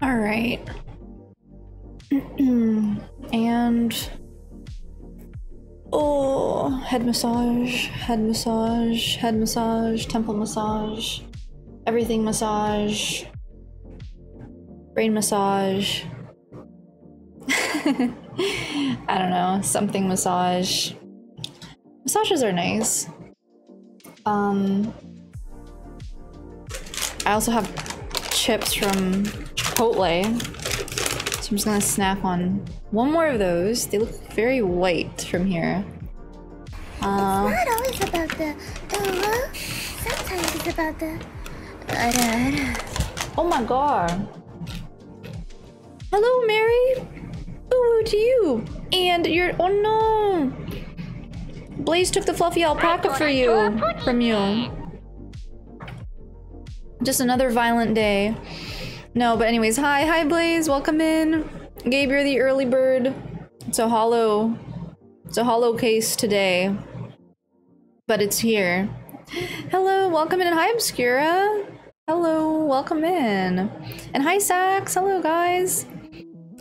All right. and oh, head massage, head massage, head massage, temple massage, everything massage, brain massage. I don't know, something massage. Massages are nice. Um, I also have chips from Chipotle. So I'm just gonna snap on one more of those. They look very white from here. Uh, Not always about the uh, sometimes it's about the oh my god. Hello, Mary. Ooh, to you. And you're. Oh no. Blaze took the fluffy alpaca for you. From you. Just another violent day. No, but anyways, hi, hi Blaze, welcome in. Gabe, you're the early bird. It's a hollow, it's a hollow case today, but it's here. Hello, welcome in. Hi, Obscura. Hello, welcome in. And hi, Sax. Hello, guys.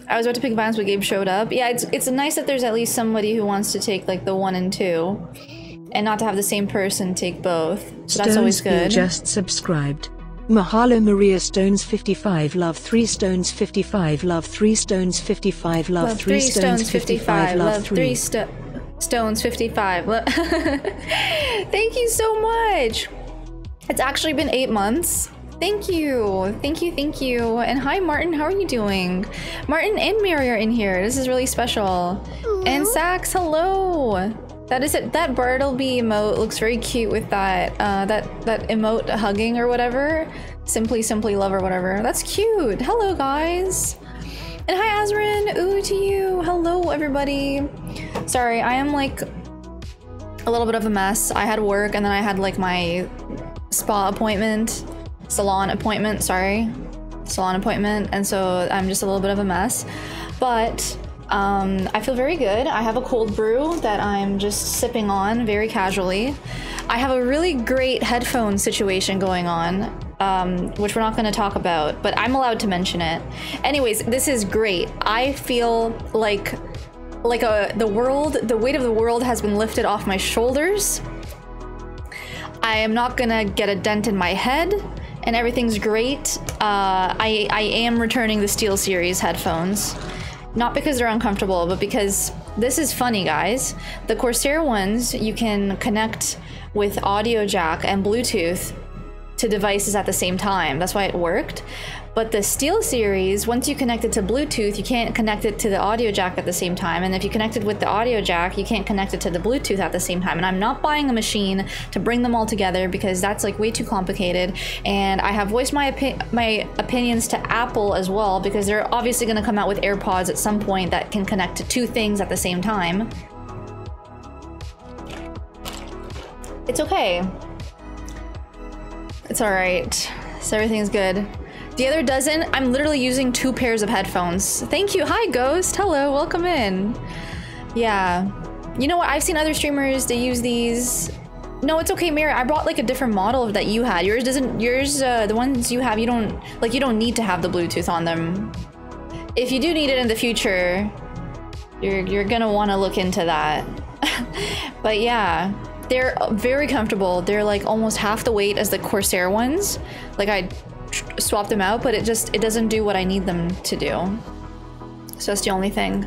I was about to pick violence, but Gabe showed up. Yeah, it's it's nice that there's at least somebody who wants to take like the one and two, and not to have the same person take both. So that's always good. just subscribed. Mahalo Maria Stones 55 love 3 Stones 55 love 3 Stones 55 love, Love 3 Stones 55 love 3 sto- stones 55. Lo- Thank you so much. It's actually been eight months. Thank you. Thank you. Thank you. And hi, Martin. How are you doing? Martin and Mary are in here. This is really special. And Sax, hello. That is it. That Bartleby emote looks very cute with that uh, that that emote hugging or whatever. Simply, simply love or whatever. That's cute. Hello, guys. And hi, Azrin. Ooh, to you. Hello, everybody. Sorry, I am like a little bit of a mess. I had work and then I had like my spa appointment, salon appointment, sorry. Salon appointment. And so I'm just a little bit of a mess. But um, I feel very good. I have a cold brew that I'm just sipping on very casually. I have a really great headphone situation going on, um, which we're not going to talk about, but I'm allowed to mention it. Anyways, this is great. I feel like like a the world, the weight of the world has been lifted off my shoulders. I am not gonna get a dent in my head, and everything's great. Uh, I I am returning the Steel Series headphones, not because they're uncomfortable, but because this is funny, guys. The Corsair ones you can connect with audio jack and Bluetooth to devices at the same time. That's why it worked. But the Steel series, once you connect it to Bluetooth, you can't connect it to the audio jack at the same time. And if you connect it with the audio jack, you can't connect it to the Bluetooth at the same time. And I'm not buying a machine to bring them all together because that's like way too complicated. And I have voiced my opi- my opinions to Apple as well because they're obviously going to come out with AirPods at some point that can connect to two things at the same time. It's okay. It's alright. So everything's good. The other dozen, I'm literally using two pairs of headphones. Thank you. Hi, Ghost. Hello. Welcome in. Yeah. You know what? I've seen other streamers, they use these. No, it's okay, Mary. I brought like a different model that you had. Yours doesn't, yours, uh, the ones you have, you don't, like, you don't need to have the Bluetooth on them. If you do need it in the future, you're, you're gonna wanna look into that. but yeah, they're very comfortable. They're like almost half the weight as the Corsair ones. Like I swapped them out, but it just it doesn't do what I need them to do. So that's the only thing.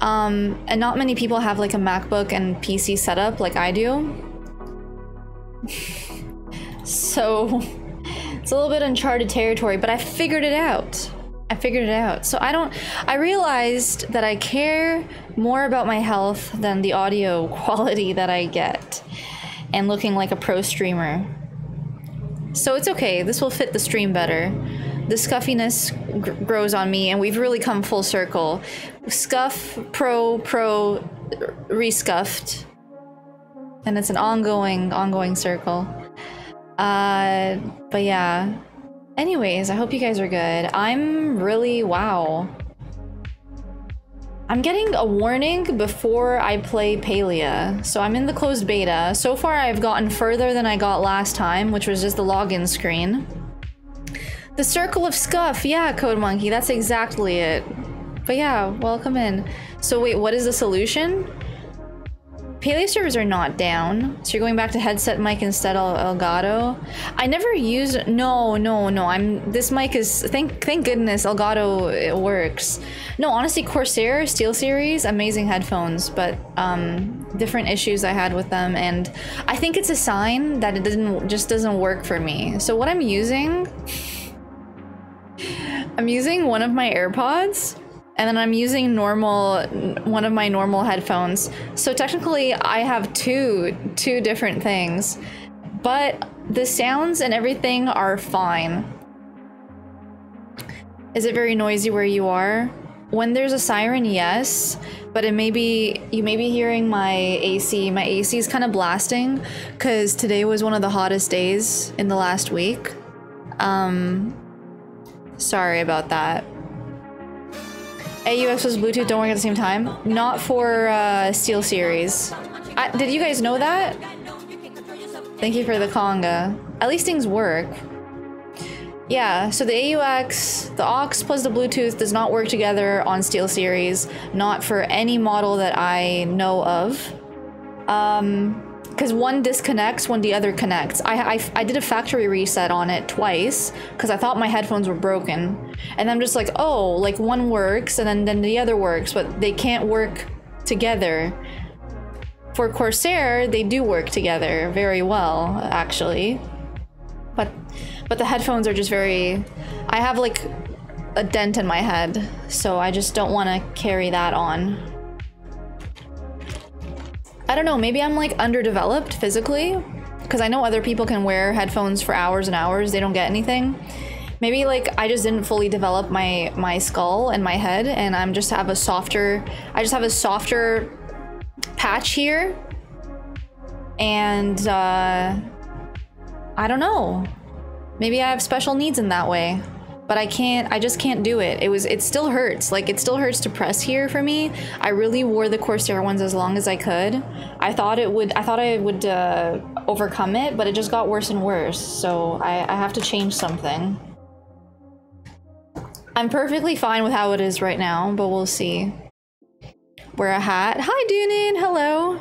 Um, and not many people have like a MacBook and PC setup like I do. so it's a little bit uncharted territory, but I figured it out. I figured it out. So I don't I realized that I care more about my health than the audio quality that I get and looking like a pro streamer. So it's okay. This will fit the stream better. The scuffiness gr- grows on me and we've really come full circle. Scuff pro pro rescuffed. And it's an ongoing ongoing circle. Uh but yeah. Anyways, I hope you guys are good. I'm really wow. I'm getting a warning before I play Palia. So I'm in the closed beta. So far I've gotten further than I got last time, which was just the login screen. The circle of scuff. Yeah, Code Monkey. That's exactly it. But yeah, welcome in. So wait, what is the solution? Palia servers are not down, so you're going back to headset mic instead of Elgato. I never used- no, no, no. I'm this mic is thank thank goodness Elgato it works. No, honestly, Corsair Steel Series, amazing headphones, but um, different issues I had with them, and I think it's a sign that it didn't just doesn't work for me. So what I'm using, I'm using one of my AirPods and then I'm using normal one of my normal headphones. So technically I have two two different things. But the sounds and everything are fine. Is it very noisy where you are? When there's a siren, yes, but it may be you may be hearing my AC. My AC is kind of blasting cuz today was one of the hottest days in the last week. Um sorry about that. AUX was Bluetooth don't work at the same time. Not for uh, Steel Series. I, did you guys know that? Thank you for the conga. At least things work. Yeah, so the AUX, the aux plus the Bluetooth does not work together on Steel Series. Not for any model that I know of. Um, because one disconnects when the other connects. I, I, I did a factory reset on it twice because I thought my headphones were broken. And I'm just like, oh, like one works and then, then the other works, but they can't work together. For Corsair, they do work together very well, actually. But but the headphones are just very I have like a dent in my head, so I just don't want to carry that on. I don't know, maybe I'm like underdeveloped physically because I know other people can wear headphones for hours and hours, they don't get anything. Maybe like I just didn't fully develop my my skull and my head and I'm just have a softer I just have a softer patch here. And uh I don't know. Maybe I have special needs in that way but I can't, I just can't do it. It was, it still hurts. Like it still hurts to press here for me. I really wore the Corsair ones as long as I could. I thought it would, I thought I would uh, overcome it, but it just got worse and worse. So I, I have to change something. I'm perfectly fine with how it is right now, but we'll see. Wear a hat. Hi, Dunin. Hello.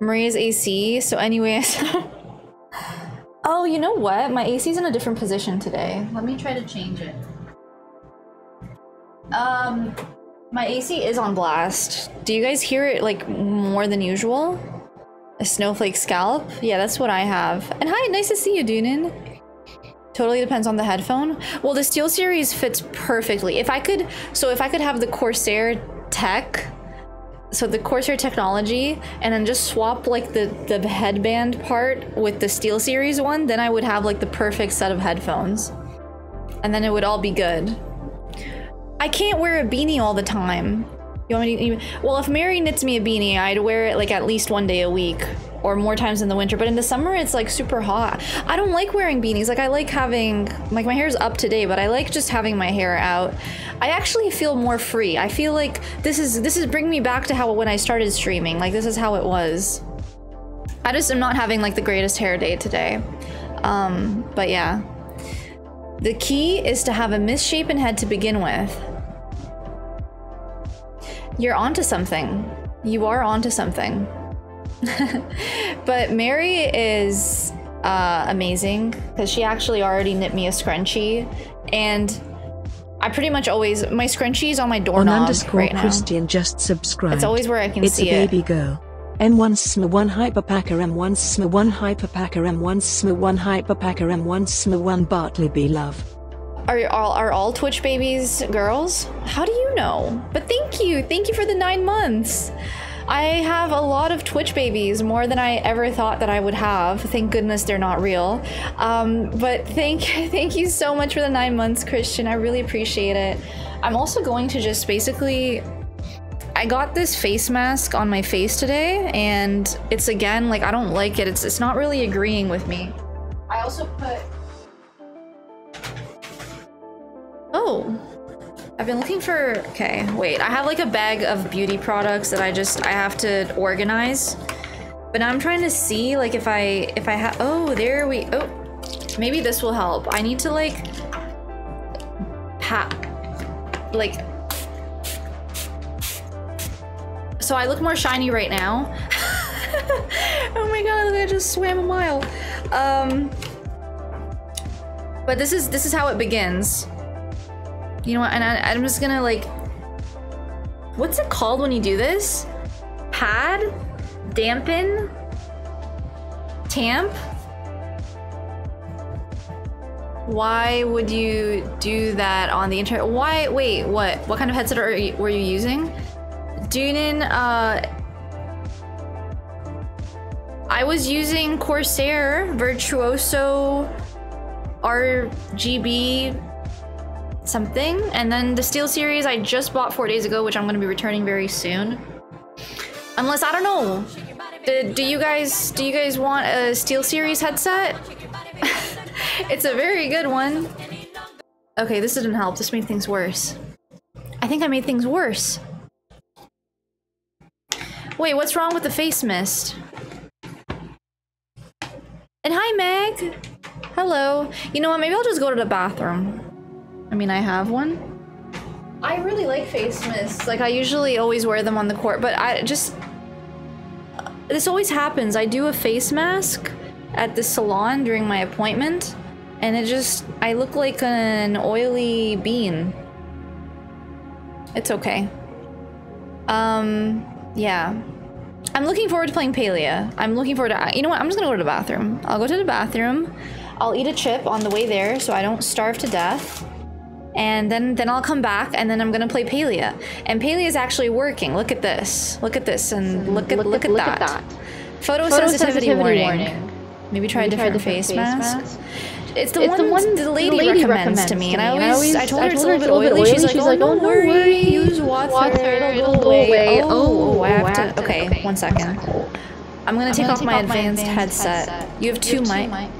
Maria's AC. So anyways. Oh, you know what? My AC's in a different position today. Let me try to change it. Um, my AC is on blast. Do you guys hear it like more than usual? A snowflake scalp? Yeah, that's what I have. And hi, nice to see you, Dunin. Totally depends on the headphone. Well, the Steel Series fits perfectly. If I could, so if I could have the Corsair Tech so the Corsair technology and then just swap like the the headband part with the Steel Series one, then I would have like the perfect set of headphones. And then it would all be good. I can't wear a beanie all the time. You want me to Well, if Mary knits me a beanie, I'd wear it like at least one day a week or more times in the winter. But in the summer, it's like super hot. I don't like wearing beanies. Like I like having, like my hair's up to date, but I like just having my hair out. I actually feel more free. I feel like this is, this is bringing me back to how when I started streaming, like this is how it was. I just am not having like the greatest hair day today. Um, but yeah. The key is to have a misshapen head to begin with. You're onto something. You are onto something. but Mary is uh, amazing because she actually already knit me a scrunchie, and I pretty much always my scrunchie is on my doorknob on underscore right now. Christian just subscribed. It's always where I can it's see a it. baby girl. M1 SMA 1 Hyperpacker M1 SMA 1 Hyperpacker M1 SMA 1 Hyperpacker M1 SMA 1 Bartley B Love. Are all are all Twitch babies girls? How do you know? But thank you, thank you for the nine months. I have a lot of Twitch babies, more than I ever thought that I would have. Thank goodness they're not real. Um, but thank thank you so much for the nine months, Christian. I really appreciate it. I'm also going to just basically I got this face mask on my face today, and it's again like I don't like it. It's it's not really agreeing with me. I also put. Oh, I've been looking for. Okay, wait. I have like a bag of beauty products that I just I have to organize, but now I'm trying to see like if I if I have. Oh, there we. Oh, maybe this will help. I need to like pat, like. So I look more shiny right now. oh my god, I just swam a mile. Um, but this is this is how it begins. You know what? And I, I'm just gonna like, what's it called when you do this? Pad, dampen, tamp. Why would you do that on the internet? Why? Wait, what? What kind of headset are you, were you using? Dunin, uh, I was using Corsair Virtuoso RGB something, and then the Steel Series I just bought four days ago, which I'm going to be returning very soon. Unless I don't know. Do, do you guys do you guys want a Steel Series headset? it's a very good one. Okay, this didn't help. This made things worse. I think I made things worse. Wait, what's wrong with the face mist? And hi, Meg! Hello. You know what, maybe I'll just go to the bathroom. I mean, I have one. I really like face mists. Like, I usually always wear them on the court, but I just... This always happens. I do a face mask at the salon during my appointment, and it just... I look like an oily bean. It's okay. Um... Yeah. I'm looking forward to playing Palia. I'm looking forward to... You know what? I'm just gonna go to the bathroom. I'll go to the bathroom. I'll eat a chip on the way there so I don't starve to death. And then, then I'll come back and then I'm gonna play Palia. And Palia is actually working. Look at this. Look at this and look at, look, look at, look that. at that. Photosensitivity, warning. warning. Maybe try Maybe a different, try a different face, face mask. mask. It's the, it's one, the one the lady, the lady recommends, recommends, to me, and I always, I told her it's a little bit oily. She's like, oh, no worry, use water, water it'll go away. Oh, oh, I have to. Okay, one second. I'm gonna take off my advanced headset. You have two mic.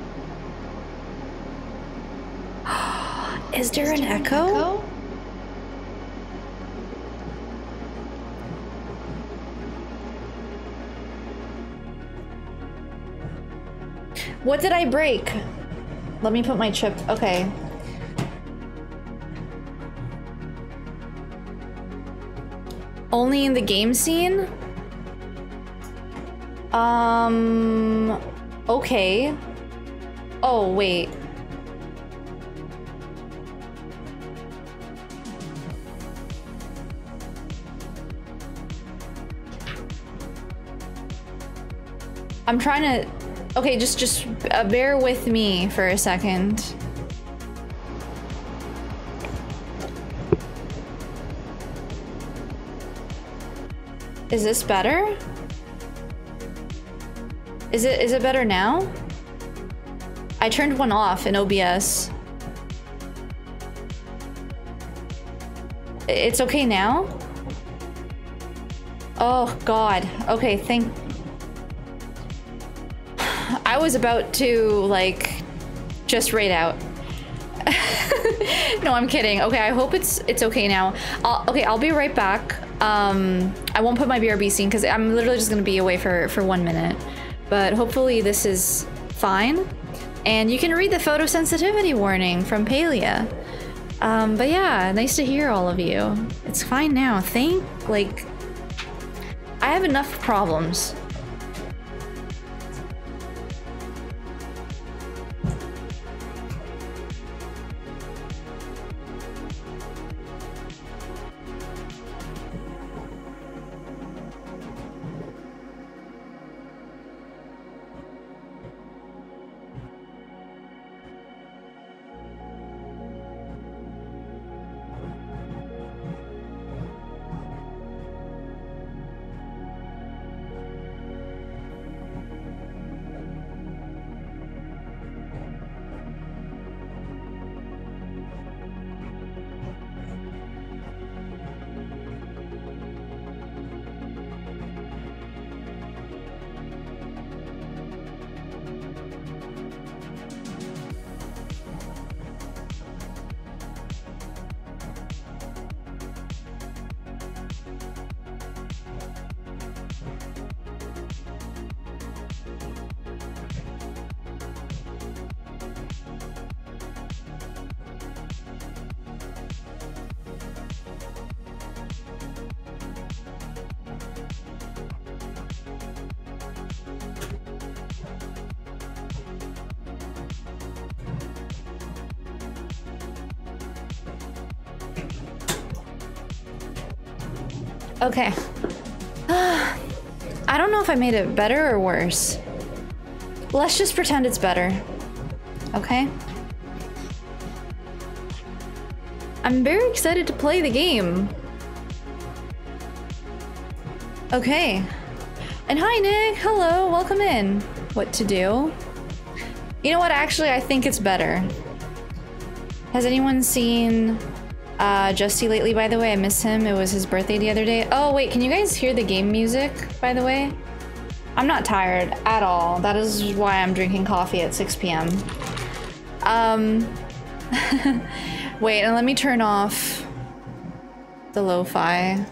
Is there an echo? What did I break? Let me put my chip. Okay. Only in the game scene? Um... Okay. Oh, wait. I'm trying to Okay, just just uh, bear with me for a second. Is this better? Is it is it better now? I turned one off in OBS. It's okay now? Oh god. Okay, thank I was about to, like, just raid out. no, I'm kidding. Okay, I hope it's it's okay now. I'll, okay, I'll be right back. Um, I won't put my BRB scene because I'm literally just gonna be away for for one minute. But hopefully this is fine. And you can read the photosensitivity warning from Palia. Um, but yeah, nice to hear all of you. It's fine now. Thank like I have enough problems. Okay. I don't know if I made it better or worse. Let's just pretend it's better. Okay? I'm very excited to play the game. Okay. And hi, Nick. Hello. Welcome in. What to do? You know what? Actually, I think it's better. Has anyone seen uh, Justy lately, by the way? I miss him. It was his birthday the other day. Oh, wait. Can you guys hear the game music, by the way? I'm not tired at all. That is why I'm drinking coffee at 6 p.m. Um, wait, and let me turn off the lo-fi.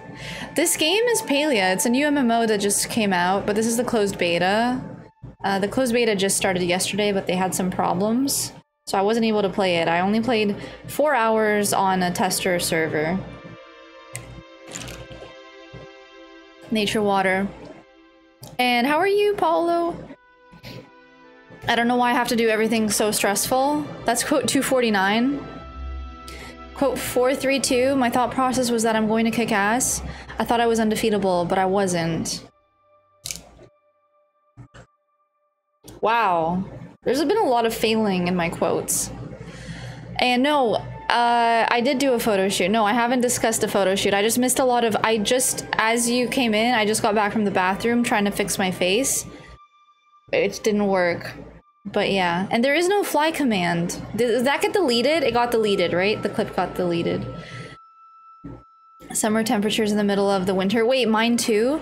This game is Palia. It's a new MMO that just came out, but this is the closed beta. Uh, the closed beta just started yesterday, but they had some problems. So I wasn't able to play it. I only played four hours on a tester server. Nature water. And how are you, Paulo? I don't know why I have to do everything so stressful. That's quote 249. Quote 432, my thought process was that I'm going to kick ass. I thought I was undefeatable, but I wasn't. Wow. There's been a lot of failing in my quotes. And no, uh, I did do a photo shoot. No, I haven't discussed a photo shoot. I just missed a lot of- I just, as you came in, I just got back from the bathroom trying to fix my face. It didn't work. But yeah, and there is no fly command. Did that get deleted? It got deleted, right? The clip got deleted. Summer temperatures in the middle of the winter. Wait, mine too?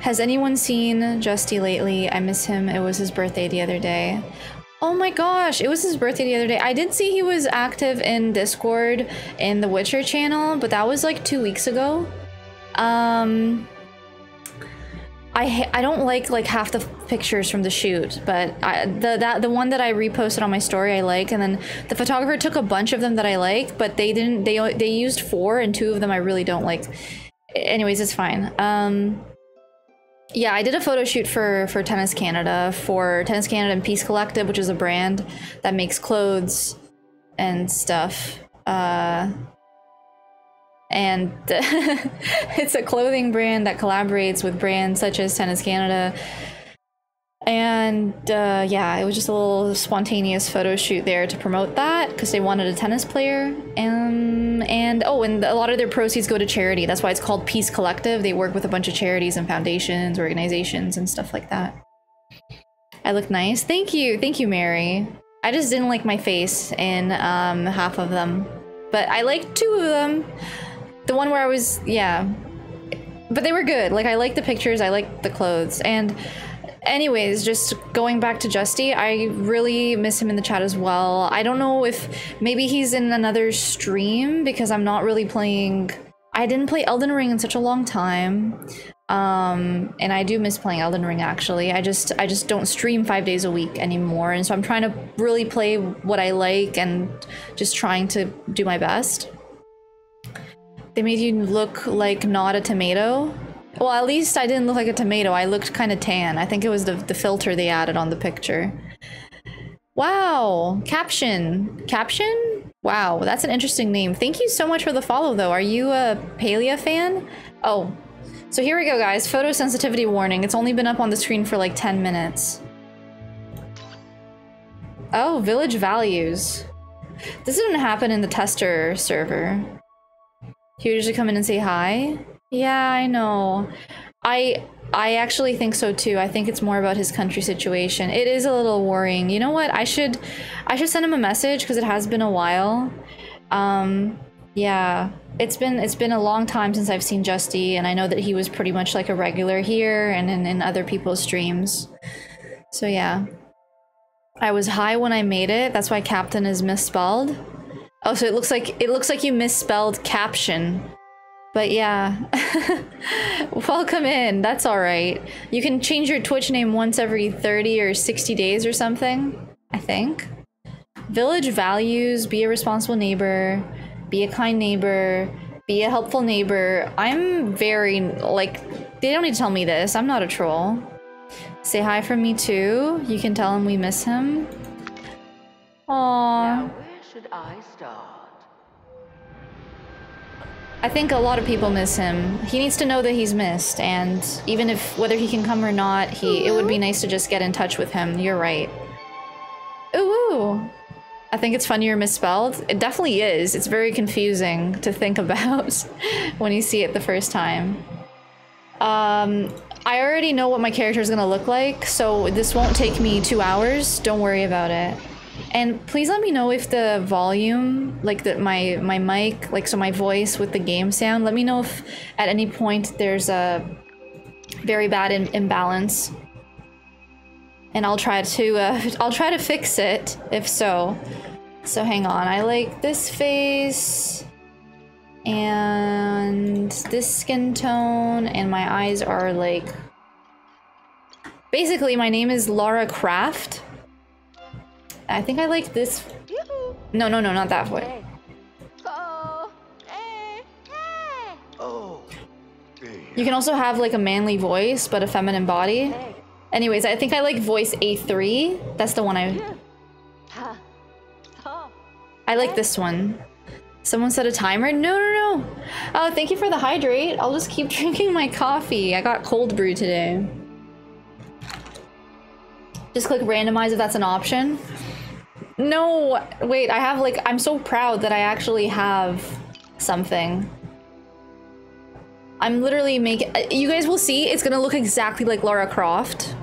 Has anyone seen Justy lately? I miss him. It was his birthday the other day. Oh my gosh, it was his birthday the other day. I did see he was active in Discord in the Witcher channel, but that was like two weeks ago. Um, I I don't like like half the pictures from the shoot, but I, the that the one that I reposted on my story I like, and then the photographer took a bunch of them that I like, but they didn't they they used four, and two of them I really don't like. Anyways, it's fine. Um, yeah, I did a photo shoot for for Tennis Canada for Tennis Canada and Peace Collective, which is a brand that makes clothes and stuff. Uh, and it's a clothing brand that collaborates with brands such as Tennis Canada. And uh, yeah, it was just a little spontaneous photo shoot there to promote that because they wanted a tennis player. And and oh, and a lot of their proceeds go to charity. That's why it's called Peace Collective. They work with a bunch of charities and foundations, organizations, and stuff like that. I look nice. Thank you, thank you, Mary. I just didn't like my face in um, half of them, but I liked two of them. The one where I was, yeah. But they were good. Like, I like the pictures, I like the clothes. And, anyways, just going back to Justy, I really miss him in the chat as well. I don't know if maybe he's in another stream because I'm not really playing. I didn't play Elden Ring in such a long time. Um, and I do miss playing Elden Ring actually. I just I just don't stream 5 days a week anymore. And so I'm trying to really play what I like and just trying to do my best. They made you look like not a tomato. Well, at least I didn't look like a tomato. I looked kind of tan. I think it was the, the filter they added on the picture. Wow. Caption. Caption? Wow, that's an interesting name. Thank you so much for the follow, though. Are you a Palia fan? Oh. So here we go, guys. Photosensitivity warning. It's only been up on the screen for like 10 minutes. Oh, village values. This didn't happen in the tester server. He usually come in and say hi. Yeah, I know. I I actually think so too. I think it's more about his country situation. It is a little worrying. You know what? I should I should send him a message because it has been a while. Um yeah, it's been it's been a long time since I've seen Justy and I know that he was pretty much like a regular here and in, in other people's streams. So yeah. I was high when I made it. That's why captain is misspelled. Oh, so it looks like it looks like you misspelled caption. But yeah. Welcome in. That's all right. You can change your Twitch name once every 30 or 60 days or something, I think. Village values, be a responsible neighbor, be a kind neighbor, be a helpful neighbor. I'm very like they don't need to tell me this. I'm not a troll. Say hi from me too. You can tell him we miss him. Aww. Now, where should I start? I think a lot of people miss him. He needs to know that he's missed, and even if whether he can come or not, he it would be nice to just get in touch with him. You're right. Ooh, ooh. I think it's funnier misspelled. It definitely is. It's very confusing to think about when you see it the first time. Um, I already know what my character is gonna look like, so this won't take me two hours. Don't worry about it. And please let me know if the volume, like the my my mic, like so my voice with the game sound. Let me know if at any point there's a very bad Im- imbalance, and I'll try to uh, I'll try to fix it if so. So hang on, I like this face and this skin tone, and my eyes are like. Basically, my name is Lara Croft. I think I like this. No, no, no, not that way. You can also have like a manly voice, but a feminine body. Anyways, I think I like voice A3. That's the one I. I like this one. Someone set a timer? No, no, no. Oh, thank you for the hydrate. I'll just keep drinking my coffee. I got cold brew today. Just click randomize if that's an option. No, wait, I have like, I'm so proud that I actually have something. I'm literally making, you guys will see, it's gonna look exactly like Lara Croft.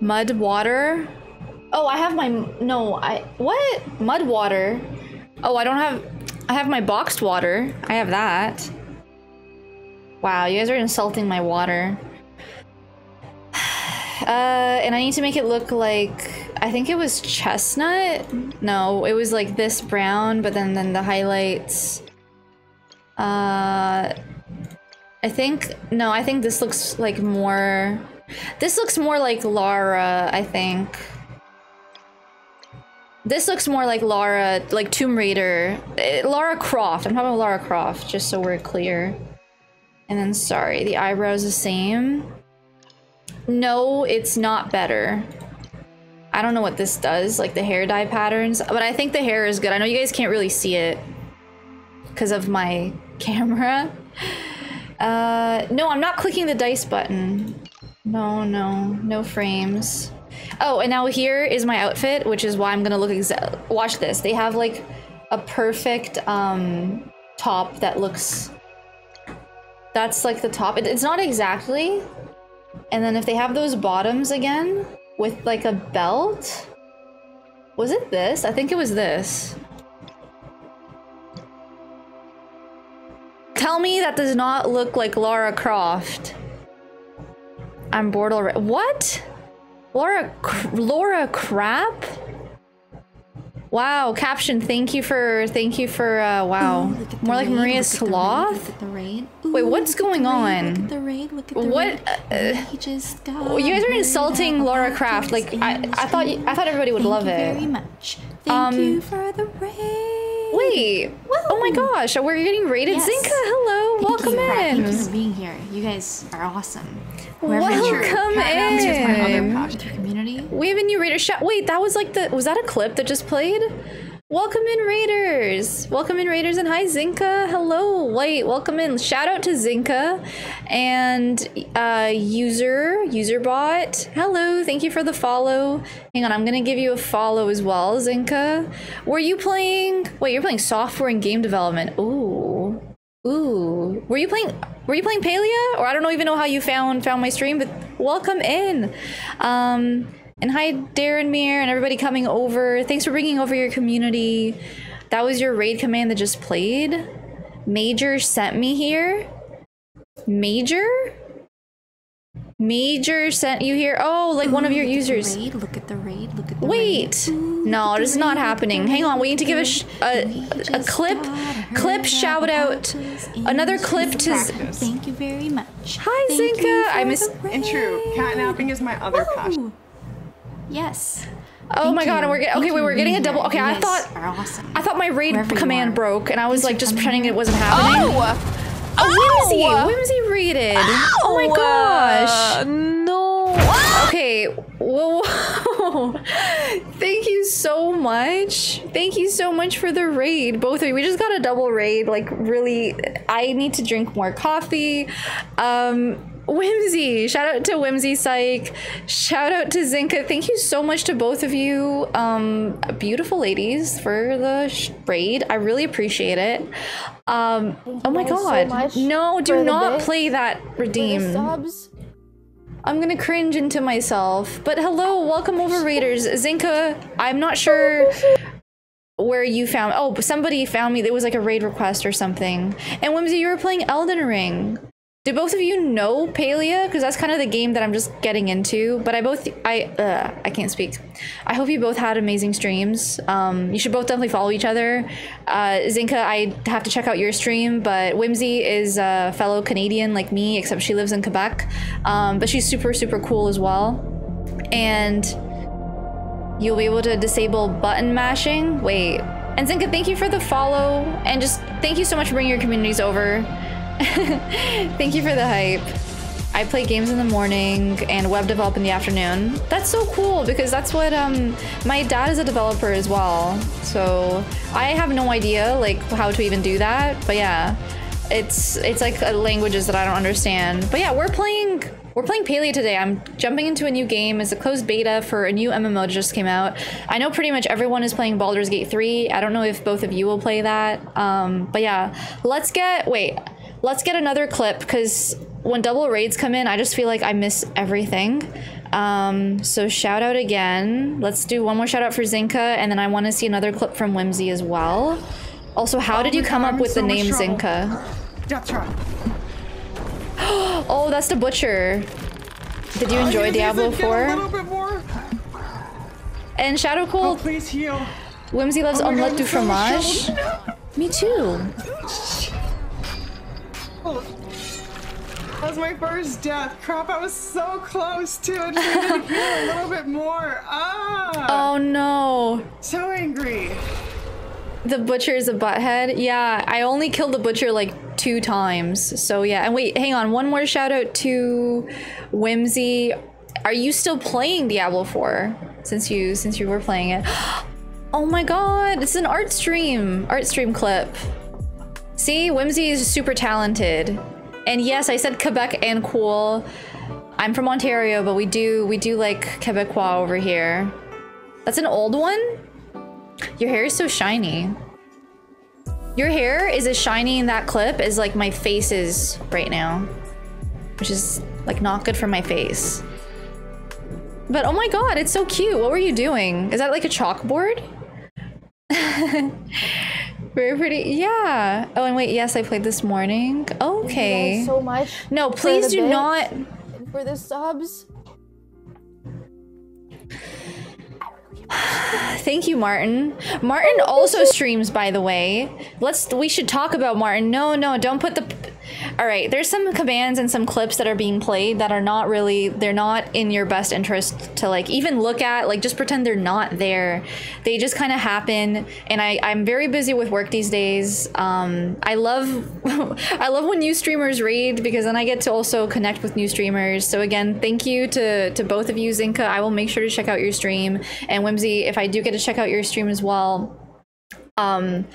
Mud water. Oh, I have my, no, I, what? Mud water. Oh, I don't have, I have my boxed water. I have that. Wow, you guys are insulting my water. Uh, and I need to make it look like I think it was chestnut. No, it was like this brown, but then then the highlights. Uh, I think no, I think this looks like more. This looks more like Lara. I think. This looks more like Lara, like Tomb Raider. Uh, Lara Croft. I'm talking about Lara Croft, just so we're clear. And then, sorry, the eyebrows the same. No, it's not better. I don't know what this does, like the hair dye patterns, but I think the hair is good. I know you guys can't really see it because of my camera. Uh, no, I'm not clicking the dice button. No, no, no frames. Oh, and now here is my outfit, which is why I'm gonna look exa- Watch this. They have like a perfect um, top that looks. That's like the top. It, it's not exactly, and then if they have those bottoms again with like a belt. Was it this? I think it was this. Tell me that does not look like Lara Croft. I'm bored already. What? Laura Laura Crap? Wow, caption, thank you for thank you for uh wow. Ooh, More like raid, Maria look at the raid, Sloth? Look at the raid. Wait, what's going raid, on? Look at the raid. Look at the What, raid. uh, got you guys are insulting Lara Croft. Like I, I thought you, I thought everybody would Thank love you it. very much. Thank Um, you for the raid. Wait. Oh my gosh, we're getting rated. Yes. Zinka, hello. Thank Welcome you for, Thank you for being here. You guys are awesome. Welcome my other in. passion. Community. We have a new Raider shout. Wait, that was like the. Was that a clip that just played? Welcome in, Raiders. Welcome in, Raiders, and hi, Zinka. Hello. White, welcome in. Shout out to Zinka and uh, user userbot. Hello. Thank you for the follow. Hang on, I'm gonna give you a follow as well, Zinka. Were you playing? Wait, you're playing software and game development. Ooh. Ooh, were you playing? Were you playing Palia? Or I don't even know how you found found my stream, but welcome in. Um, and hi Darren Mir and everybody coming over. Thanks for bringing over your community. That was your raid command that just played. Major sent me here. Major. Major sent you here. Oh, like one of your Look at the users. raid, Look at the raid. Look at the Wait, raid. Ooh, no, look at this is the not raid, look at happening. Hang on, we need to give a sh- a, a clip, clip shout out, another clip to. Practice. Thank you very much. Hi, Thank you Zinka. I for miss- the And true, raid. catnapping is my other passion. Yes. Oh Thank my god, and we're getting okay. for were getting a double. Okay, I thought awesome. I thought my raid Wherever command broke, and I was Thanks like just pretending it wasn't happening. Oh! Oh, whimsy, whimsy rated. Oh my gosh. No. Okay. Whoa. whoa. Thank you so much. Thank you so much for the raid, both of you. We just got a double raid. Like, really, I need to drink more coffee. Um, Whimsy, shout out to Whimsy Psych. Shout out to Zinka. Thank you so much to both of you, um, beautiful ladies, for the raid. I really appreciate it. Um, oh my guys so god. no, do not play that redeem. I'm gonna cringe into myself. But hello, welcome over Raiders. Zinka, I'm not sure where you found oh somebody found me there was like a raid request or something and whimsy you were playing elden ring do both of you know Palia? Because that's kind of the game that I'm just getting into. But I both I uh, I can't speak. I hope you both had amazing streams. Um, you should both definitely follow each other. Uh, Zinka, I have to check out your stream, but Whimsy is a fellow Canadian like me, except she lives in Quebec. Um, but she's super super cool as well. And you'll be able to disable button mashing. Wait. And Zinka, thank you for the follow, and just thank you so much for bringing your communities over. Thank you for the hype. I play games in the morning and web develop in the afternoon. That's so cool because that's what um my dad is a developer as well. So I have no idea like how to even do that. But yeah, it's it's like uh, languages that I don't understand. But yeah, we're playing we're playing Palia today. I'm jumping into a new game. It's a closed beta for a new MMO that just came out. I know pretty much everyone is playing Baldur's Gate 3. I don't know if both of you will play that. Um, but yeah, let's get wait. Let's get another clip because when double raids come in, I just feel like I miss everything. Um, so shout out again. Let's do one more shout out for Zinka, and then I want to see another clip from Whimsy as well. Also, how Oh did you come God, up I'm with so the name trouble. Zinka? Death trap. Oh, that's the butcher. Did you enjoy Yes, yes, Diablo A 4? little bit more. And Shadow Oh, Cold, please heal. Whimsy loves Oh omelette God, du fromage. Me too. That was my first death. Crap, I was so close to it. Just needed to heal a little bit more. Ah, Oh no. so angry. The butcher is a butthead. Yeah, I only killed the butcher like two times. So yeah, and wait, hang on. One more shout out to Whimsy. Are you still playing Diablo 4? Since you since you were playing it. Oh my god, it's an art stream. Art stream clip. See, Whimsy is super talented. And yes, I said Quebec and cool. I'm from Ontario, but we do we do like Quebecois over here. That's an old one? Your hair is so shiny. Your hair is as shiny in that clip as like my face is right now. Which is like not good for my face. But oh my god, it's so cute. What were you doing? Is that like a chalkboard? Very pretty. Yeah. Oh, and wait, yes, I played this morning. Thank you Okay. so much. No, please do not. For the subs. Thank you, Martin. Martin also streams, by the way. Let's. We should talk about Martin. No, no, don't put the. All right, there's some commands and some clips that are being played that are not really. They're not in your best interest to like even look at. Like, just pretend they're not there. They just kind of happen. And I, I'm very busy with work these days. Um, I love, I love when new streamers raid because then I get to also connect with new streamers. So again, thank you to to both of you, Zinka. I will make sure to check out your stream. And Whimsy, if I do get to check out your stream as well, um,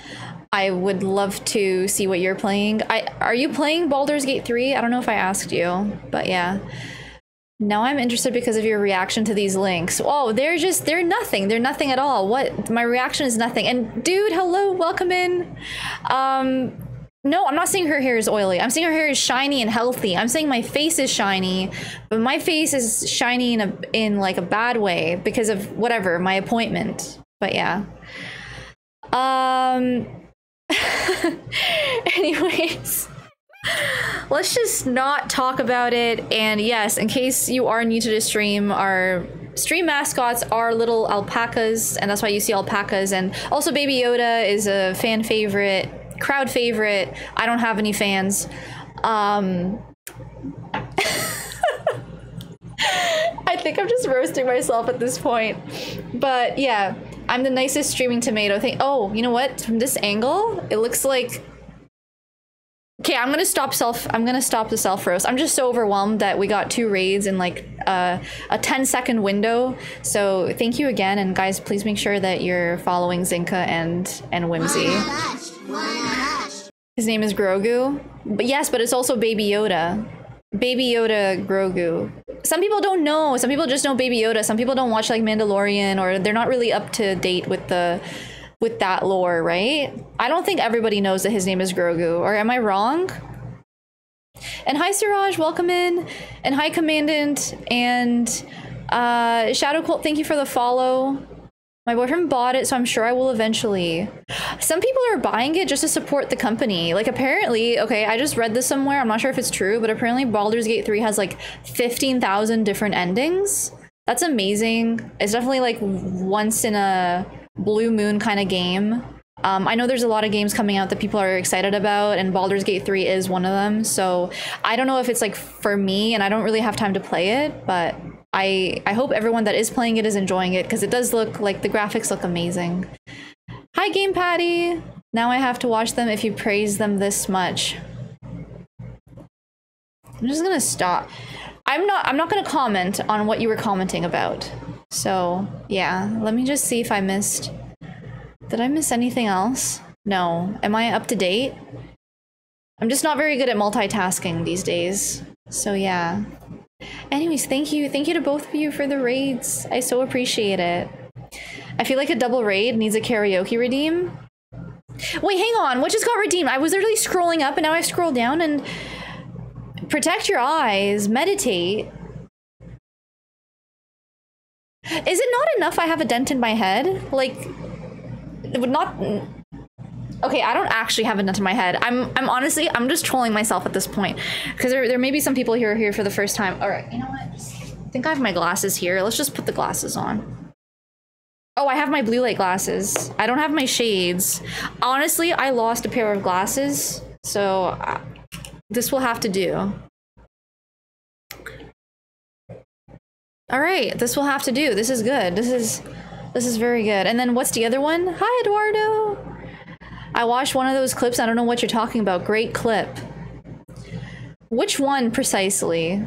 I would love to see what you're playing. I are you playing Baldur's Gate 3? I don't know if I asked you, but yeah. Now I'm interested because of your reaction to these links. Oh, they're just they're nothing. They're nothing at all. What my reaction is nothing. And dude, hello, welcome in. Um no, I'm not saying her hair is oily. I'm saying her hair is shiny and healthy. I'm saying my face is shiny, but my face is shiny in a in like a bad way because of whatever, my appointment. But yeah. Um anyways, let's just not talk about it. And yes, in case you are new to the stream, our stream mascots are little alpacas, and that's why you see alpacas. And also, Baby Yoda is a fan favorite, crowd favorite. I don't have any fans. Um, I think I'm just roasting myself at this point. But yeah, I'm the nicest streaming tomato thing. Oh, you know what? From this angle, it looks like Okay, I'm gonna stop self. I'm gonna stop the self roast. I'm just so overwhelmed that we got two raids in like uh, a 10 second window. So thank you again, and guys, please make sure that you're following Zinka and and Whimsy. His name is Grogu. But yes, but it's also Baby Yoda. Baby Yoda Grogu. Some people don't know. Some people just know Baby Yoda. Some people don't watch like Mandalorian or they're not really up to date with the with that lore, right? I don't think everybody knows that his name is Grogu. Or am I wrong? And hi Siraj, welcome in. And hi Commandant and uh Shadow Cult, thank you for the follow. My boyfriend bought it, so I'm sure I will eventually. Some people are buying it just to support the company. Like, apparently, okay, I just read this somewhere. I'm not sure if it's true, but apparently Baldur's Gate 3 has like 15,000 different endings. That's amazing. It's definitely like once in a blue moon kind of game. Um, I know there's a lot of games coming out that people are excited about, and Baldur's Gate 3 is one of them. So I don't know if it's like for me, and I don't really have time to play it, but I I hope everyone that is playing it is enjoying it because it does look like the graphics look amazing. Hi, Game Patty. Now I have to watch them if you praise them this much. I'm just gonna stop. I'm not. I'm not gonna comment on what you were commenting about. So yeah, let me just see if I missed. Did I miss anything else? No. Am I up to date? I'm just not very good at multitasking these days. So yeah. Anyways, thank you. Thank you to both of you for the raids. I so appreciate it. I feel like a double raid needs a karaoke redeem. Wait, hang on. What just got redeemed? I was literally scrolling up and now I scroll down and protect your eyes, meditate. Is it not enough I have a dent in my head? Like, it would not. Okay, I don't actually have a dent in my head. I'm, I'm honestly, I'm just trolling myself at this point because there, there may be some people here here for the first time. All right, you know what? I think I have my glasses here. Let's just put the glasses on. Oh, I have my blue light glasses. I don't have my shades. Honestly, I lost a pair of glasses, so uh, this will have to do. All right, this will have to do. This is good. This is this is very good. And then what's the other one? Hi, Eduardo. I watched one of those clips. I don't know what you're talking about. Great clip. Which one precisely?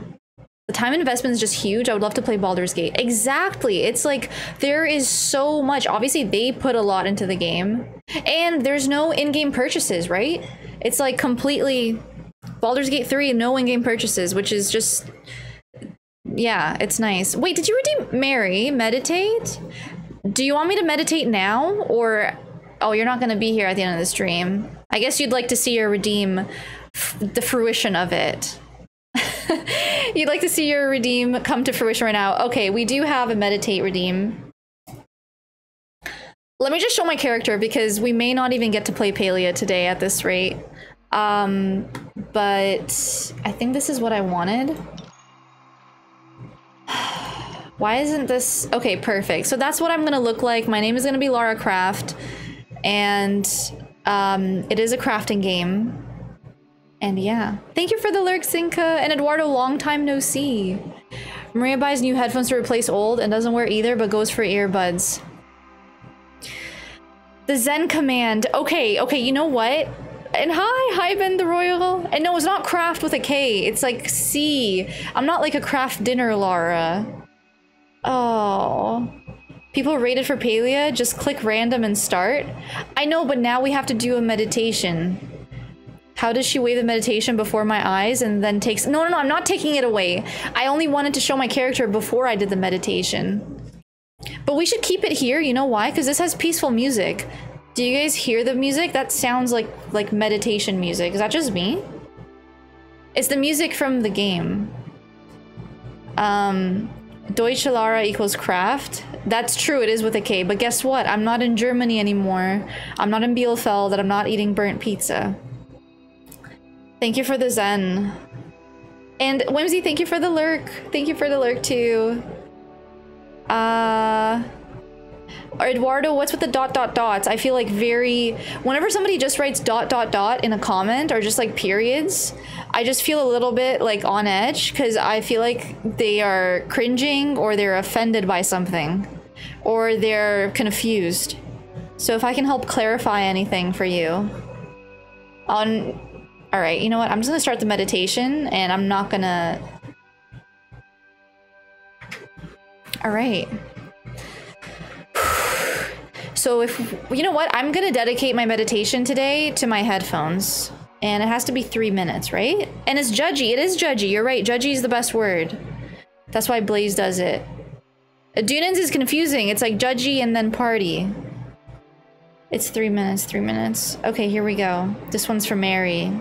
The time investment is just huge. I would love to play Baldur's Gate. Exactly. It's like there is so much. Obviously, they put a lot into the game. And there's no in-game purchases, right? It's like completely Baldur's Gate 3, no in-game purchases, which is just yeah, it's nice. Wait, did you redeem Mary? Meditate? Do you want me to meditate now or oh, you're not going to be here at the end of the stream. I guess you'd like to see your redeem the fruition of it. You'd like to see your redeem come to fruition right now. Okay, we do have a meditate redeem. Let me just show my character because we may not even get to play Palia today at this rate. Um, but I think this is what I wanted. Why isn't this okay? Perfect. So that's what I'm gonna look like. My name is gonna be Lara Craft, and um, it is a crafting game. And yeah, thank you for the lurk, Sinka and Eduardo. Long time no see. Maria buys new headphones to replace old and doesn't wear either, but goes for earbuds. The Zen command. Okay, okay, you know what? And hi, hi Ben the Royal. And no, it's not craft with a K. It's like C. I'm not like a craft dinner, Lara. Oh. People rated for Palia, just click random and start. I know, but now we have to do a meditation. How does she wave the meditation before my eyes and then takes... No, no, no, I'm not taking it away. I only wanted to show my character before I did the meditation. But we should keep it here, you know why? Because this has peaceful music. Do you guys hear the music? That sounds like like meditation music. Is that just me? It's the music from the game. Um, Deutsche Lara equals Kraft. That's true, it is with a K. But guess what? I'm not in Germany anymore. I'm not in Bielefeld and I'm not eating burnt pizza. Thank you for the Zen. And Whimsy, thank you for the lurk. Thank you for the lurk too. Uh Eduardo, what's with the dot dot dots? I feel like very whenever somebody just writes dot dot dot in a comment or just like periods, I just feel a little bit like on edge because I feel like they are cringing or they're offended by something or they're confused. So if I can help clarify anything for you on All right, you know what? I'm just gonna start the meditation and I'm not gonna. All right. So if, you know what? I'm gonna dedicate my meditation today to my headphones. And it has to be three minutes, right? And it's judgy. It is judgy. You're right. Judgy is the best word. That's why Blaze does it. Dunans is confusing. It's like judgy and then party. It's three minutes, three minutes. Okay, here we go. This one's for Mary.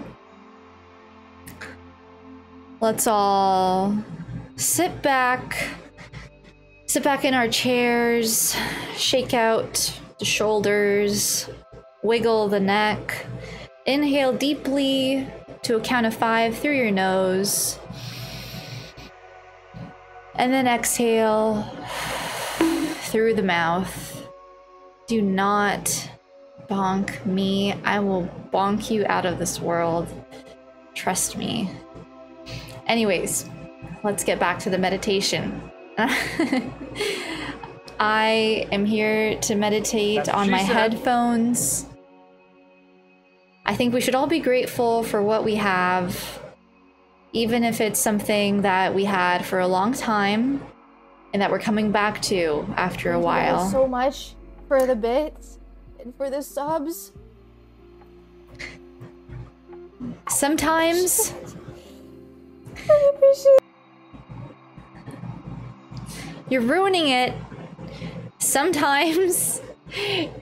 Let's all sit back. Sit back in our chairs. Shake out the shoulders. Wiggle the neck. Inhale deeply to a count of five through your nose. And then exhale through the mouth. Do not bonk me. I will bonk you out of this world. Trust me. Anyways, let's get back to the meditation. I am here to meditate That's on my said. headphones. I think we should all be grateful for what we have, even if it's something that we had for a long time and that we're coming back to after a Thank you while. so much for the bits and for the subs. Sometimes I appreciate you're ruining it. Sometimes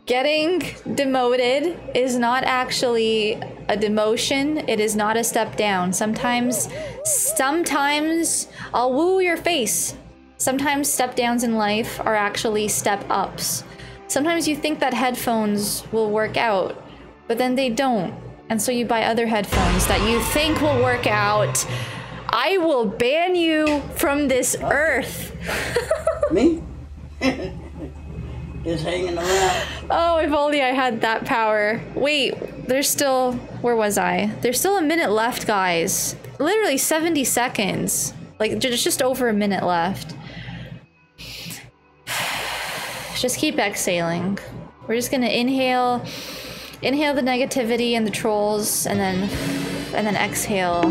getting demoted is not actually a demotion. It is not a step down. Sometimes, sometimes I'll woo your face. Sometimes step downs in life are actually step ups. Sometimes you think that headphones will work out, but then they don't. And so you buy other headphones that you think will work out. I will ban you from this earth. Me? Just hanging around. Oh, if only I had that power. Wait, there's still. Where was I? There's still a minute left, guys. Literally 70 seconds. Like, there's just over a minute left. Just keep exhaling. We're just gonna inhale. Inhale the negativity and the trolls, and then. And then exhale.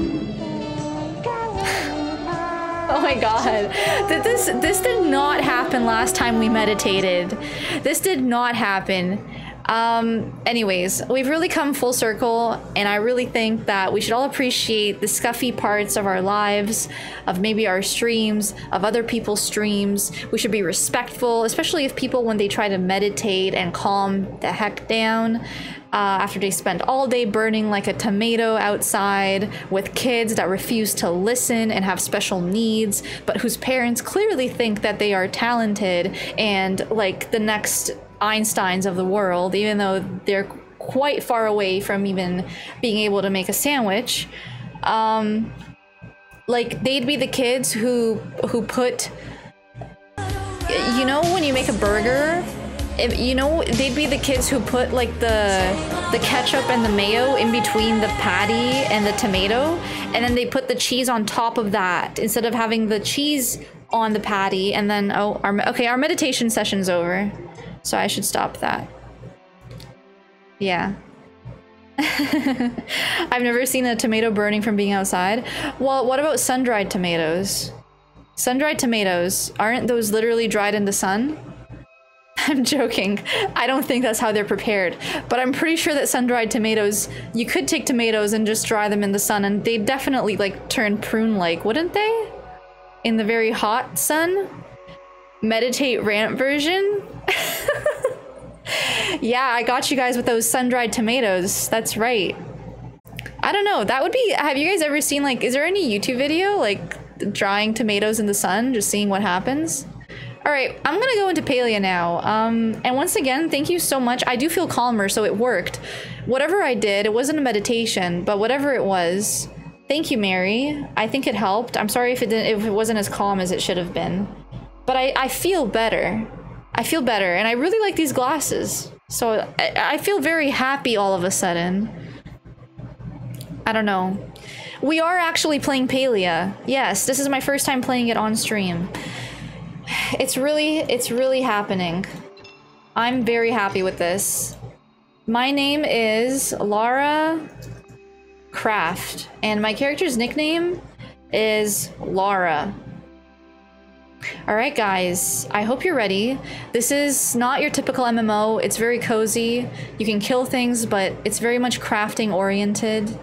Oh my god. This this did not happen last time we meditated. This did not happen. Um anyways, we've really come full circle and I really think that we should all appreciate the scuffy parts of our lives, of maybe our streams, of other people's streams. We should be respectful, especially if people when they try to meditate and calm the heck down uh, after they spend all day burning like a tomato outside with kids that refuse to listen and have special needs, but whose parents clearly think that they are talented and like the next Einsteins of the world, even though they're quite far away from even being able to make a sandwich. Um, like they'd be the kids who who put you know when you make a burger if, you know they'd be the kids who put like the the ketchup and the mayo in between the patty and the tomato and then they put the cheese on top of that instead of having the cheese on the patty and then oh our okay our meditation session's over so i should stop that yeah I've never seen a tomato burning from being outside. Well, what about sun-dried tomatoes? Sun-dried tomatoes, aren't those literally dried in the sun? I'm joking. I don't think that's how they're prepared. But I'm pretty sure that sun-dried tomatoes, you could take tomatoes and just dry them in the sun and they definitely like turn prune-like, wouldn't they? In the very hot sun? Meditate rant version? yeah, I got you guys with those sun-dried tomatoes. That's right. I don't know. That would be. Have you guys ever seen like? Is there any YouTube video like drying tomatoes in the sun, just seeing what happens? All right, I'm gonna go into Palia now. Um, and once again, thank you so much. I do feel calmer, so it worked. Whatever I did, it wasn't a meditation, but whatever it was, thank you, Mary. I think it helped. I'm sorry if it didn't, if it wasn't as calm as it should have been, but I I feel better. I feel better, and I really like these glasses. So I, I feel very happy all of a sudden. I don't know. We are actually playing Palia. Yes, this is my first time playing it on stream. It's really, it's really happening. I'm very happy with this. My name is Lara Craft, and my character's nickname is Laura. All right, guys, I hope you're ready. This is not your typical MMO. It's very cozy. You can kill things, but it's very much crafting oriented.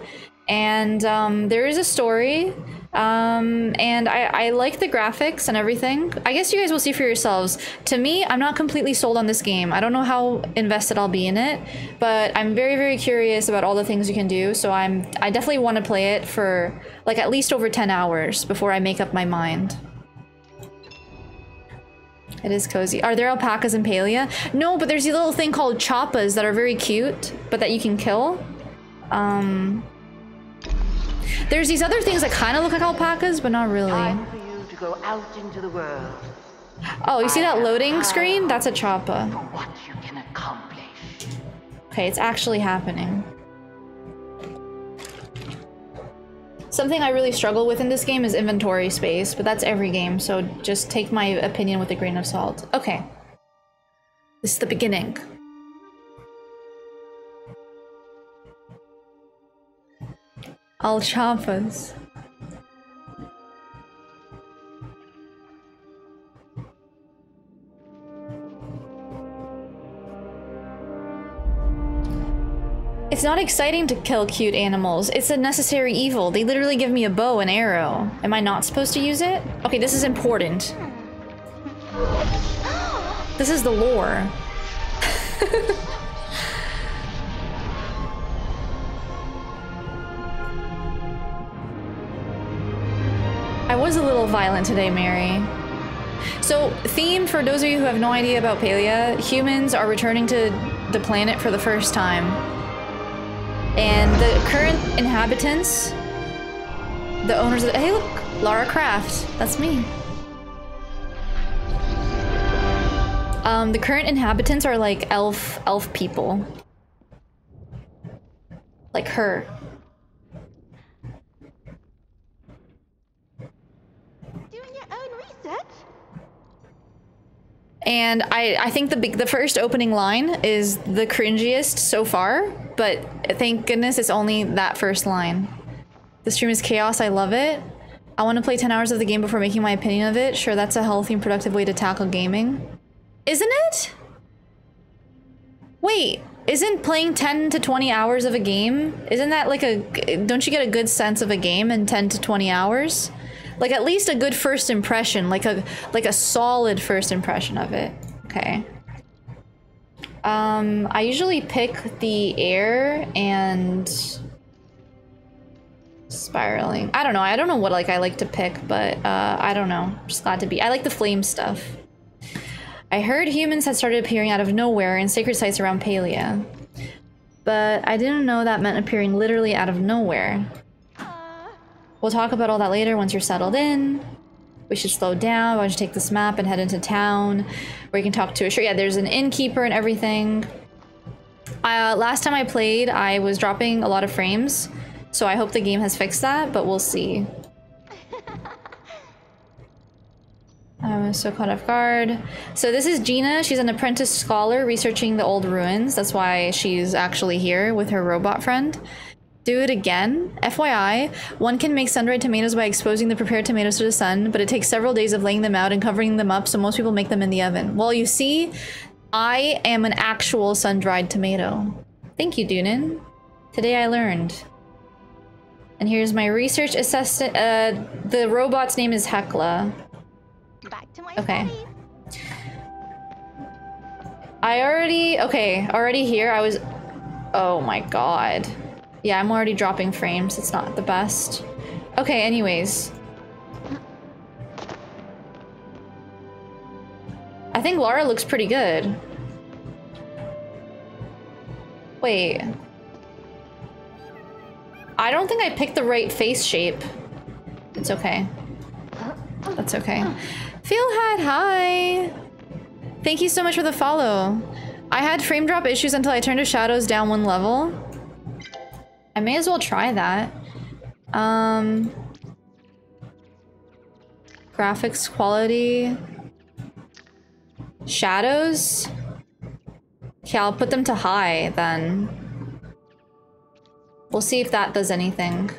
And um, there is a story. Um, and I, I like the graphics and everything. I guess you guys will see for yourselves. To me, I'm not completely sold on this game. I don't know how invested I'll be in it, but I'm very, very curious about all the things you can do. So I'm, I definitely want to play it for like at least over 10 hours before I make up my mind. It is cozy. Are there alpacas in Palia? No, but there's a little thing called Chapaas that are very cute, but that you can kill. Um, there's these other things that kind of look like alpacas, but not really. You to go out into the world Oh, you see that loading screen? That's a Chapaa. what you can accomplish. Okay, it's actually happening. Something I really struggle with in this game is inventory space, but that's every game, so just take my opinion with a grain of salt. Okay. This is the beginning. Alchafas. It's not exciting to kill cute animals. It's a necessary evil. They literally give me a bow and arrow. Am I not supposed to use it? Okay, this is important. This is the lore. I was a little violent today, Mary. So, theme for those of you who have no idea about Palia, humans are returning to the planet for the first time. And the current inhabitants, the owners of the, hey look, Lara Croft, that's me. Um, the current inhabitants are like elf, elf people. Like her. Doing your own research? And I, I think the big, the first opening line is the cringiest so far, but thank goodness it's only that first line. The stream is chaos, I love it. I want to play 10 hours of the game before making my opinion of it. Sure, that's a healthy and productive way to tackle gaming. Isn't it? Wait, isn't playing 10 to 20 hours of a game, isn't that like a, don't you get a good sense of a game in 10 to 20 hours? Like at least a good first impression, like a like a solid first impression of it. Okay. Um, I usually pick the air and spiraling. I don't know. I don't know what like I like to pick, but uh, I don't know. Just glad to be. I like the flame stuff. I heard humans had started appearing out of nowhere in sacred sites around Palia, But I didn't know that meant appearing literally out of nowhere. We'll talk about all that later once you're settled in. We should slow down. Why don't you take this map and head into town where you can talk to a sure. Yeah, there's an innkeeper and everything. Uh, last time I played, I was dropping a lot of frames. So I hope the game has fixed that, but we'll see. I'm so caught off guard. So this is Jina. She's an apprentice scholar researching the old ruins. That's why she's actually here with her robot friend. Do it again. FYI, one can make sun-dried tomatoes by exposing the prepared tomatoes to the sun, but it takes several days of laying them out and covering them up, so most people make them in the oven. Well, you see, I am an actual sun-dried tomato. Thank you, Dunin. Today I learned. And here's my research assistant. Uh, the robot's name is Hecla. Back to my Okay. studies. I already, okay, already here, I was, oh my god. Yeah, I'm already dropping frames, it's not the best. Okay, anyways. I think Lara looks pretty good. Wait. I don't think I picked the right face shape. It's okay. That's okay. Feel Feelhead, hi! Thank you so much for the follow. I had frame drop issues until I turned the shadows down one level. I may as well try that. Um, graphics quality. Shadows? Okay, I'll put them to high then. We'll see if that does anything.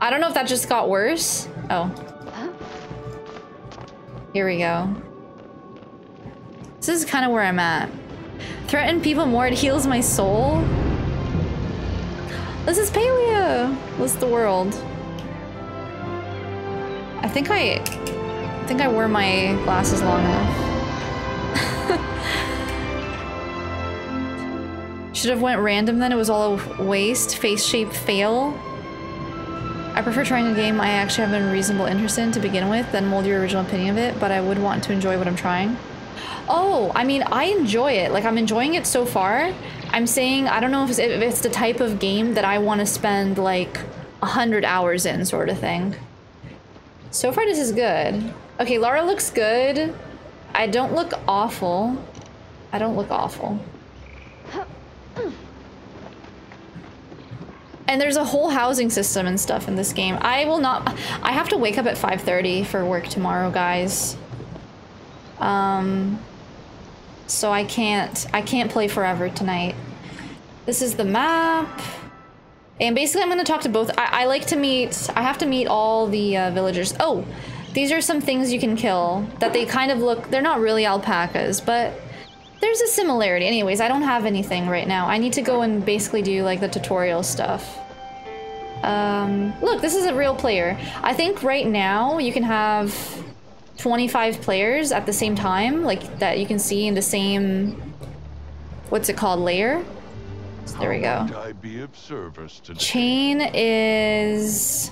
I don't know if that just got worse. Oh. Here we go. This is kind of where I'm at. Threaten people more, it heals my soul. This is Palia. What's the world? I think I, I think I wore my glasses long enough. Should have went random then. It was all a waste. Face shape fail. I prefer trying a game I actually have a reasonable interest in to begin with than mold your original opinion of it, but I would want to enjoy what I'm trying. Oh, I mean, I enjoy it. Like, I'm enjoying it so far. I'm saying, I don't know if it's, if it's the type of game that I want to spend, like, a 100 hours in, sort of thing. So far, this is good. Okay, Lara looks good. I don't look awful. I don't look awful. And there's a whole housing system and stuff in this game. I will not... I have to wake up at 5.30 for work tomorrow, guys. Um... So I can't... I can't play forever tonight. This is the map. And basically I'm going to talk to both... I, I like to meet... I have to meet all the uh, villagers. Oh! These are some things you can kill that they kind of look... They're not really alpacas, but... There's a similarity. Anyways, I don't have anything right now. I need to go and basically do like the tutorial stuff. Um, look, this is a real player. I think right now you can have 25 players at the same time, like that you can see in the same, what's it called, layer? So there we go. I be of service today? Chayne is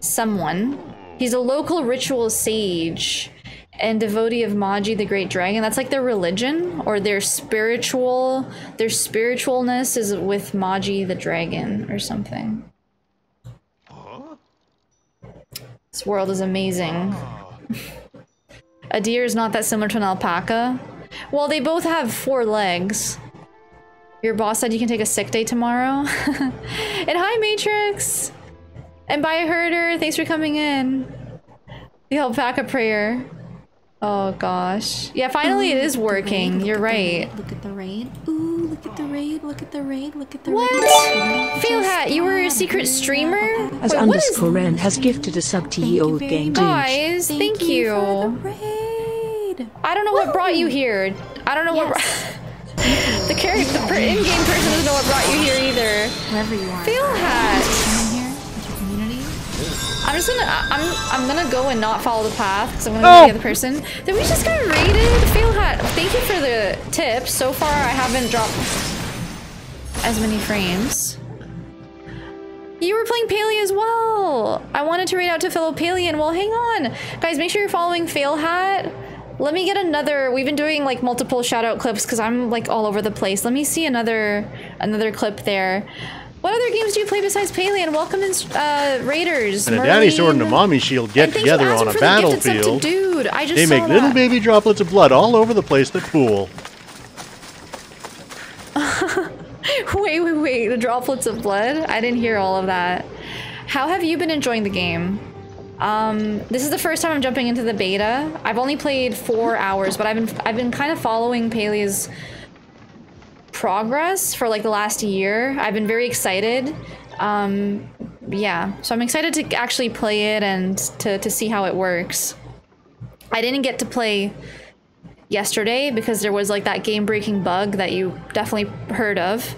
someone. He's a local ritual sage and devotee of Maji the Great Dragon. That's like their religion or their spiritual their spiritualness is with Maji the Dragon or something. This world is amazing. Ah. a deer is not that similar to an alpaca. Well, they both have four legs. Your boss said you can take a sick day tomorrow. and hi, Matrix! And bye, Herder. Thanks for coming in. The alpaca prayer. Oh gosh. Yeah, finally Ooh, it is look at the raid, working. You're right. raid, Look at the raid. Ooh, look at the raid. Look at the raid. Look at the What? raid. Fail hat, you were a secret streamer? As Wait, what is underscore Ren has gifted a sub to Thank ye you old very game Guys, thank, for you. the raid. I don't know what brought you here. I don't know what Yes. brought the character the in-game person doesn't know what brought you here either. Wherever you are. Fail hat. I'm just gonna I'm I'm gonna go and not follow the path because I'm gonna Oh. be the other person. Then we just got raided. Fail hat. Thank you for the tip. So far I haven't dropped as many frames. You were playing Palia as well. I wanted to read out to fellow Palean. Well, hang on. Guys, make sure you're following Fail Hat. Let me get another. We've been doing like multiple shout out clips because I'm like all over the place. Let me see another another clip there. What other games do you play besides Palia? And welcome in uh, Raiders. And a daddy sword and a mommy shield get And thanks for together on a for the gifted sub to battlefield. Dude, I just They saw make little baby droplets of blood all over the place that pool. wait, wait, wait. The droplets of blood? I didn't hear all of that. How have you been enjoying the game? Um, this is the first time I'm jumping into the beta. I've only played four hours, but I've been I've been kind of following Palia's progress for like the last year. I've been very excited. Um, yeah, so I'm excited to actually play it and to, to see how it works. I didn't get to play yesterday because there was like that game breaking bug that you definitely heard of.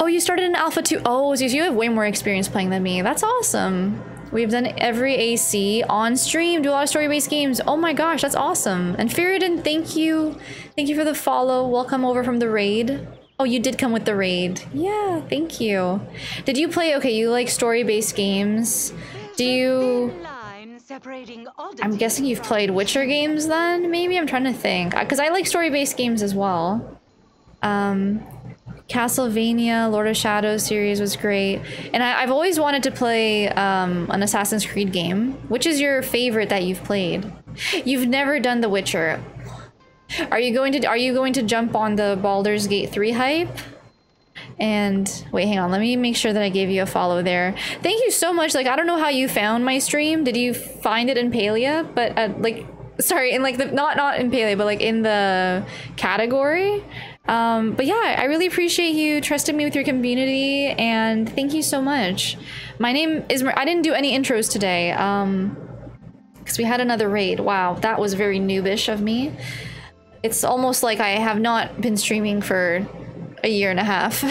Oh, you started in Alpha 2. Oh, so you have way more experience playing than me. That's awesome. We've done every AC on stream, do a lot of story-based games. Oh my gosh, that's awesome. And Feridin, thank you. Thank you for the follow. Welcome over from the raid. Oh, you did come with the raid. Yeah, thank you. Did you play, okay, you like story-based games. Do you... I'm guessing you've played Witcher games then? Maybe? I'm trying to think. Because I like story-based games as well. Um, Castlevania, Lord of Shadows series was great. And I, I've always wanted to play um, an Assassin's Creed game. Which is your favorite that you've played? You've never done The Witcher. Are you going to are you going to jump on the Baldur's Gate 3 hype? And wait, hang on. Let me make sure that I gave you a follow there. Thank you so much. Like, I don't know how you found my stream. Did you find it in Palia? But uh, like, sorry, in like the not not in Palia, but like in the category. Um, but yeah, I really appreciate you trusting me with your community, and thank you so much. My name is. Mar- I didn't do any intros today, um, because we had another raid. Wow, that was very noobish of me. It's almost like I have not been streaming for a year and a half.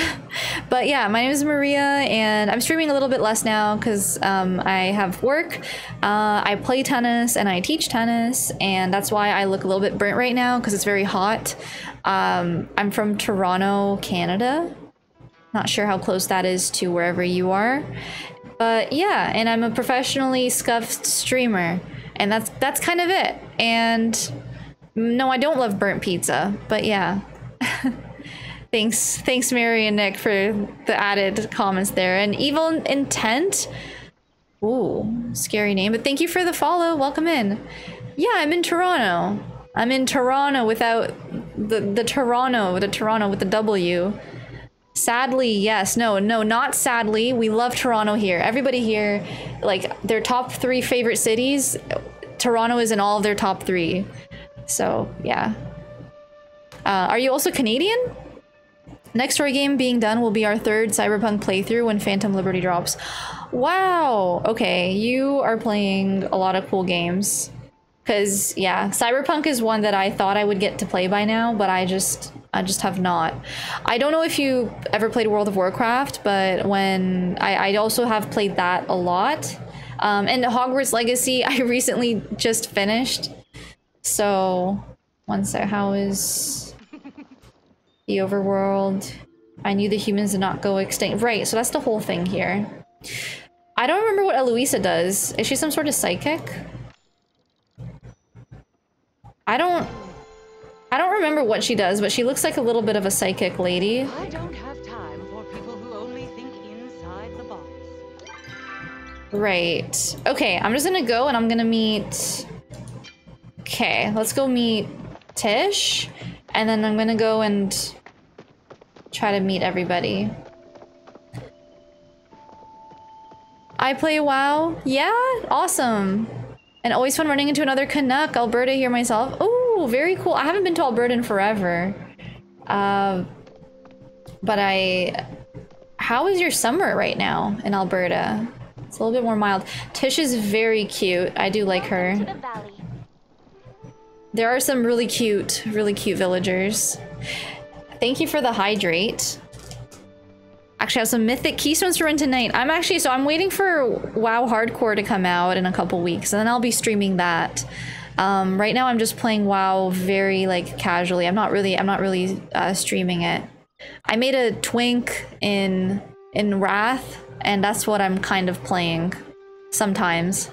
but yeah, my name is Maria, and I'm streaming a little bit less now because um, I have work. Uh, I play tennis and I teach tennis, and that's why I look a little bit burnt right now because it's very hot. Um, I'm from Toronto, Canada. Not sure how close that is to wherever you are. But yeah, and I'm a professionally scuffed streamer, and that's that's kind of it. And no, I don't love burnt pizza, but yeah. thanks, thanks, Mary and Nick for the added comments there. And evil intent. Ooh, scary name. But thank you for the follow. Welcome in. Yeah, I'm in Toronto. I'm in Toronto without the the Toronto, the Toronto with the W. Sadly, yes. No, no, not sadly. We love Toronto here. Everybody here, like their top three favorite cities, Toronto is in all of their top three. So yeah. Uh, are you also Canadian? Next story game being done will be our third Cyberpunk playthrough when Phantom Liberty drops. Wow. Okay, you are playing a lot of cool games. Cause yeah, Cyberpunk is one that I thought I would get to play by now, but I just I just have not. I don't know if you ever played World of Warcraft, but when I, I also have played that a lot. Um, and Hogwarts Legacy, I recently just finished. So, one sec, how is the overworld? I knew the humans did not go extinct. Right, so that's the whole thing here. I don't remember what Elouisa does. Is she some sort of psychic? I don't... I don't remember what she does, but she looks like a little bit of a psychic lady. I don't have time for people who only think inside the box. Right. Okay, I'm just gonna go and I'm gonna meet... Okay, let's go meet Tish. And then I'm gonna go and try to meet everybody. I play WoW. Yeah, awesome. And always fun running into another Canuck. Alberta here myself. Oh, very cool. I haven't been to Alberta in forever. Uh, but I... How is your summer right now in Alberta? It's a little bit more mild. Tish is very cute. I do like her. There are some really cute, really cute villagers. Thank you for the hydrate. Actually, I have some mythic keystones to run tonight. I'm actually, so I'm waiting for WoW Hardcore to come out in a couple weeks, and then I'll be streaming that. Um, right now, I'm just playing WoW very like casually. I'm not really, I'm not really uh, streaming it. I made a twink in in Wrath, and that's what I'm kind of playing sometimes.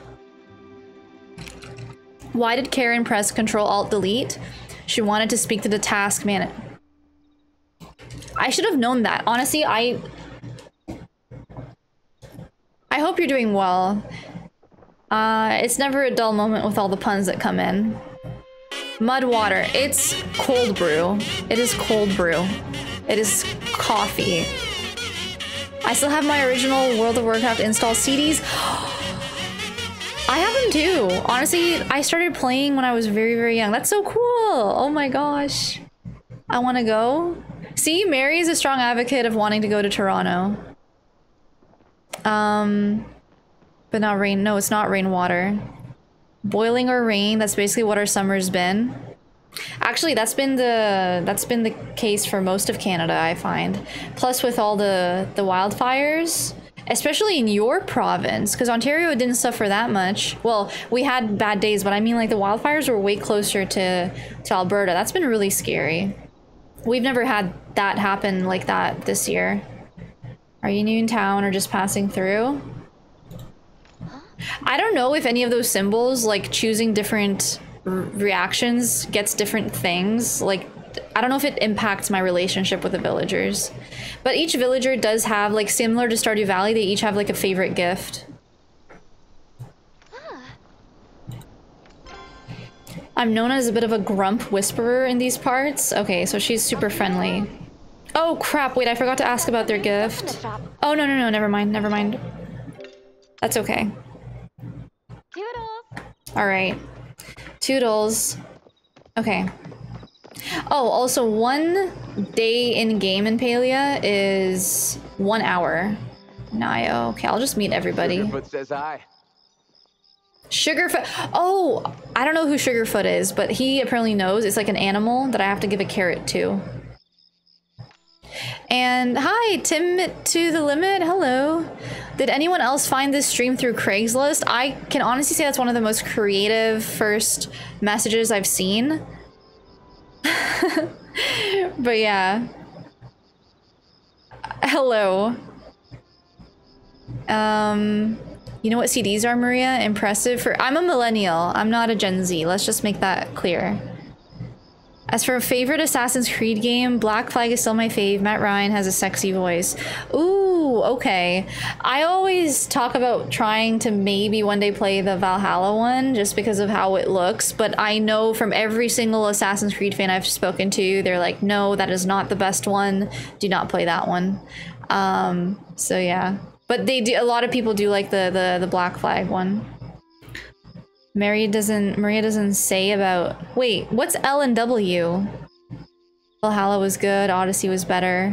Why did Karen press Control Alt Delete? She wanted to speak to the task man. I should have known that. Honestly, I... I hope you're doing well. Uh, it's never a dull moment with all the puns that come in. Mud water. It's cold brew. It is cold brew. It is coffee. I still have my original World of Warcraft install CDs. I have them too. Honestly, I started playing when I was very, very young. That's so cool. Oh my gosh. I want to go. See, Mary is a strong advocate of wanting to go to Toronto. Um, but not rain. No, it's not rainwater. Boiling or rain. That's basically what our summer's been. Actually, that's been the that's been the case for most of Canada, I find. Plus, with all the the wildfires, especially in your province, because Ontario didn't suffer that much. Well, we had bad days, but I mean, like the wildfires were way closer to to Alberta. That's been really scary. We've never had that happen like that this year. Are you new in town or just passing through? I don't know if any of those symbols, like choosing different reactions, gets different things. Like, I don't know if it impacts my relationship with the villagers. But each villager does have, like, similar to Stardew Valley, they each have, like, a favorite gift. I'm known as a bit of a grump whisperer in these parts. Okay, so she's super friendly. Oh crap, wait, I forgot to ask about their gift. Oh, no, no, no, never mind, never mind. That's okay. Alright. Toodles. Okay. Oh, also one day in game in Palia is one hour. Nai'o. Okay, I'll just meet everybody. Sugarfoot says I. Sugarfoot. Oh, I don't know who Sugarfoot is, but he apparently knows. It's like an animal that I have to give a carrot to. And hi, Tim to the limit. Hello. Did anyone else find this stream through Craigslist? I can honestly say that's one of the most creative first messages I've seen. but yeah. Hello. Um, you know what CDs are, Maria? Impressive for- I'm a millennial. I'm not a Gen Z. Let's just make that clear. As for a favorite Assassin's Creed game, Black Flag is still my fave. Matt Ryan has a sexy voice. Ooh, okay. I always talk about trying to maybe one day play the Valhalla one just because of how it looks, but I know from every single Assassin's Creed fan I've spoken to, they're like, no, that is not the best one. Do not play that one. Um, so yeah. But they do a lot of people do like the the, the Black Flag one. Mary doesn't Maria doesn't say about wait, what's L and W? Valhalla was good, Odyssey was better.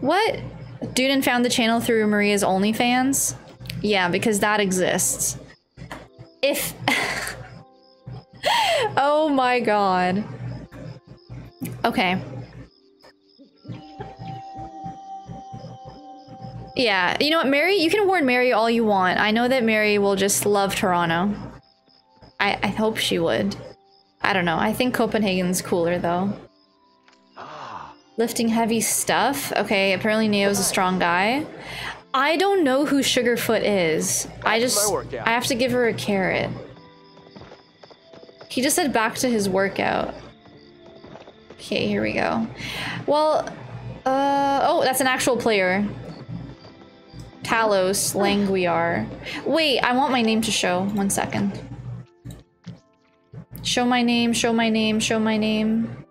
What? Duden found the channel through Maria's OnlyFans? Yeah, because that exists. If Oh my god. Okay. Yeah, you know what, Mary, you can warn Mary all you want. I know that Mary will just love Toronto. I, I hope she would. I don't know. I think Copenhagen's cooler though. Lifting heavy stuff. Okay, apparently Nai'o's a strong guy. I don't know who Sugarfoot is. I just I have to give her a carrot. He just said back to his workout. Okay, here we go. Well, uh oh, that's an actual player. Talos Languiar. Wait, I want my name to show. One second. Show my name, show my name, show my name.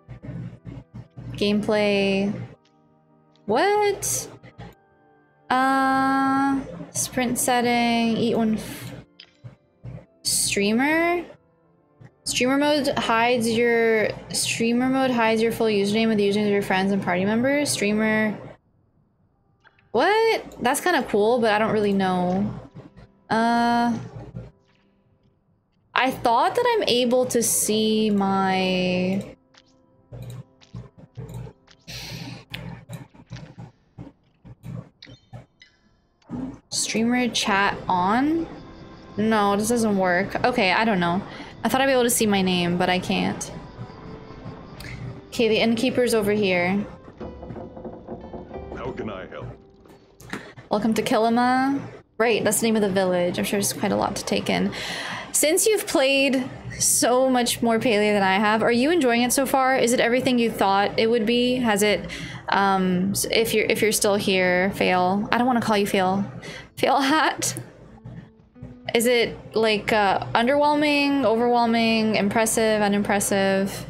Gameplay. What? Uh, sprint setting, eat one. streamer? Streamer mode hides your streamer mode hides your full username with the usernames of your friends and party members. Streamer what? That's kind of cool, but I don't really know. Uh, I thought that I'm able to see my... Streamer chat on? No, this doesn't work. Okay, I don't know. I thought I'd be able to see my name, but I can't. Okay, the innkeeper's over here. Welcome to Kilima. Right, that's the name of the village. I'm sure there's quite a lot to take in. Since you've played so much more Palia than I have, are you enjoying it so far? Is it everything you thought it would be? Has it, um, if you're if you're still here, fail. I don't want to call you fail. Fail hat. Is it like uh, underwhelming, overwhelming, impressive, unimpressive?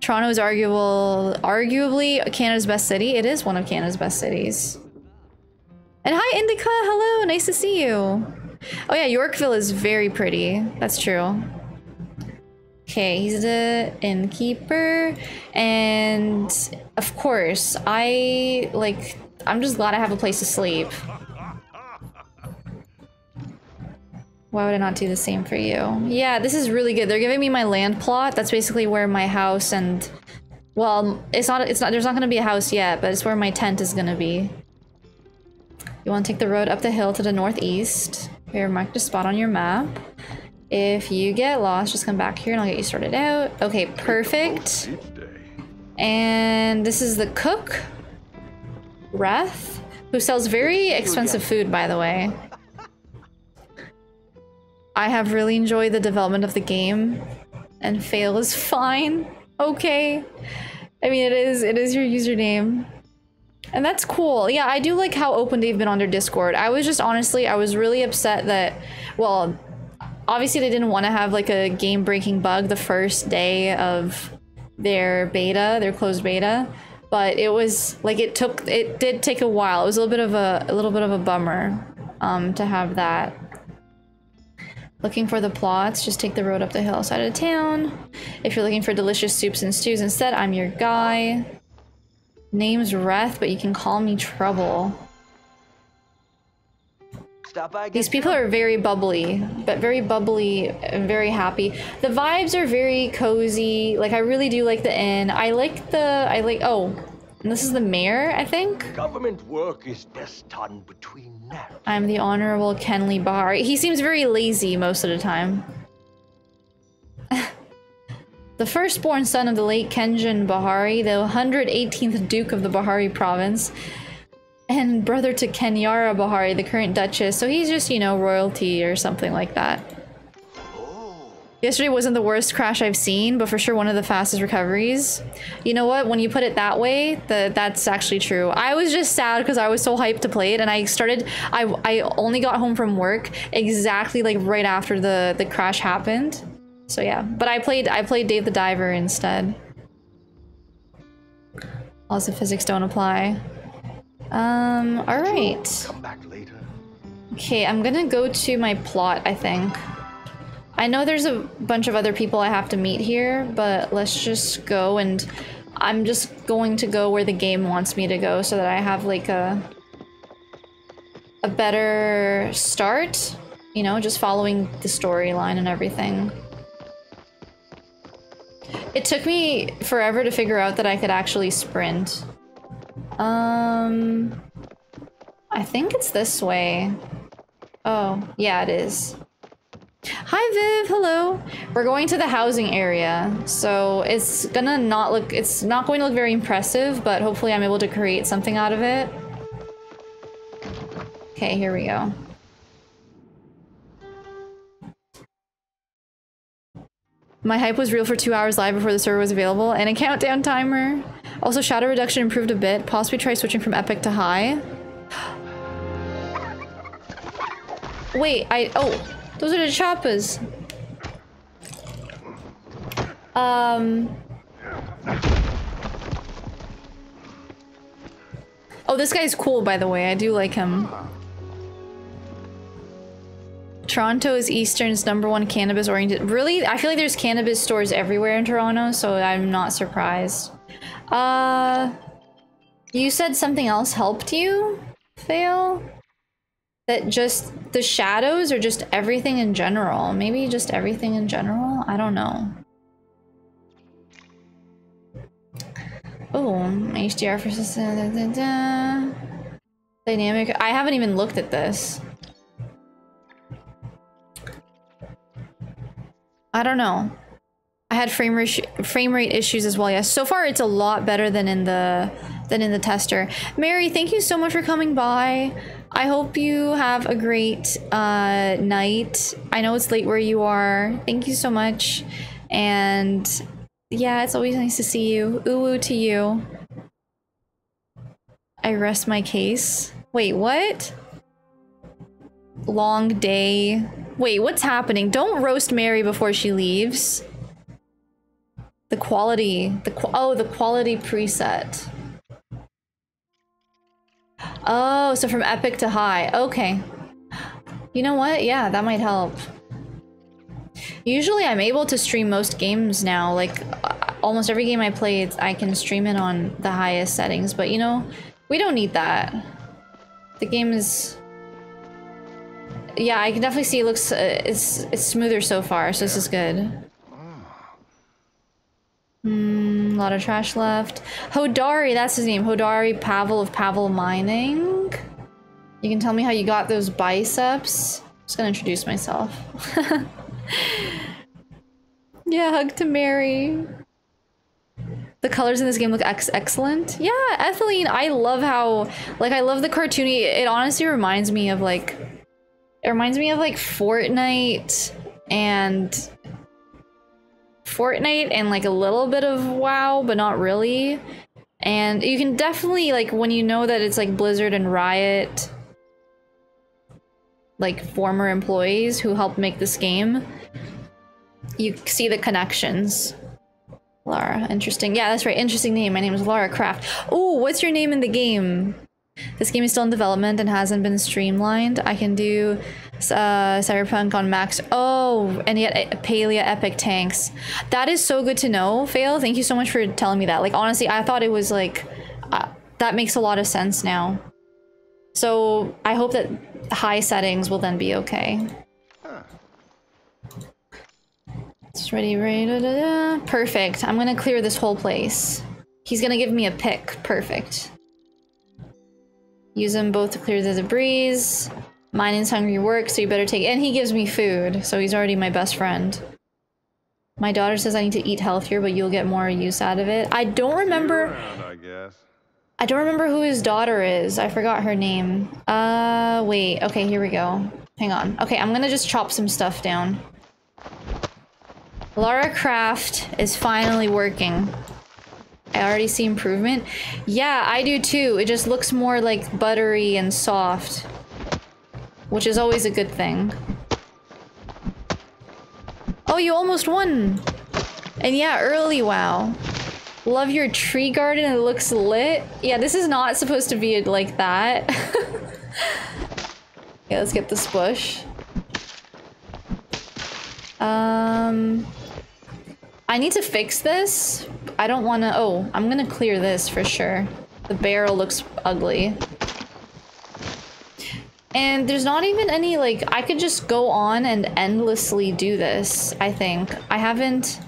Toronto is arguable, arguably Canada's best city. It is one of Canada's best cities. And hi, Indica. Hello, nice to see you. Oh yeah, Yorkville is very pretty. That's true. Okay, he's the innkeeper, and of course, I like. I'm just glad I have a place to sleep. Why would I not do the same for you? Yeah, this is really good. They're giving me my land plot. That's basically where my house and well, it's not it's not there's not going to be a house yet, but it's where my tent is going to be. You want to take the road up the hill to the northeast. Here, marked a spot on your map. If you get lost, just come back here and I'll get you sorted out. Okay, perfect. And this is the cook, Reth, who sells very expensive food, by the way. I have really enjoyed the development of the game, and fail is fine. Okay. I mean, it is, it is your username. And that's cool. Yeah, I do like how open they've been on their Discord. I was just honestly, I was really upset that, well, obviously they didn't want to have like a game breaking bug the first day of their beta, their closed beta. But it was like it took, it did take a while. It was a little bit of a, a little bit of a bummer um, to have that. Looking for the plots, just take the road up the hill side of town. If you're looking for delicious soups and stews instead, I'm your guy. Name's Reth, but you can call me Trouble. Stop by. These people are very bubbly, but very bubbly and very happy. The vibes are very cozy. Like I really do like the inn. I like the I like oh, and this is the mayor, I think. Government work is best done between narrow. I'm the honorable Kenli Bahari. He seems very lazy most of the time. the firstborn son of the late Kenjin Bahari, the 118th Duke of the Bahari province, and brother to Kenyara Bahari, the current Duchess. So he's just, you know, royalty or something like that. Yesterday wasn't the worst crash I've seen, but for sure one of the fastest recoveries. You know what? When you put it that way, the, that's actually true. I was just sad because I was so hyped to play it, and I started. I I only got home from work exactly like right after the the crash happened. So yeah, but I played I played Dave the Diver instead. Also, physics don't apply. Um. All right. Okay, I'm gonna go to my plot. I think. I know there's a bunch of other people I have to meet here, but let's just go and I'm just going to go where the game wants me to go so that I have like a a better start, you know, just following the storyline and everything. It took me forever to figure out that I could actually sprint. Um I think it's this way. Oh, yeah, it is. Hi Viv, hello. We're going to the housing area, so it's gonna not look, it's not going to look very impressive, but hopefully I'm able to create something out of it. Okay, here we go. My hype was real for two hours live before the server was available, and a countdown timer. Also, shadow reduction improved a bit. Possibly try switching from epic to high. Wait, I- oh, those are the choppers. Um. Oh, this guy's cool, by the way. I do like him. Toronto is Eastern's number one cannabis oriented. Really? I feel like there's cannabis stores everywhere in Toronto, so I'm not surprised. Uh. You said something else helped you? Fail? That just the shadows or just everything in general? Maybe just everything in general? I don't know. Oh, HDR for. Da, da, da. Dynamic. I haven't even looked at this. I don't know. I had frame rate frame rate issues as well. Yes, so far it's a lot better than in the than in the tester. Mary, thank you so much for coming by. I hope you have a great uh, night. I know it's late where you are. Thank you so much. And yeah, it's always nice to see you. Uwu to you. I rest my case. Wait, what? Long day. Wait, what's happening? Don't roast Mary before she leaves. The quality. The qu oh, the quality preset. Oh, so from epic to high. Okay. You know what? Yeah, that might help. Usually I'm able to stream most games now. Like, uh, almost every game I play, I can stream it on the highest settings. But, you know, we don't need that. The game is... Yeah, I can definitely see it looks... Uh, it's, it's smoother so far, so this is good. Hmm, a lot of trash left. Hodari, that's his name. Hodari Pavel of Pavel Mining. You can tell me how you got those biceps. I'm Just gonna introduce myself. yeah, hug to Mary. The colors in this game look ex excellent. Yeah, Ethylene, I love how, like, I love the cartoony. It honestly reminds me of, like, it reminds me of, like, Fortnite and Fortnite and like a little bit of WoW, but not really. And you can definitely like when you know that it's like Blizzard and Riot like former employees who helped make this game, you see the connections. Lara, interesting. Yeah, that's right. Interesting name. My name is Lara Croft. Oh, what's your name in the game? This game is still in development and hasn't been streamlined. I can do uh, Cyberpunk on Max. Oh, and yet uh, Palia Epic tanks. That is so good to know, Fail. Thank you so much for telling me that. Like, honestly, I thought it was like, uh, that makes a lot of sense now. So I hope that high settings will then be okay. It's ready, ready, da, da, da. Perfect. I'm gonna clear this whole place. He's gonna give me a pick. Perfect. Use them both to clear the debris. Mine is hungry work, so you better take And he gives me food, so he's already my best friend. My daughter says I need to eat healthier, but you'll get more use out of it. I don't remember... I guess. I don't remember who his daughter is. I forgot her name. Uh, wait. Okay, here we go. Hang on. Okay, I'm gonna just chop some stuff down. Lara Croft is finally working. I already see improvement. Yeah, I do too. It just looks more like buttery and soft. Which is always a good thing. Oh, you almost won! And yeah, early wow. Love your tree garden, it looks lit. Yeah, this is not supposed to be like that. yeah, let's get this bush. Um... I need to fix this. I don't want to... Oh, I'm going to clear this for sure. The barrel looks ugly. And there's not even any, like... I could just go on and endlessly do this, I think. I haven't...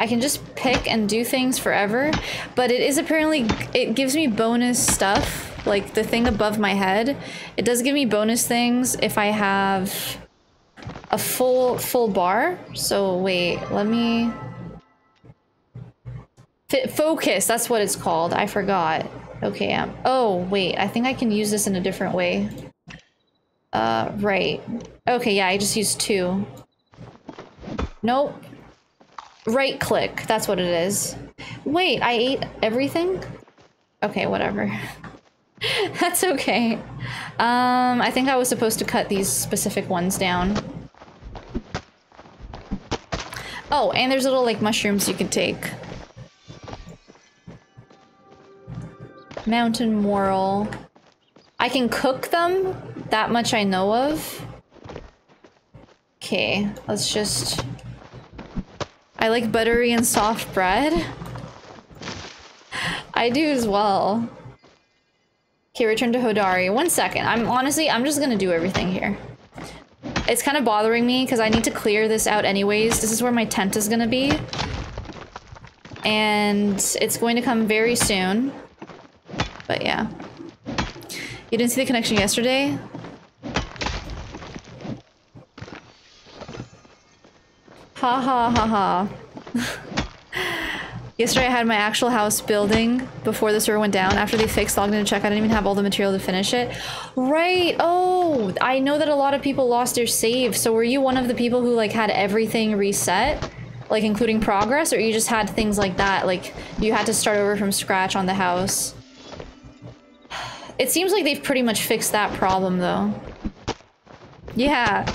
I can just pick and do things forever. But it is apparently... It gives me bonus stuff. Like, the thing above my head. It does give me bonus things if I have a full full bar. So wait, let me Fit focus. That's what it's called. I forgot. Okay. Um, oh wait, I think I can use this in a different way. Uh, right. Okay, yeah, I just used two. Nope. Right click. That's what it is. Wait, I ate everything? Okay, whatever. That's okay. Um, I think I was supposed to cut these specific ones down. Oh, and there's little like mushrooms you can take. Mountain Morel. I can cook them. That much I know of. Okay, let's just... I like buttery and soft bread. I do as well. Okay, return to Hodari. One second. I'm honestly, I'm just gonna do everything here. It's kind of bothering me because I need to clear this out anyways. This is where my tent is to be. And it's going to come very soon. But yeah. You didn't see the connection yesterday? Ha ha ha ha. Yesterday I had my actual house building before the server went down. After they fixed logged in to check, I didn't even have all the material to finish it. Right. Oh, I know that a lot of people lost their save. So were you one of the people who like had everything reset? Like including progress? Or you just had things like that? Like you had to start over from scratch on the house? It seems like they've pretty much fixed that problem though. Yeah.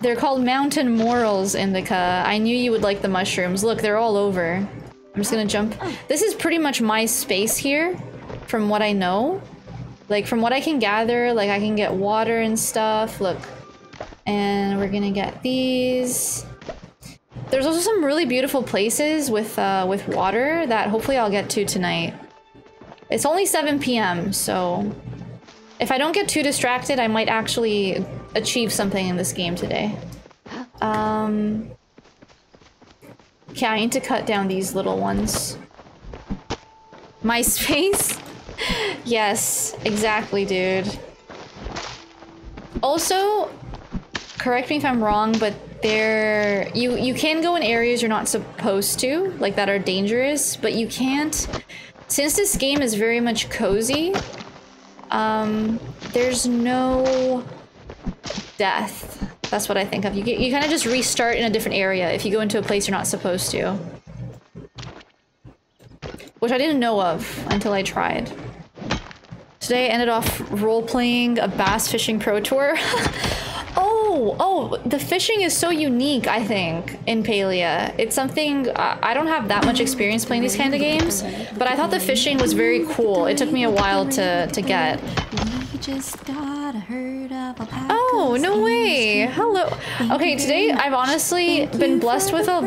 They're called mountain morels, Indica. I knew you would like the mushrooms. Look, they're all over. I'm just gonna jump. This is pretty much my space here, from what I know. Like, from what I can gather, like, I can get water and stuff. Look. And we're gonna get these. There's also some really beautiful places with, uh, with water that hopefully I'll get to tonight. It's only 7 p.m., so... If I don't get too distracted, I might actually achieve something in this game today. Um... Okay, I need to cut down these little ones. My space? yes, exactly, dude. Also, correct me if I'm wrong, but there you you can go in areas you're not supposed to, like that are dangerous, but you can't since this game is very much cozy, um there's no death that's what I think of. You you kind of just restart in a different area if you go into a place you're not supposed to. Which I didn't know of until I tried. Today I ended off role-playing a bass fishing pro tour. oh, oh, the fishing is so unique, I think, in Palia. It's something, uh, I don't have that much experience playing these kind of games, but I thought the fishing was very cool. It took me a while to, to get. We just got a herd of alpacas. Oh, no way. Hello. Okay, today I've honestly been blessed with a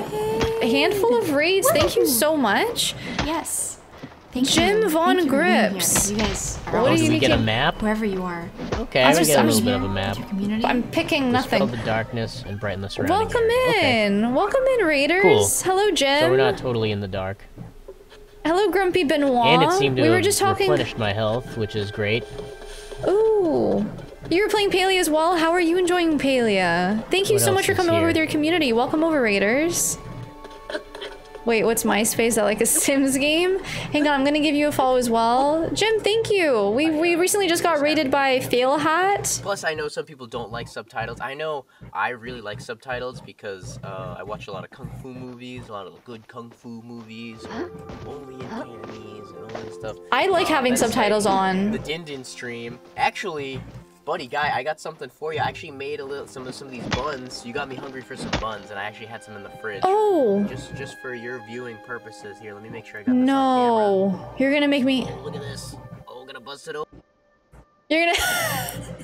handful of raids. Thank you so much. Yes. Thank Jim you. Von Thank you for being here. Grips. You guys are What do you we get a map? wherever you are. Okay, I'm we just- get a I'm little just- bit of a map. I'm picking Dispel nothing. the darkness and brighten the surrounding Welcome area. Okay. in. Welcome in, Raiders. Cool. Hello, Jim. So we're not totally in the dark. Hello, Grumpy Benoit. And it seemed to we were have just talking. replenished my health, which is great. Ooh. You were playing Palia as well? How are you enjoying Palia? Thank you What so much for is coming over with your community. Welcome over, Raiders. Wait, what's MySpace? Is that like a Sims game? Hang on, I'm gonna give you a follow as well. Jim, thank you. We we recently just got rated by Fail Hat. Plus, I know some people don't like subtitles. I know I really like subtitles because uh, I watch a lot of kung fu movies, a lot of good kung fu movies, only in Cantonese and all this stuff. I like Uh, having that's like subtitles on. The Din Din stream. Actually, buddy guy, I got something for you. I actually made a little some of some of these buns. You got me hungry for some buns, and I actually had some in the fridge. Oh. Just just for your viewing purposes. Here, let me make sure I got this on camera. No. You're gonna make me. Oh, look at this. Oh, gonna bust it open. You're gonna.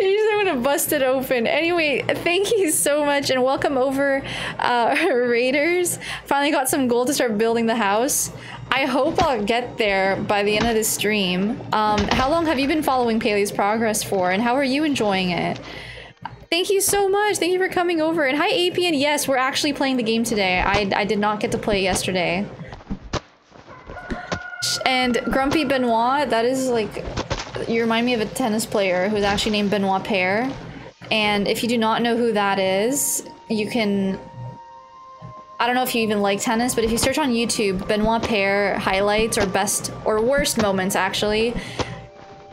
You're just gonna bust it open. Anyway, thank you so much and welcome over, uh, Raiders. Finally got some gold to start building the house. I hope I'll get there by the end of the stream. Um, how long have you been following Palia's progress for, and how are you enjoying it? Thank you so much. Thank you for coming over. And hi, Apian. Yes, we're actually playing the game today. I, I did not get to play yesterday. And Grumpy Benoit, that is like, you remind me of a tennis player who's actually named Benoit Paire. And if you do not know who that is, you can. I don't know if you even like tennis, but if you search on YouTube, Benoit Paire highlights or best or worst moments, actually,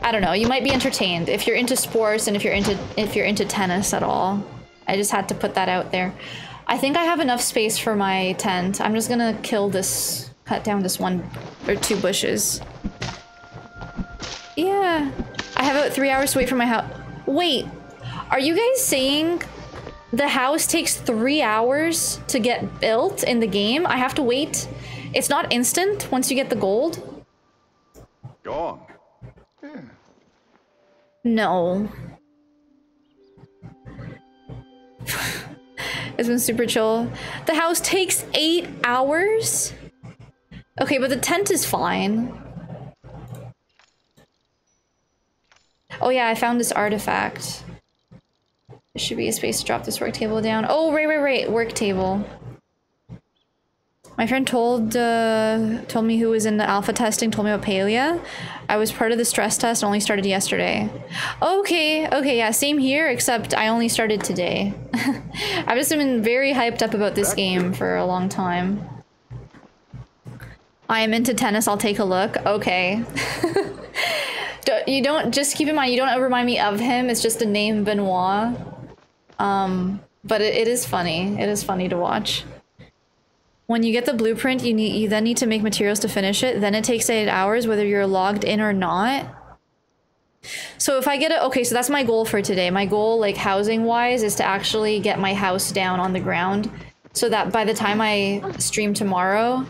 I don't know. You might be entertained if you're into sports and if you're into if you're into tennis at all. I just had to put that out there. I think I have enough space for my tent. I'm just gonna kill this, cut down this one or two bushes. Yeah, I have about three hours to wait for my house. Wait, are you guys saying the house takes three hours to get built in the game? I have to wait. It's not instant once you get the gold. Go on. Hmm. No. it's been super chill. The house takes eight hours? Okay, but the tent is fine. Oh yeah, I found this artifact. There should be a space to drop this work table down. Oh, right, right, right, work table. My friend told uh, told me who was in the alpha testing, told me about Palia. I was part of the stress test only started yesterday. Okay, okay, yeah, same here, except I only started today. I've just been very hyped up about this game for a long time. I am into tennis, I'll take a look. Okay. Don't- you don't, just keep in mind, you don't remind me of him, it's just the name Benoit. Um, but it, it is funny. It is funny to watch. When you get the blueprint, you need you then need to make materials to finish it. Then it takes eight hours, whether you're logged in or not. So if I get it, okay, so that's my goal for today. My goal, like housing wise, is to actually get my house down on the ground, so that by the time I stream tomorrow,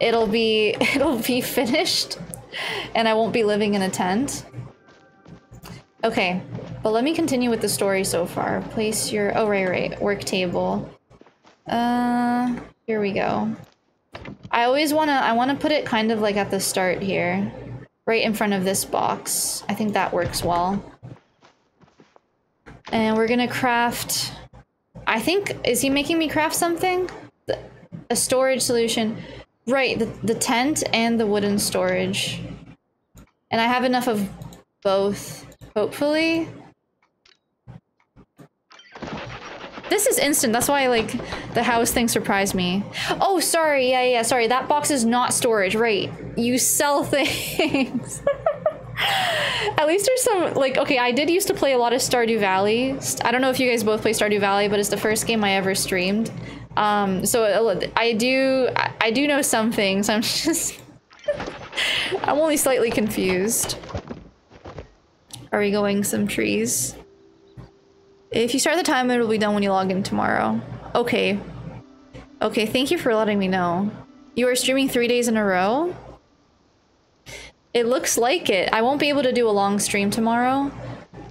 it'll be it'll be finished, and I won't be living in a tent. Okay, but let me continue with the story so far. Place your oh right right work table. Uh, here we go. I always wanna I wanna put it kind of like at the start here, right in front of this box. I think that works well. And we're gonna craft. I think is he making me craft something? The- A storage solution. Right, the the tent and the wooden storage. And I have enough of both, hopefully. This is instant. That's why, like, the house thing surprised me. Oh, sorry. Yeah, yeah, sorry. That box is not storage. Right. You sell things. At least there's some, like, okay, I did used to play a lot of Stardew Valley. I don't know if you guys both play Stardew Valley, but it's the first game I ever streamed. Um, so uh, I do, I I do know some things. I'm just, I'm only slightly confused. Are we going some trees? If you start the timer, it'll be done when you log in tomorrow. Okay. Okay, thank you for letting me know. You are streaming three days in a row? It looks like it. I won't be able to do a long stream tomorrow.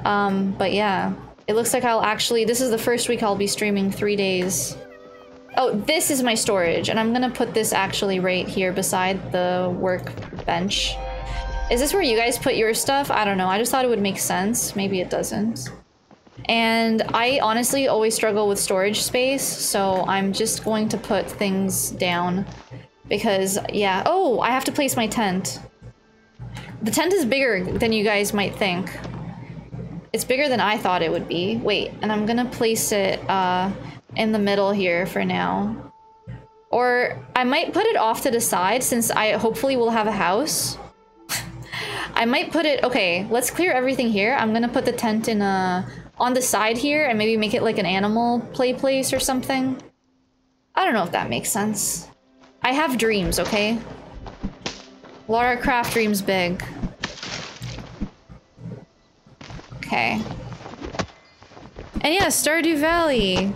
Um, but yeah, it looks like I'll actually, this is the first week I'll be streaming three days. Oh, this is my storage, and I'm gonna put this actually right here beside the workbench. Is this where you guys put your stuff? I don't know, I just thought it would make sense. Maybe it doesn't. And I honestly always struggle with storage space, so I'm just going to put things down. Because, yeah. Oh, I have to place my tent. The tent is bigger than you guys might think. It's bigger than I thought it would be. Wait, and I'm gonna place it uh, in the middle here for now. Or I might put it off to the side since I hopefully will have a house. I might put it, okay, let's clear everything here. I'm gonna put the tent in a, on the side here and maybe make it like an animal play place or something. I don't know if that makes sense. I have dreams, okay? Lara Croft dreams big. Okay. And yeah, Stardew Valley.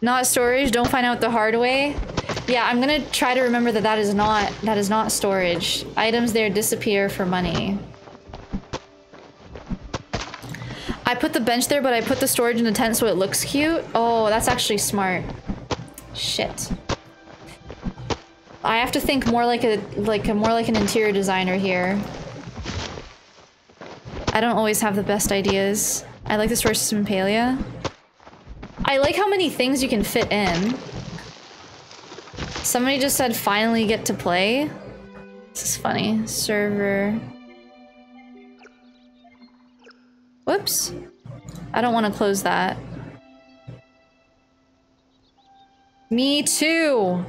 Not storage, don't find out the hard way. Yeah, I'm gonna try to remember that that is not, that is not storage. Items there disappear for money. I put the bench there, but I put the storage in the tent so it looks cute. Oh, that's actually smart. Shit. I have to think more like a like a more like an interior designer here. I don't always have the best ideas. I like the storage system in Palia. I like how many things you can fit in. Somebody just said finally get to play. This is funny. Server. Whoops. I don't want to close that. Me too.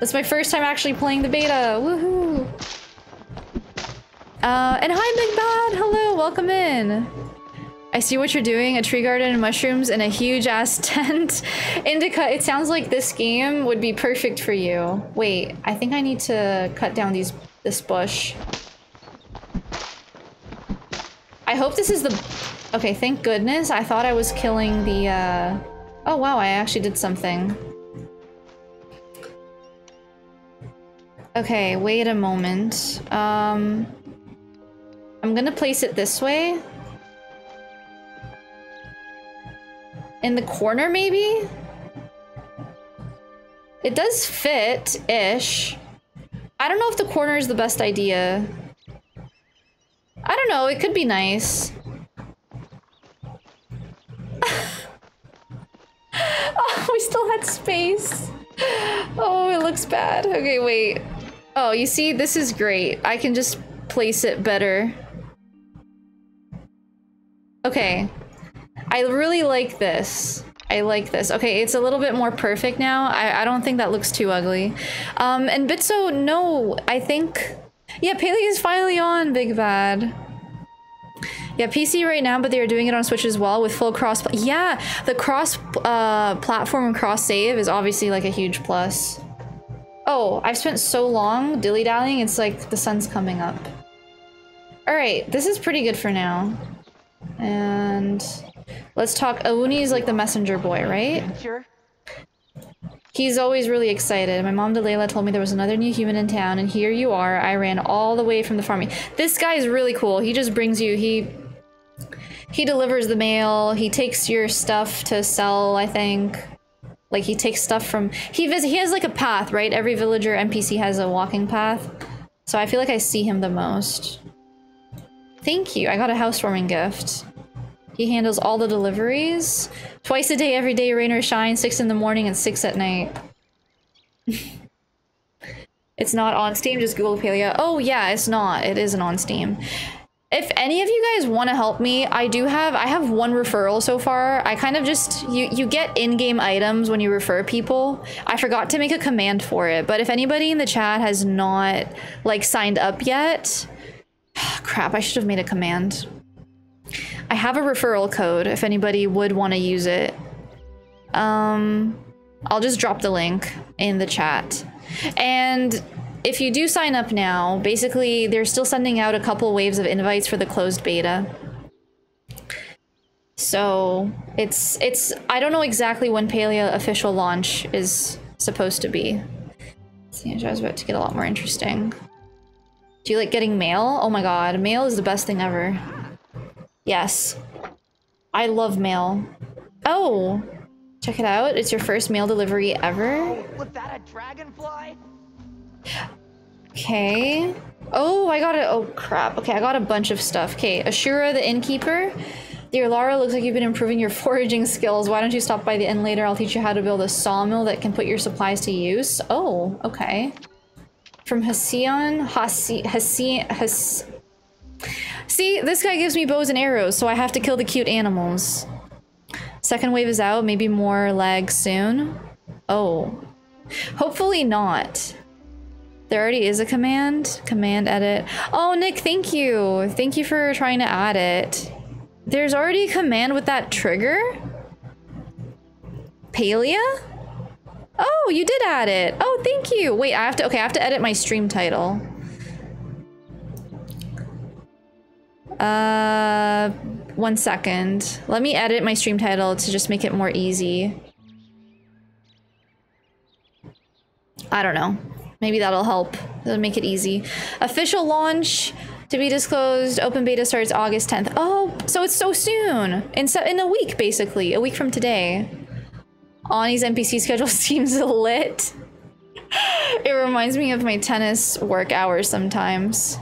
That's my first time actually playing the beta. Woohoo! Uh, and hi, Big Bad! Hello, welcome in. I see what you're doing, a tree garden and mushrooms and a huge ass tent. Indica, it sounds like this game would be perfect for you. Wait, I think I need to cut down these this bush. I hope this is the... Okay, thank goodness. I thought I was killing the, uh... Oh wow, I actually did something. Okay, wait a moment. Um, I'm gonna place it this way. In the corner, maybe? It does fit-ish. I don't know if the corner is the best idea. I don't know, it could be nice. oh, we still had space. Oh, it looks bad. Okay, wait. Oh, you see, this is great. I can just place it better. Okay. I really like this. I like this. Okay, it's a little bit more perfect now. I, I don't think that looks too ugly. Um, and Bitso, no, I think... Yeah, Palia is finally on, Big Bad. Yeah, PC right now, but they are doing it on Switch as well with full cross. Yeah, the cross uh, platform and cross save is obviously like a huge plus. Oh, I've spent so long dilly dallying. It's like the sun's coming up. All right, this is pretty good for now. And let's talk. Auni's like the messenger boy, right? He's always really excited. My mom, Delaila, told me there was another new human in town, and here you are. I ran all the way from the farming. This guy is really cool. He just brings you, he... He delivers the mail. He takes your stuff to sell, I think. Like, he takes stuff from... He vis he has, like, a path, right? Every villager NPC has a walking path. So I feel like I see him the most. Thank you. I got a housewarming gift. He handles all the deliveries. Twice a day, every day, rain or shine, 6 in the morning and 6 at night. it's not on Steam, just Google Palia. Oh yeah, it's not. It isn't on Steam. If any of you guys want to help me, I do have, I have one referral so far. I kind of just, you, you get in-game items when you refer people. I forgot to make a command for it, but if anybody in the chat has not, like, signed up yet, crap, I should have made a command. I have a referral code if anybody would want to use it. Um, I'll just drop the link in the chat. And if you do sign up now, basically they're still sending out a couple waves of invites for the closed beta. So it's it's I don't know exactly when Palia official launch is supposed to be. I was about to get a lot more interesting. Do you like getting mail? Oh my god, mail is the best thing ever. Yes. I love mail. Oh, check it out. It's your first mail delivery ever. Was that a dragonfly? Okay. Oh, I got it. Oh, crap. Okay, I got a bunch of stuff. Okay, Ashura the innkeeper. Dear Lara, looks like you've been improving your foraging skills. Why don't you stop by the inn later? I'll teach you how to build a sawmill that can put your supplies to use. Oh, okay. From Hassian, Hasi, Hasi, Has. See, this guy gives me bows and arrows, so I have to kill the cute animals. Second wave is out, maybe more lag soon. Oh. Hopefully not. There already is a command. Command edit. Oh, Nick, thank you. Thank you for trying to add it. There's already a command with that trigger? Palia? Oh, you did add it. Oh, thank you. Wait, I have to, okay, I have to edit my stream title. Uh, one second. Let me edit my stream title to just make it more easy. I don't know. Maybe that'll help. That'll make it easy. Official launch to be disclosed. Open beta starts August 10th. Oh, so it's so soon. In, se in a week, basically. A week from today. Auni's NPC schedule seems lit. it reminds me of my tennis work hours sometimes.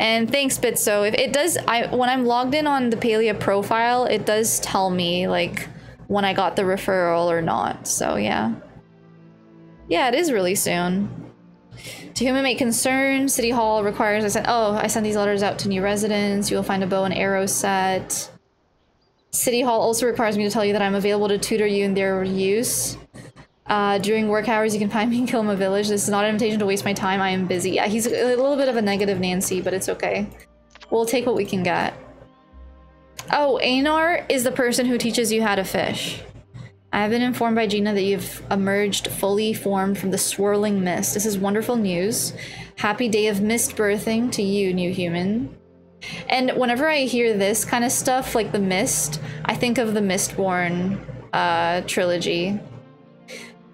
And thanks, Bitso. If it does, I when I'm logged in on the Palia profile, it does tell me like when I got the referral or not. So yeah. Yeah, it is really soon. To whom it may concern, City Hall requires I send. oh, I sent these letters out to new residents. You will find a bow and arrow set. City Hall also requires me to tell you that I'm available to tutor you in their use. Uh, during work hours, you can find me in Kilima Village. This is not an invitation to waste my time. I am busy. Yeah, he's a little bit of a negative Nancy, but it's okay. We'll take what we can get. Oh, Einar is the person who teaches you how to fish. I have been informed by Jina that you've emerged fully formed from the swirling mist. This is wonderful news. Happy day of mist birthing to you, new human. And whenever I hear this kind of stuff, like the mist, I think of the Mistborn uh, trilogy.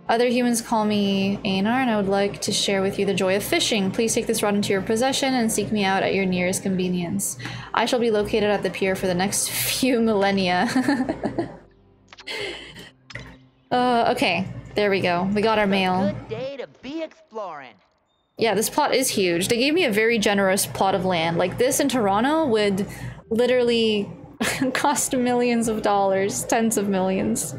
Other humans call me Einar, and I would like to share with you the joy of fishing. Please take this rod into your possession and seek me out at your nearest convenience. I shall be located at the pier for the next few millennia. uh, okay, there we go. We got our mail. Good day to be exploring. Yeah, this plot is huge. They gave me a very generous plot of land. Like this in Toronto would literally cost millions of dollars, tens of millions.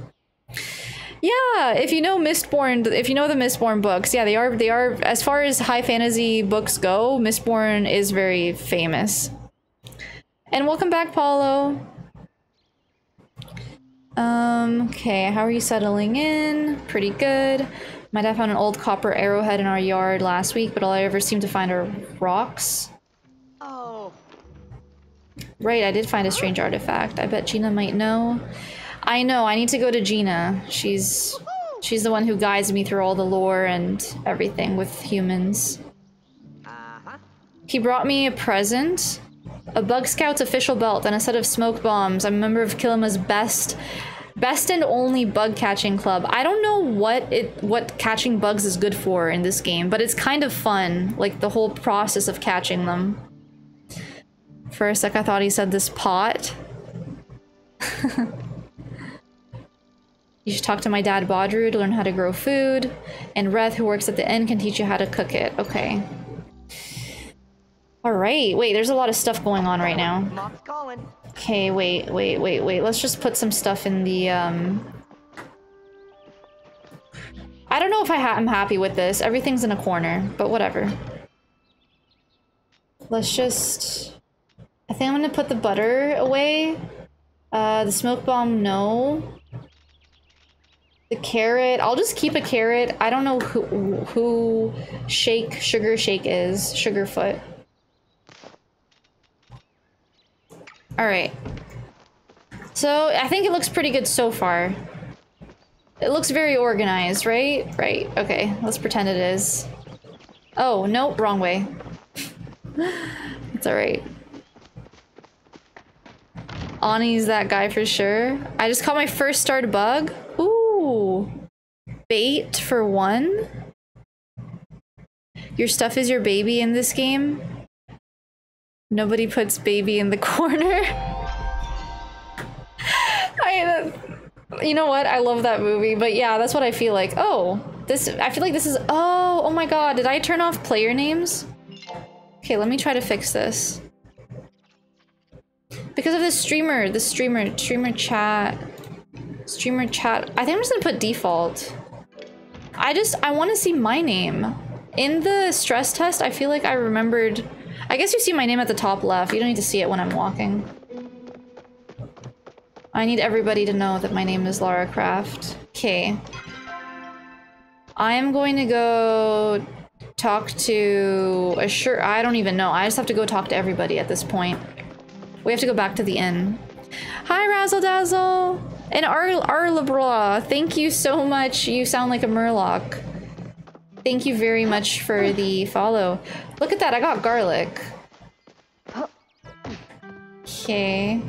Yeah, if you know Mistborn, if you know the Mistborn books, yeah, they are they are as far as high fantasy books go, Mistborn is very famous. And welcome back, Paulo. Um, okay, how are you settling in? Pretty good. My dad found an old copper arrowhead in our yard last week, but all I ever seem to find are rocks. Oh. Right, I did find a strange artifact. I bet Jina might know. I know, I need to go to Jina. She's she's the one who guides me through all the lore and everything with humans. He brought me a present. A Bug Scouts official belt and a set of smoke bombs. I'm a member of Kilima's best best and only bug catching club. I don't know what it what catching bugs is good for in this game, but it's kind of fun, like the whole process of catching them. For a sec I thought he said this pot. you should talk to my dad Badruu to learn how to grow food, and Reth who works at the inn can teach you how to cook it. Okay. Alright, wait, there's a lot of stuff going on right now. Okay, wait, wait, wait, wait. Let's just put some stuff in the, um... I don't know if I ha I'm happy with this. Everything's in a corner, but whatever. Let's just... I think I'm gonna put the butter away. Uh, the smoke bomb, no. The carrot, I'll just keep a carrot. I don't know who, who Shake, Sugar Shake is. Sugarfoot. All right. So I think it looks pretty good so far. It looks very organized, right? Right, okay. Let's pretend it is. Oh, no, wrong way. it's alright. Auni's that guy for sure. I just caught my first starred bug. Ooh. Bait for one? Your stuff is your baby in this game? Nobody puts baby in the corner. I, you know what? I love that movie, but yeah, that's what I feel like. Oh, this. I feel like this is. Oh, oh my God! Did I turn off player names? Okay, let me try to fix this. Because of the streamer, the streamer, streamer chat, streamer chat. I think I'm just gonna put default. I just I want to see my name in the stress test. I feel like I remembered. I guess you see my name at the top left. You don't need to see it when I'm walking. I need everybody to know that my name is Lara Croft. Okay. I am going to go talk to a sure I don't even know. I just have to go talk to everybody at this point. We have to go back to the inn. Hi Razzle Dazzle! And Ar Arlabra, thank you so much. You sound like a Murloc. Thank you very much for the follow. Look at that, I got garlic. Okay.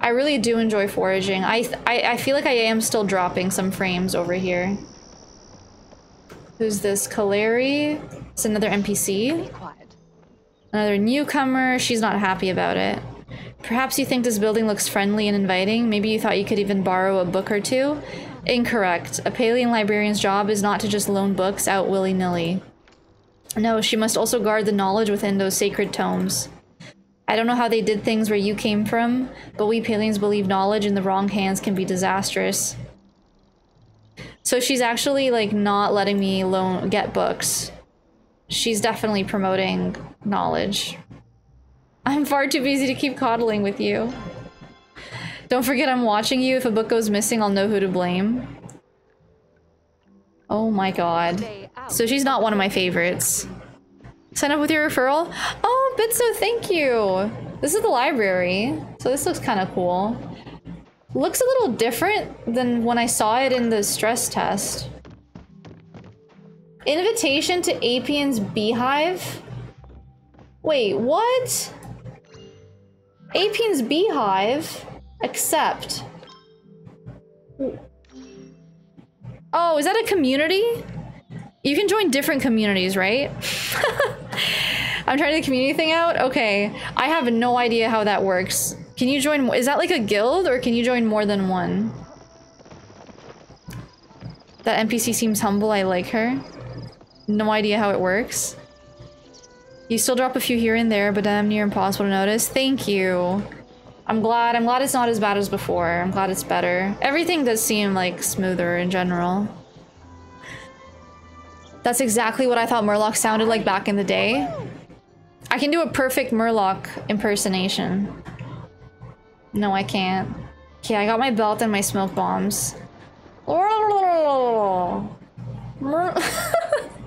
I really do enjoy foraging. I, I I feel like I am still dropping some frames over here. Who's this? Caleri? It's another NPC. Another newcomer. She's not happy about it. Perhaps you think this building looks friendly and inviting. Maybe you thought you could even borrow a book or two. Incorrect. A Palian librarian's job is not to just loan books out willy-nilly. No, she must also guard the knowledge within those sacred tomes. I don't know how they did things where you came from, but we Palians believe knowledge in the wrong hands can be disastrous. So she's actually like not letting me loan get books. She's definitely promoting knowledge. I'm far too busy to keep coddling with you. Don't forget I'm watching you. If a book goes missing, I'll know who to blame. Oh my god. So she's not one of my favorites. Sign up with your referral? Oh, Bitso, thank you! This is the library, so this looks kind of cool. Looks a little different than when I saw it in the stress test. Invitation to Apian's Beehive? Wait, what? Apian's Beehive? Accept. Oh, is that a community? You can join different communities, right? I'm trying the community thing out? Okay. I have no idea how that works. Can you join- is that like a guild or can you join more than one? That NPC seems humble, I like her. No idea how it works. You still drop a few here and there, but damn near impossible to notice. Thank you. I'm glad. I'm glad it's not as bad as before. I'm glad it's better. Everything does seem like smoother in general. That's exactly what I thought Murloc sounded like back in the day. I can do a perfect Murloc impersonation. No, I can't. Okay, I got my belt and my smoke bombs.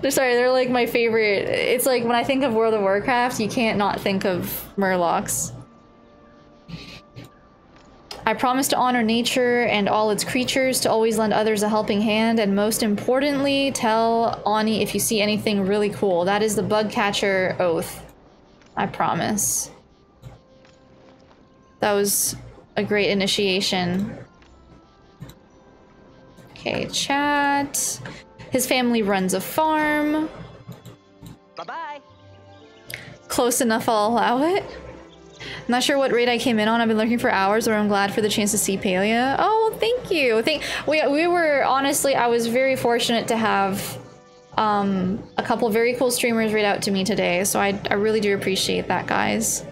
They're sorry, they're like my favorite. It's like when I think of World of Warcraft, you can't not think of Murlocs. I promise to honor nature and all its creatures, to always lend others a helping hand, and most importantly, tell Auni if you see anything really cool. That is the bug catcher oath. I promise. That was a great initiation. Okay, chat. His family runs a farm. Bye-bye. Close enough, I'll allow it. Not sure what raid I came in on. I've been looking for hours, but I'm glad for the chance to see Palia. Oh, thank you. Thank we we were honestly, I was very fortunate to have um, a couple very cool streamers read out to me today, so I I really do appreciate that, guys.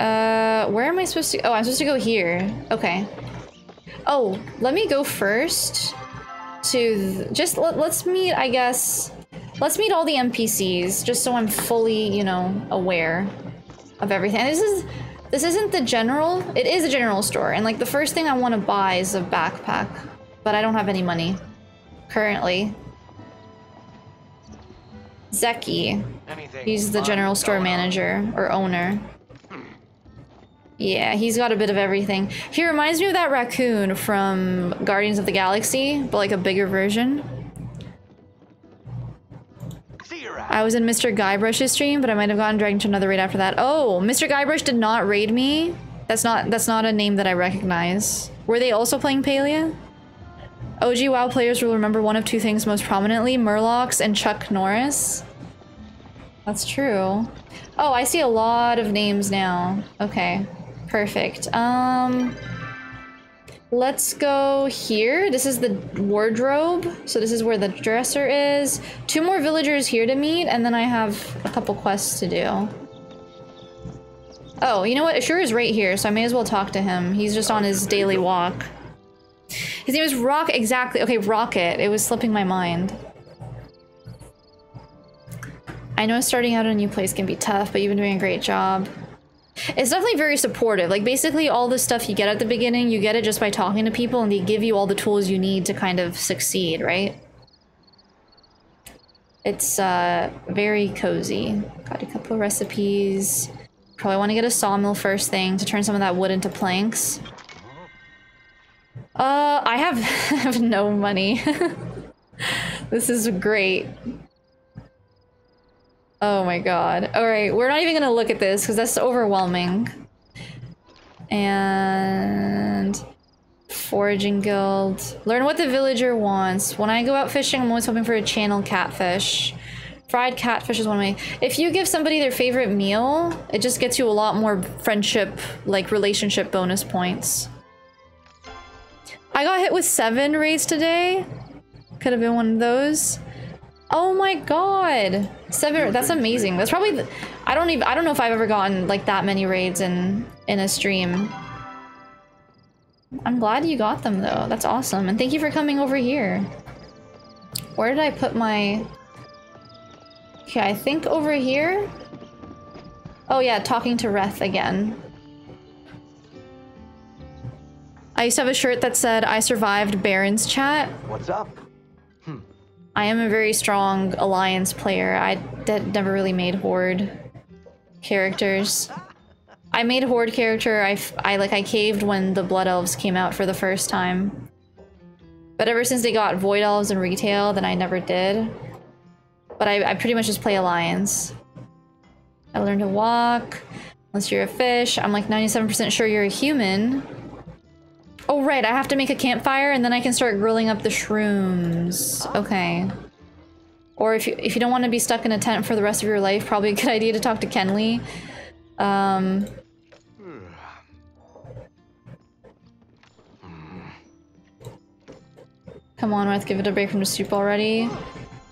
Uh, where am I supposed to? Oh, I'm supposed to go here. Okay. Oh, let me go first to just let, let's meet. I guess. Let's meet all the NPCs, just so I'm fully, you know, aware of everything. And this is, this isn't the general, it is a general store, and like the first thing I want to buy is a backpack, but I don't have any money, currently. Zeki, he's the general store manager, or owner. Yeah, he's got a bit of everything. He reminds me of that raccoon from Guardians of the Galaxy, but like a bigger version. I was in Mr. Guybrush's stream, but I might have gotten dragged into another raid after that. Oh, Mr. Guybrush did not raid me. That's not that's not a name that I recognize. Were they also playing Palia? OG WoW players will remember one of two things most prominently, Murlocs and Chuck Norris. That's true. Oh, I see a lot of names now. Okay, perfect. Um, let's go here. This is the wardrobe. So this is where the dresser is. Two more villagers here to meet, and then I have a couple quests to do. Oh, you know what? Ashur is right here, so I may as well talk to him. He's just on his daily walk. His name is Rock, exactly. Okay, Rocket. It was slipping my mind. I know starting out in a new place can be tough, but you've been doing a great job. It's definitely very supportive. Like, basically, all the stuff you get at the beginning, you get it just by talking to people, and they give you all the tools you need to kind of succeed, right? It's, uh, very cozy. Got a couple of recipes. Probably want to get a sawmill first thing to turn some of that wood into planks. Uh, I have, have no money. this is great. Oh my god. Alright, we're not even gonna look at this because that's overwhelming. And... Foraging guild. Learn what the villager wants. When I go out fishing, I'm always hoping for a channel catfish. Fried catfish is one my... If you give somebody their favorite meal, it just gets you a lot more friendship, like relationship bonus points. I got hit with seven raids today. Could have been one of those. Oh my god. Seven, that's amazing. That's probably, the, I don't even, I don't know if I've ever gotten like that many raids in, in a stream. I'm glad you got them though. That's awesome. And thank you for coming over here. Where did I put my... Okay, I think over here? Oh yeah, talking to Reth again. I used to have a shirt that said, I survived Baron's chat. What's up? I am a very strong Alliance player. I that never really made Horde characters. I made Horde character, I, I like, I caved when the Blood Elves came out for the first time. But ever since they got Void Elves in Retail, then I never did. But I, I pretty much just play Alliance. I learned to walk. Unless you're a fish. I'm like 97% sure you're a human. Oh, right, I have to make a campfire and then I can start grilling up the shrooms. Okay. Or if you, if you don't want to be stuck in a tent for the rest of your life, probably a good idea to talk to Kenli. Um... Come on, let's give it a break from the soup already.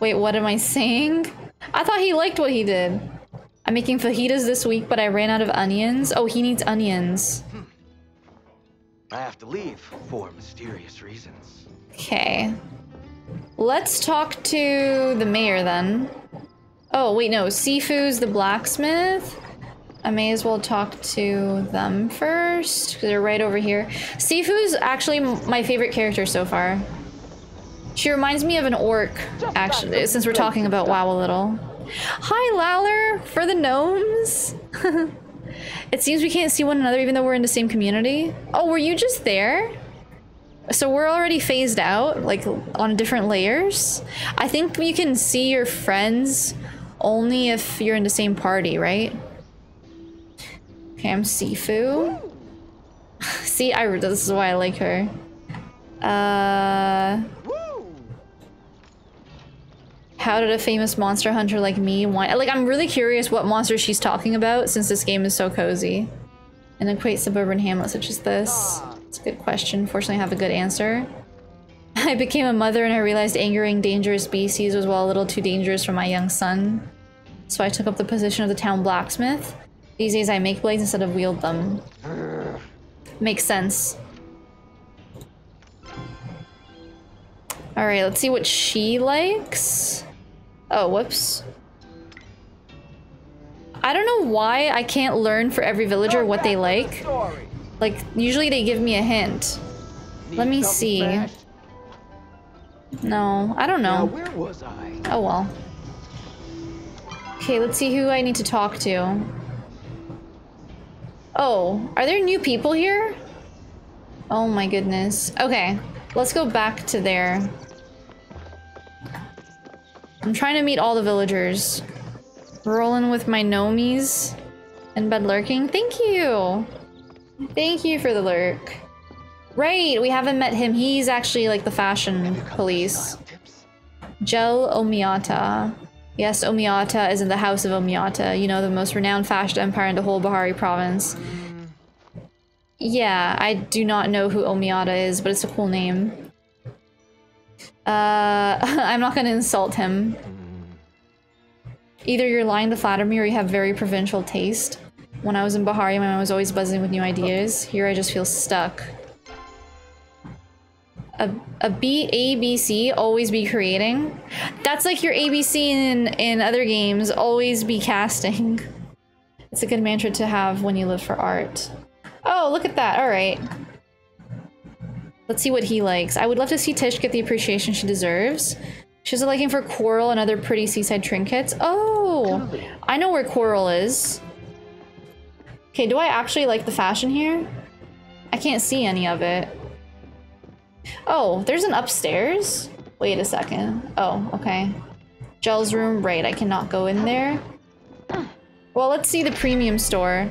Wait, what am I saying? I thought he liked what he did. I'm making fajitas this week, but I ran out of onions. Oh, he needs onions. I have to leave for mysterious reasons. Okay. Let's talk to the mayor then. Oh, wait, no. Sifuu's the blacksmith. I may as well talk to them first, because they're right over here. Sifuu's actually my favorite character so far. She reminds me of an orc, actually, since we're talking about WoW a little. Hi, Lowler, for the gnomes. it seems we can't see one another even though we're in the same community. Oh, were you just there? So we're already phased out, like on different layers. I think you can see your friends only if you're in the same party, right? Okay, I'm Sifuu. see, I this is why I like her. Uh. How did a famous monster hunter like me want- Like, I'm really curious what monster she's talking about since this game is so cozy. in a quaint suburban hamlet such as this. It's a good question. Fortunately, I have a good answer. I became a mother and I realized angering dangerous species was well a little too dangerous for my young son. So I took up the position of the town blacksmith. These days I make blades instead of wield them. Makes sense. Alright, let's see what she likes. Oh, whoops. I don't know why I can't learn for every villager what they like. Like, usually they give me a hint. Let me see. No, I don't know. where was I? Oh well. Okay, let's see who I need to talk to. Oh, are there new people here? Oh my goodness. Okay, let's go back to there. I'm trying to meet all the villagers. Rolling with my gnomies and bed lurking. Thank you! Thank you for the lurk. Right, we haven't met him. He's actually like the fashion police. Jel Omiata. Yes, Omiata is in the House of Omiata, you know, the most renowned fashion empire in the whole Bahari province. Mm. Yeah, I do not know who Omiata is, but it's a cool name. Uh, I'm not gonna insult him. Either you're lying to flatter me or you have very provincial taste. When I was in Bahari, my mind was always buzzing with new ideas. Here I just feel stuck. A, a B, A, B, C, always be creating. That's like your ABC in, in other games, always be casting. It's a good mantra to have when you live for art. Oh, look at that, alright. Let's see what he likes. I would love to see Tish get the appreciation she deserves. She's a liking for coral and other pretty seaside trinkets. Oh, I know where coral is. Okay, do I actually like the fashion here? I can't see any of it. Oh, there's an upstairs? Wait a second. Oh, okay. Jel's room, right, I cannot go in there. Well, let's see the premium store.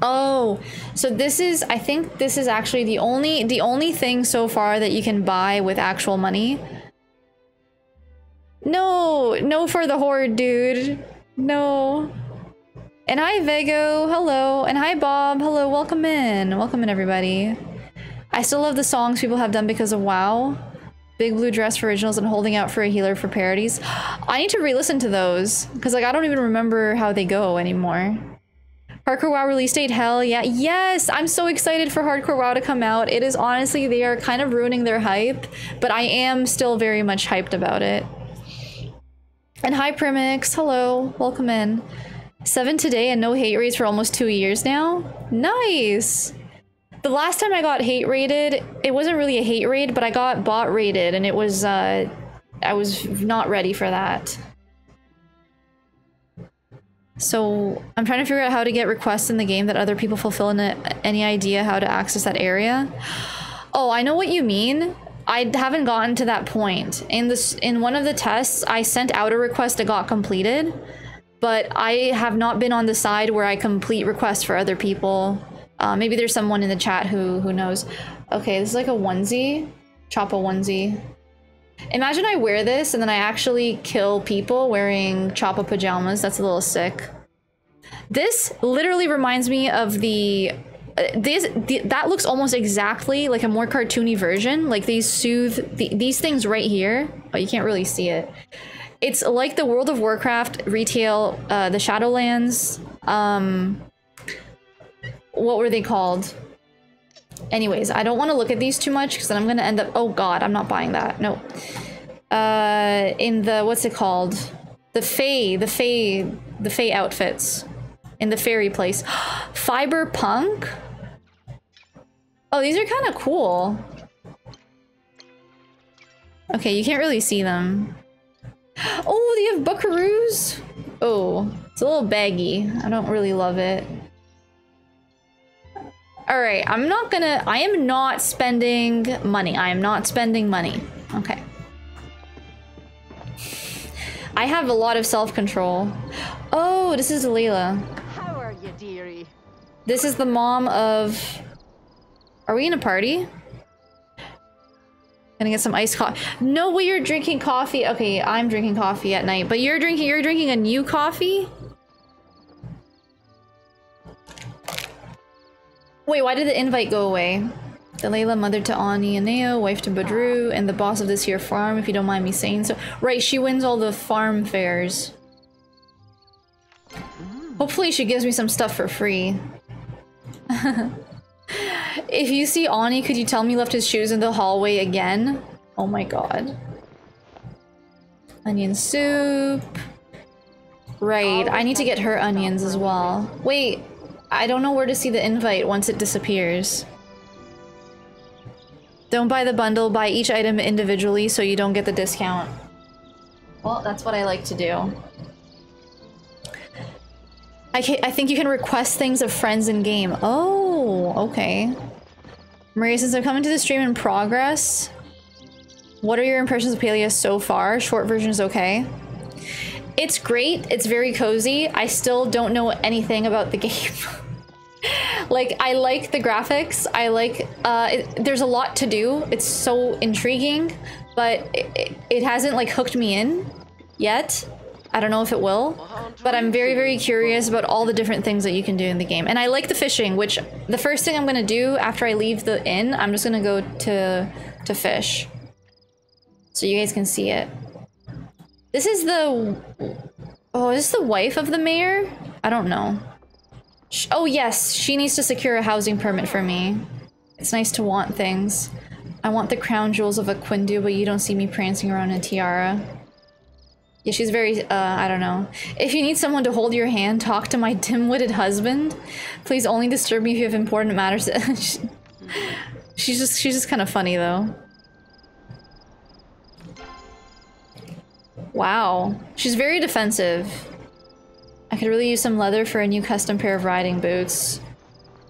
Oh, so this is, I think this is actually the only, the only thing so far that you can buy with actual money. No, no for the horde, dude. No. And hi, Vego. Hello. And hi, Bob. Hello. Welcome in. Welcome in, everybody. I still love the songs people have done because of WoW. Big Blue Dress for originals and Holding Out for a Healer for parodies. I need to re-listen to those because like I don't even remember how they go anymore. Hardcore WoW release date, hell yeah. Yes, I'm so excited for Hardcore WoW to come out. It is honestly, they are kind of ruining their hype, but I am still very much hyped about it. And hi Primix, hello, welcome in. Seven today and no hate rates for almost two years now. Nice. The last time I got hate rated, it wasn't really a hate raid, but I got bot rated and it was, uh, I was not ready for that. So I'm trying to figure out how to get requests in the game that other people fulfill in. Any idea how to access that area? Oh, I know what you mean. I haven't gotten to that point. In this, in one of the tests, I sent out a request that got completed, but I have not been on the side where I complete requests for other people. Uh, maybe there's someone in the chat who who knows. Okay, this is like a onesie, Chapaa onesie. Imagine I wear this and then I actually kill people wearing Chapaa pajamas. That's a little sick. This literally reminds me of the uh, this the, that looks almost exactly like a more cartoony version. Like these soothe the, these things right here. Oh, you can't really see it. It's like the World of Warcraft retail, uh, the Shadowlands. Um, what were they called? Anyways, I don't want to look at these too much because then I'm going to end up... Oh god, I'm not buying that. No. Uh, in the... What's it called? The Fae. The Fae... The Fae outfits. In the fairy place. Fiber Punk? Oh, these are kind of cool. Okay, you can't really see them. Oh, they have buckaroos? Oh, it's a little baggy. I don't really love it. All right, I'm not gonna, I am not spending money. I am not spending money. Okay. I have a lot of self-control. Oh, this is Layla. How are you, dearie? This is the mom of... Are we in a party? Gonna get some iced coffee. No way you're drinking coffee. Okay, I'm drinking coffee at night, but you're drinking, you're drinking a new coffee? Wait, why did the invite go away? Delaila, mother to Auni and Nai'o, wife to Badruu, and the boss of this here farm, if you don't mind me saying so. Right, she wins all the farm fairs. Hopefully she gives me some stuff for free. if you see Auni, could you tell me left his shoes in the hallway again? Oh my god. Onion soup. Right, I need to get her onions as well. Wait, I don't know where to see the invite once it disappears. Don't buy the bundle, buy each item individually so you don't get the discount. Well, that's what I like to do. I, can, I think you can request things of friends in game. Oh, okay. Maria, since I'm coming to the stream in progress, what are your impressions of Palia so far? Short version is okay. It's great. It's very cozy. I still don't know anything about the game. Like, I like the graphics. I like, uh, it, there's a lot to do. It's so intriguing, but it, it, hasn't like hooked me in yet. I don't know if it will, but I'm very, very curious about all the different things that you can do in the game. And I like the fishing, which the first thing I'm gonna do after I leave the inn, I'm just gonna go to to fish. So you guys can see it. This is the... Oh, is this the wife of the mayor? I don't know. Oh yes, she needs to secure a housing permit for me. It's nice to want things. I want the crown jewels of Akwindu, but you don't see me prancing around in a tiara. Yeah, she's very, uh, I don't know. If you need someone to hold your hand, talk to my dim-witted husband. Please only disturb me if you have important matters. she's just, she's just kind of funny though. Wow. She's very defensive. I could really use some leather for a new custom pair of riding boots.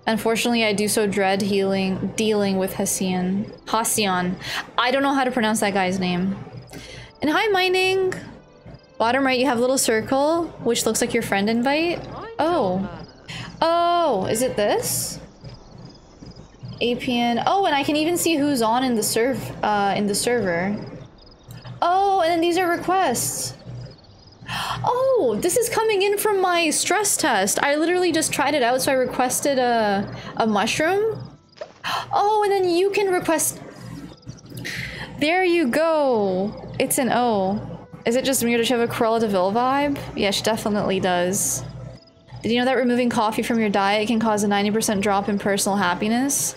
Unfortunately, I do so dread healing, dealing with Hassian. Hasion. I don't know how to pronounce that guy's name. And hi, Mining! Bottom right, you have a little circle, which looks like your friend invite. Oh. Oh, is it this? APN. Oh, and I can even see who's on in the serve, uh, in the server. Oh, and then these are requests. Oh, this is coming in from my stress test. I literally just tried it out, so I requested a, a mushroom. Oh, and then you can request... There you go. It's an O. Is it just me or does she have a Cruella de Vil vibe? Yeah, she definitely does. Did you know that removing coffee from your diet can cause a 90% drop in personal happiness?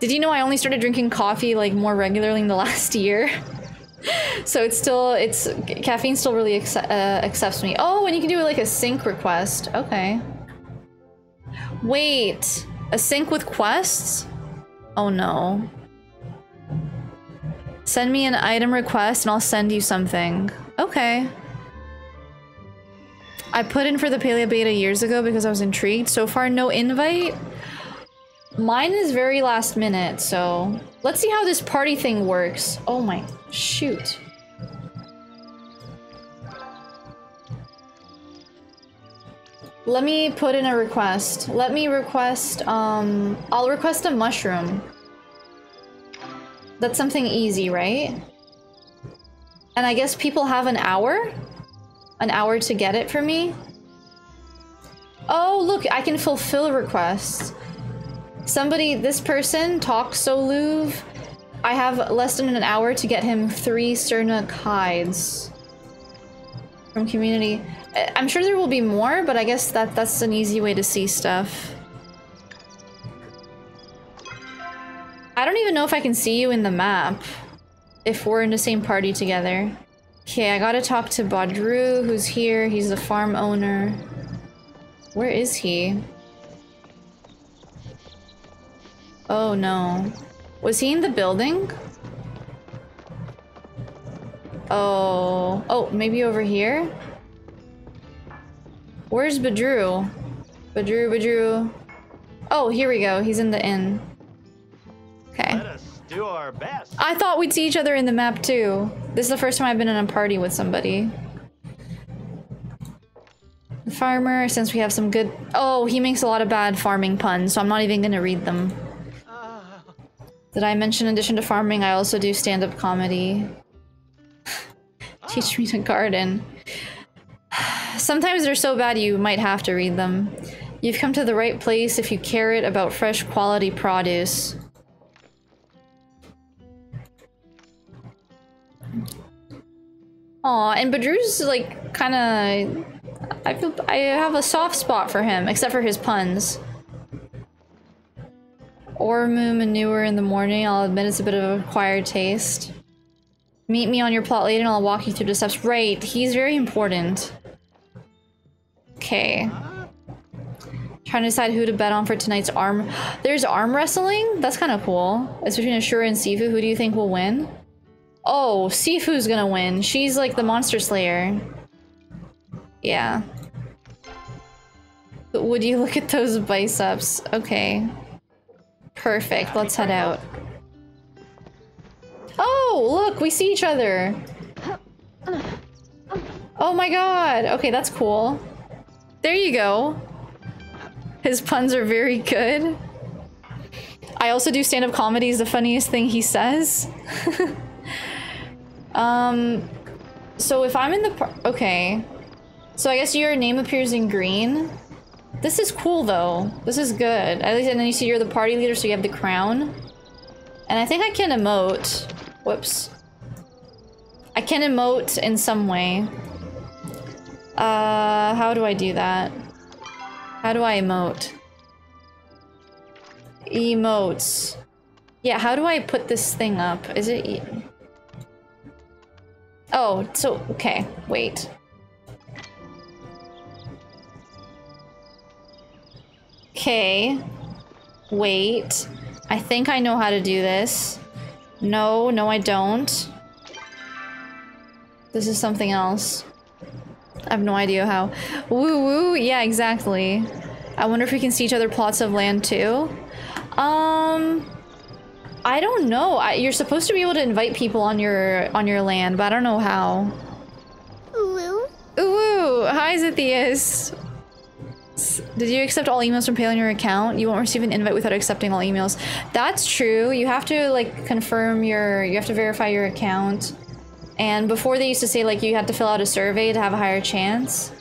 Did you know I only started drinking coffee like more regularly in the last year? so it's still, it's, caffeine still really uh, accepts me. Oh, and you can do like a sync request. Okay. Wait, a sync with quests? Oh no. Send me an item request and I'll send you something. Okay. I put in for the Palia Beta years ago because I was intrigued. So far, no invite. Mine is very last minute, so let's see how this party thing works. Oh my, shoot. Let me put in a request. Let me request, um, I'll request a mushroom. That's something easy, right? And I guess people have an hour? An hour to get it for me? Oh, look, I can fulfill requests. Somebody, this person, Talk So I have less than an hour to get him three Sernuk hides. From community. I'm sure there will be more, but I guess that that's an easy way to see stuff. I don't even know if I can see you in the map. If we're in the same party together. Okay, I gotta talk to Badruu, who's here. He's the farm owner. Where is he? Oh no. Was he in the building? Oh. Oh, maybe over here? Where's Badruu? Badruu, Badruu. Oh, here we go. He's in the inn. Okay. Let us do our best. I thought we'd see each other in the map too. This is the first time I've been in a party with somebody. The farmer, since we have some good- Oh, he makes a lot of bad farming puns, so I'm not even gonna read them. Did I mention in addition to farming, I also do stand-up comedy? Teach me to garden. Sometimes they're so bad you might have to read them. You've come to the right place if you care it about fresh quality produce. Aw, and Badruu's like kind of. I feel I have a soft spot for him, except for his puns. Ormuu manure in the morning. I'll admit it's a bit of an acquired taste. Meet me on your plot later and I'll walk you through the steps. Right, he's very important. Okay. Trying to decide who to bet on for tonight's arm. There's arm wrestling? That's kind of cool. It's between Ashura and Sifuu. Who do you think will win? Oh, Sifuu's gonna win. She's like the monster slayer. Yeah. But would you look at those biceps? Okay. Perfect. Let's head out. Oh, look, we see each other. Oh my god. Okay, that's cool. There you go. His puns are very good. I also do stand-up comedy is the funniest thing he says. um, so if I'm in the par- okay, so I guess your name appears in green. This is cool though. This is good. At least, and then you see you're the party leader, so you have the crown. And I think I can emote. Whoops. I can emote in some way. Uh, how do I do that? How do I emote? Emotes. Yeah, how do I put this thing up? Is it... e- Oh, so, okay, wait. Okay. Wait. I think I know how to do this. No, no I don't. This is something else. I have no idea how. Woo woo, yeah, exactly. I wonder if we can see each other plots of land too. Um, I don't know. I, you're supposed to be able to invite people on your on your land, but I don't know how. Ooh. Ooh, hi Zythius. Did you accept all emails from Pale on your account? You won't receive an invite without accepting all emails. That's true. You have to like confirm your, you have to verify your account. And before they used to say like you had to fill out a survey to have a higher chance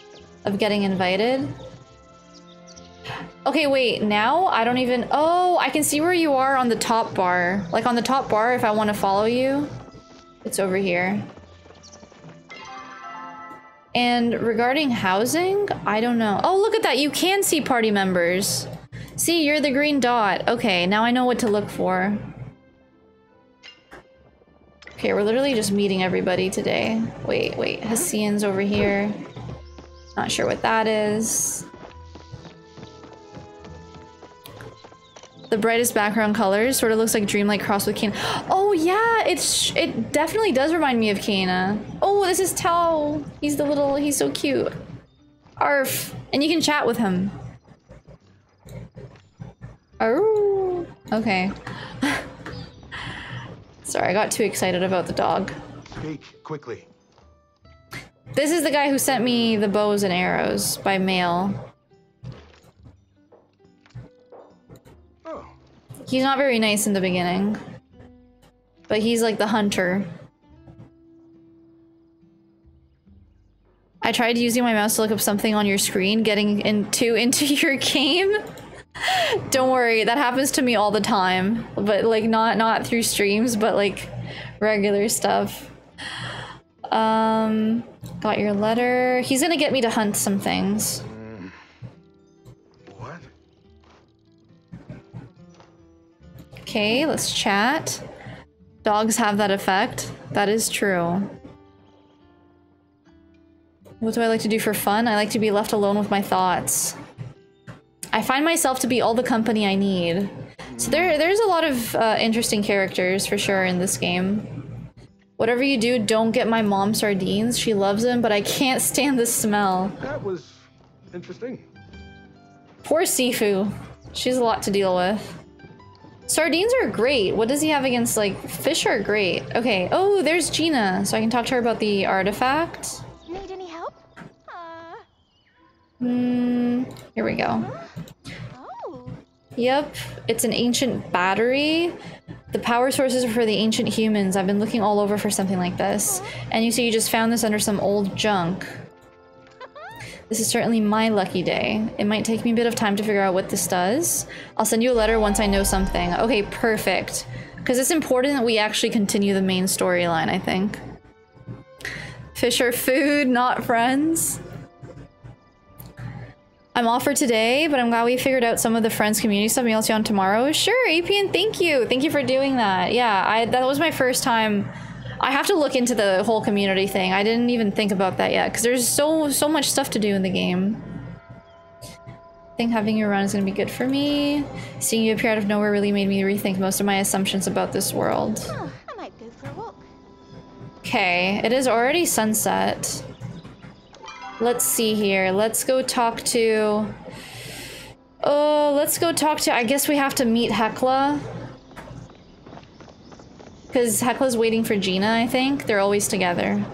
of getting invited. Okay, wait, now I don't even, oh, I can see where you are on the top bar. Like on the top bar, if I want to follow you, it's over here. And regarding housing, I don't know. Oh, look at that. You can see party members. See, you're the green dot. Okay, now I know what to look for. Okay, we're literally just meeting everybody today. Wait, wait. Hassian's over here. Not sure what that is. The brightest background colors sort of looks like dreamlike cross with Kana. Oh yeah, it's it definitely does remind me of Kana. Oh, this is Tau. He's the little. He's so cute. Arf, and you can chat with him. Oh, okay. Sorry, I got too excited about the dog. Speak quickly. This is the guy who sent me the bows and arrows by mail. He's not very nice in the beginning. But he's like the hunter. I tried using my mouse to look up something on your screen, getting into into your game. Don't worry, that happens to me all the time. But like not not through streams, but like regular stuff. Um got your letter. He's gonna get me to hunt some things. Okay, let's chat. Dogs have that effect. That is true. What do I like to do for fun? I like to be left alone with my thoughts. I find myself to be all the company I need. So there, there's a lot of uh, interesting characters for sure in this game. Whatever you do, don't get my mom sardines. She loves them, but I can't stand the smell. That was interesting. Poor Sifuu. She's a lot to deal with. Sardines are great. What does he have against, like, fish are great. Okay. Oh, there's Jina. So I can talk to her about the artifact. Need any help? Hmm. Here we go. Yep. It's an ancient battery. The power sources are for the ancient humans. I've been looking all over for something like this. And you see you just found this under some old junk. This is certainly my lucky day. It might take me a bit of time to figure out what this does. I'll send you a letter once I know something. Okay, perfect. Because it's important that we actually continue the main storyline, I think. Fish are food, not friends. I'm off for today, but I'm glad we figured out some of the friends community stuff. I'll see you on tomorrow. Sure, Apian, thank you. Thank you for doing that. Yeah, I that was my first time. I have to look into the whole community thing. I didn't even think about that yet because there's so so much stuff to do in the game. I think having you around is gonna be good for me. Seeing you appear out of nowhere really made me rethink most of my assumptions about this world. Huh, I might go for a walk. Okay, it is already sunset. Let's see here. Let's go talk to... Oh, let's go talk to... I guess we have to meet Hekla. Because Hekla's waiting for Jina, I think. They're always together.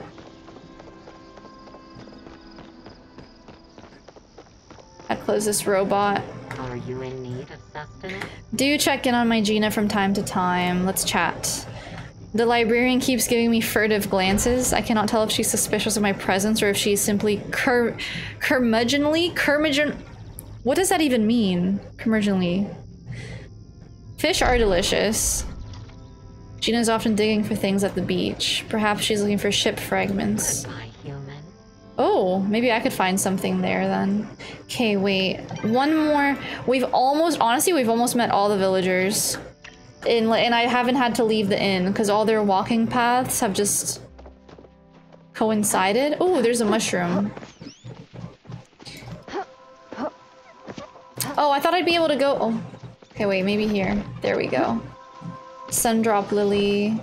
Hekla's this robot. Are you in need of sustenance? Do check in on my Jina from time to time. Let's chat. The librarian keeps giving me furtive glances. I cannot tell if she's suspicious of my presence or if she's simply cur curmudgeonly curmudgeon. What does that even mean? Curmudgeonly. Fish are delicious. Jina's often digging for things at the beach. Perhaps she's looking for ship fragments. Oh, maybe I could find something there then. Okay, wait. One more. We've almost, honestly, we've almost met all the villagers. In, and I haven't had to leave the inn because all their walking paths have just coincided. Oh, there's a mushroom. Oh, I thought I'd be able to go. Oh, okay, wait, maybe here. There we go. Sundrop lily.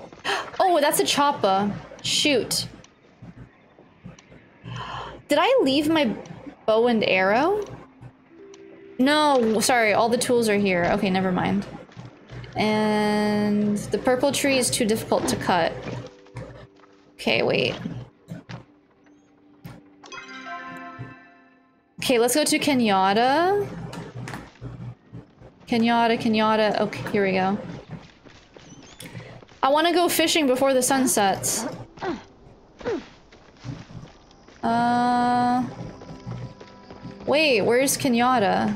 Oh, that's a Chapaa. Shoot. Did I leave my bow and arrow? No, sorry, all the tools are here. Okay, never mind. And the purple tree is too difficult to cut. Okay, wait. Okay, let's go to Kenyatta. Kenyatta, Kenyatta. Okay, here we go. I want to go fishing before the sun sets. Uh... Wait, where's Kenyatta?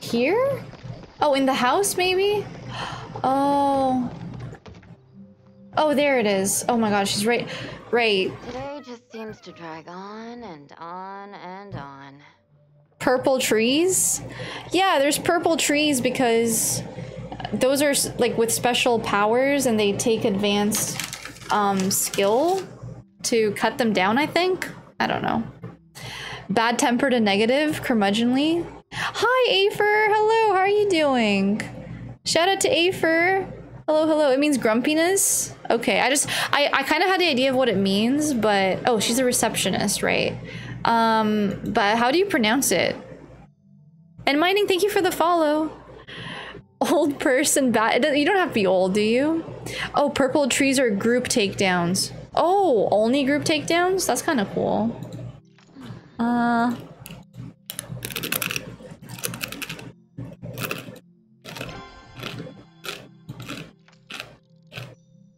Here? Oh, in the house, maybe? Oh. Oh, there it is. Oh my gosh, she's right. Right. Today just seems to drag on and on and on. Purple trees? Yeah, there's purple trees because those are like with special powers and they take advanced um, skill to cut them down, I think. I don't know. Bad tempered and negative, curmudgeonly. Hi, Afer. Hello, how are you doing? Shout out to Afer. Hello, hello. It means grumpiness. Okay, I just I I kind of had the idea of what it means, but oh, she's a receptionist, right? Um, but how do you pronounce it? And mining, thank you for the follow. Old person bad. You don't have to be old, do you? Oh, purple trees are group takedowns. Oh, only group takedowns? That's kind of cool. Uh.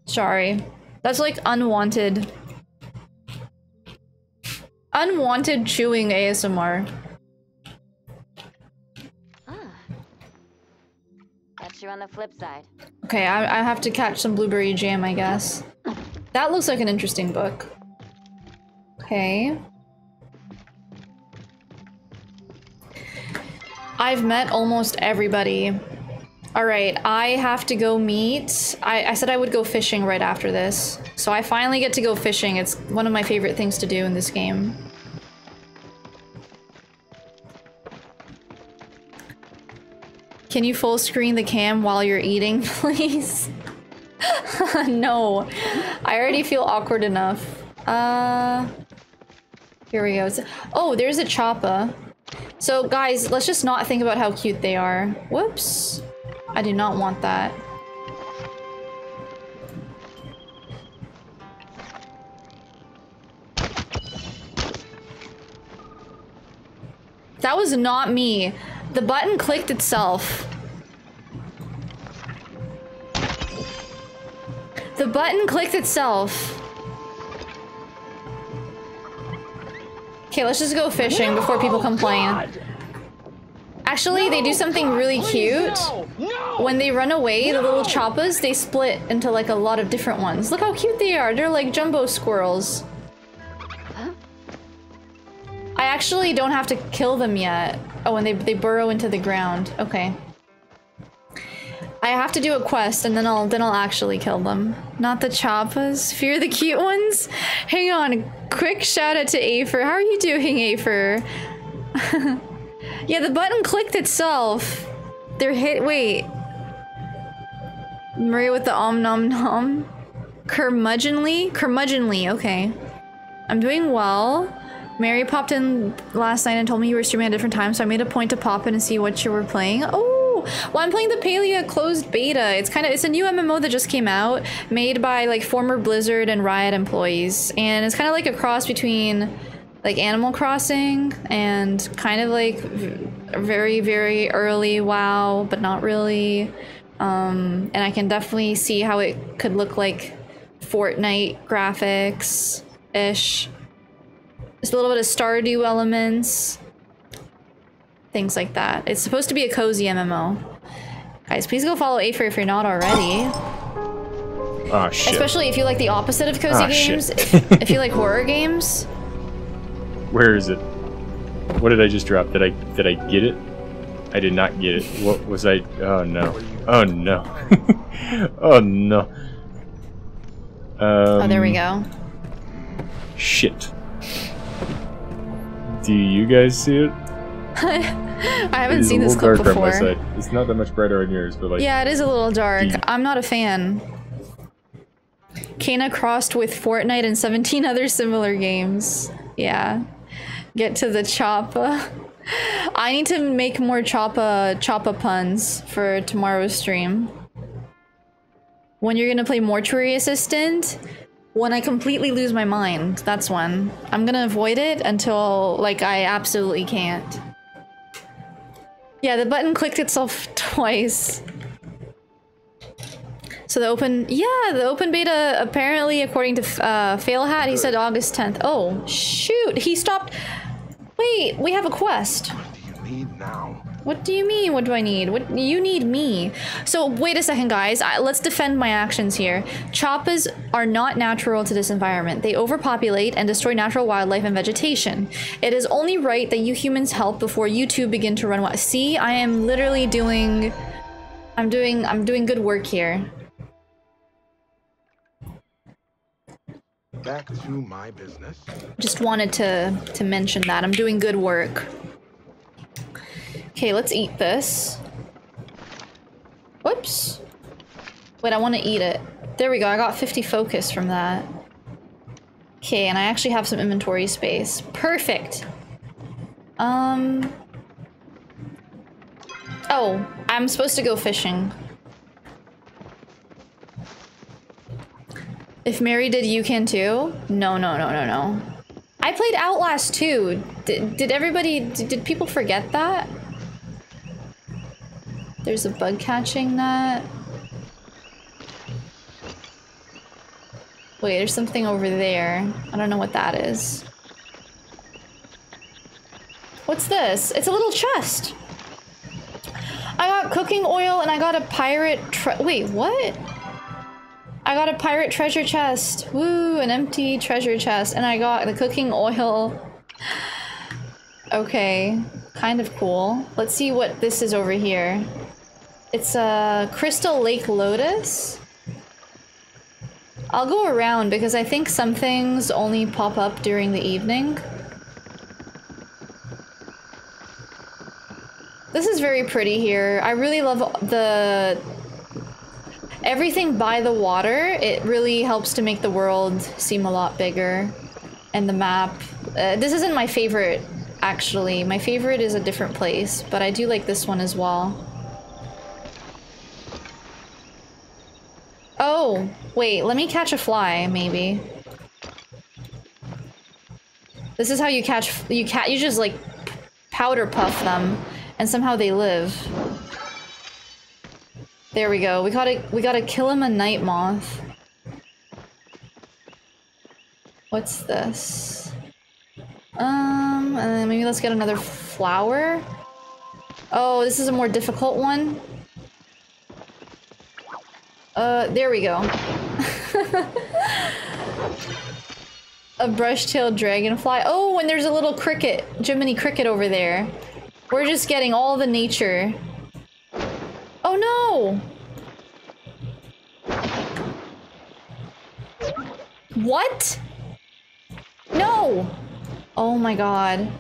Sorry. That's like unwanted. Unwanted chewing ASMR. Catch you on the flip side. Okay, I, I have to catch some blueberry jam, I guess. That looks like an interesting book. Okay. I've met almost everybody. Alright, I have to go meet... I, I said I would go fishing right after this. So I finally get to go fishing. It's one of my favorite things to do in this game. Can you full screen the cam while you're eating, please? no. I already feel awkward enough. Uh... Here we go. Oh, there's a Chapaa. So guys, let's just not think about how cute they are. Whoops. I do not want that. That was not me. The button clicked itself. The button clicked itself. Okay, let's just go fishing before people complain. Actually, they do something really cute. When they run away, the little Chapaas, they split into like a lot of different ones. Look how cute they are. They're like jumbo squirrels. I actually don't have to kill them yet. Oh, and they, they burrow into the ground. Okay. I have to do a quest and then I'll then I'll actually kill them. Not the Chapaas. Fear the cute ones? Hang on. Quick shout out to Afer. How are you doing, Afer? yeah, the button clicked itself. They're hit wait. Maria with the om nom nom. Curmudgeonly? Curmudgeonly, okay. I'm doing well. Mary popped in last night and told me you were streaming at a different time, so I made a point to pop in and see what you were playing. Oh, Well, I'm playing the Palia closed beta. It's kind of it's a new MMO that just came out, made by like former Blizzard and Riot employees, and it's kind of like a cross between like Animal Crossing and kind of like very very early WoW, but not really. Um, and I can definitely see how it could look like Fortnite graphics ish. There's a little bit of Stardew elements things like that. It's supposed to be a cozy MMO. Guys, please go follow Afer if you're not already. Oh shit. Especially if you like the opposite of cozy shit. games. if, if you like horror games. Where is it? What did I just drop? Did I did I get it? I did not get it. What was I? Oh no! Oh no! oh no! Um, oh, there we go. Shit. Do you guys see it? I haven't seen this clip before. my side. It's not that much brighter on yours, but like. Yeah, it is a little dark. Deep. I'm not a fan. Kana crossed with Fortnite and 17 other similar games. Yeah. Get to the Choppa. I need to make more Choppa Choppa puns for tomorrow's stream. When you're gonna play Mortuary Assistant, when I completely lose my mind, that's when. I'm gonna avoid it until, like, I absolutely can't. Yeah, the button clicked itself twice. So the open, yeah, the open beta apparently, according to uh, Failhat, he said August 10th. Oh, shoot, he stopped. Wait, we have a quest. What do you Need now. What do you mean? What do I need? What you need me? So wait a second, guys. I, let's defend my actions here. Chapaas are not natural to this environment. They overpopulate and destroy natural wildlife and vegetation. It is only right that you humans help before you two begin to run wild. See, I am literally doing. I'm doing. I'm doing good work here. Back to my business. Just wanted to to mention that I'm doing good work. Okay, let's eat this. Whoops. Wait, I want to eat it. There we go. I got 50 focus from that. Okay, and I actually have some inventory space. Perfect. Um. Oh, I'm supposed to go fishing. If Mary did, you can too? No, no, no, no, no. I played Outlast too. Did, did everybody, did, did people forget that? There's a bug catching net. Wait, there's something over there. I don't know what that is. What's this? It's a little chest. I got cooking oil and I got a pirate wait, what? I got a pirate treasure chest. Woo, an empty treasure chest. And I got the cooking oil. Okay, kind of cool. Let's see what this is over here. It's a Crystal Lake Lotus. I'll go around because I think some things only pop up during the evening. This is very pretty here. I really love the everything by the water. It really helps to make the world seem a lot bigger. And the map. Uh, this isn't my favorite, actually. My favorite is a different place, but I do like this one as well. Oh, wait, let me catch a fly, maybe. This is how you catch, you cat, you just like powder puff them, and somehow they live. There we go. We gotta we gotta kill him a night moth. What's this? Um, and then maybe let's get another flower. Oh, this is a more difficult one. Uh, there we go. a brush-tailed dragonfly. Oh, and there's a little cricket, Jiminy cricket over there. We're just getting all the nature. Oh no! What? No! Oh my god.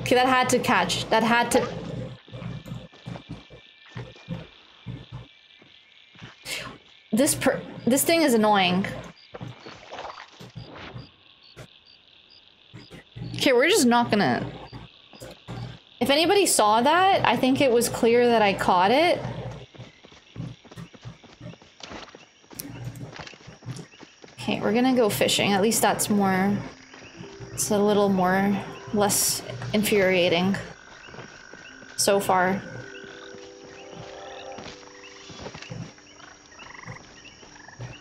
Okay, that had to catch. That had to... This per- this thing is annoying. Okay, we're just not gonna... If anybody saw that, I think it was clear that I caught it. Okay, we're gonna go fishing. At least that's more... It's a little more... less infuriating. So far.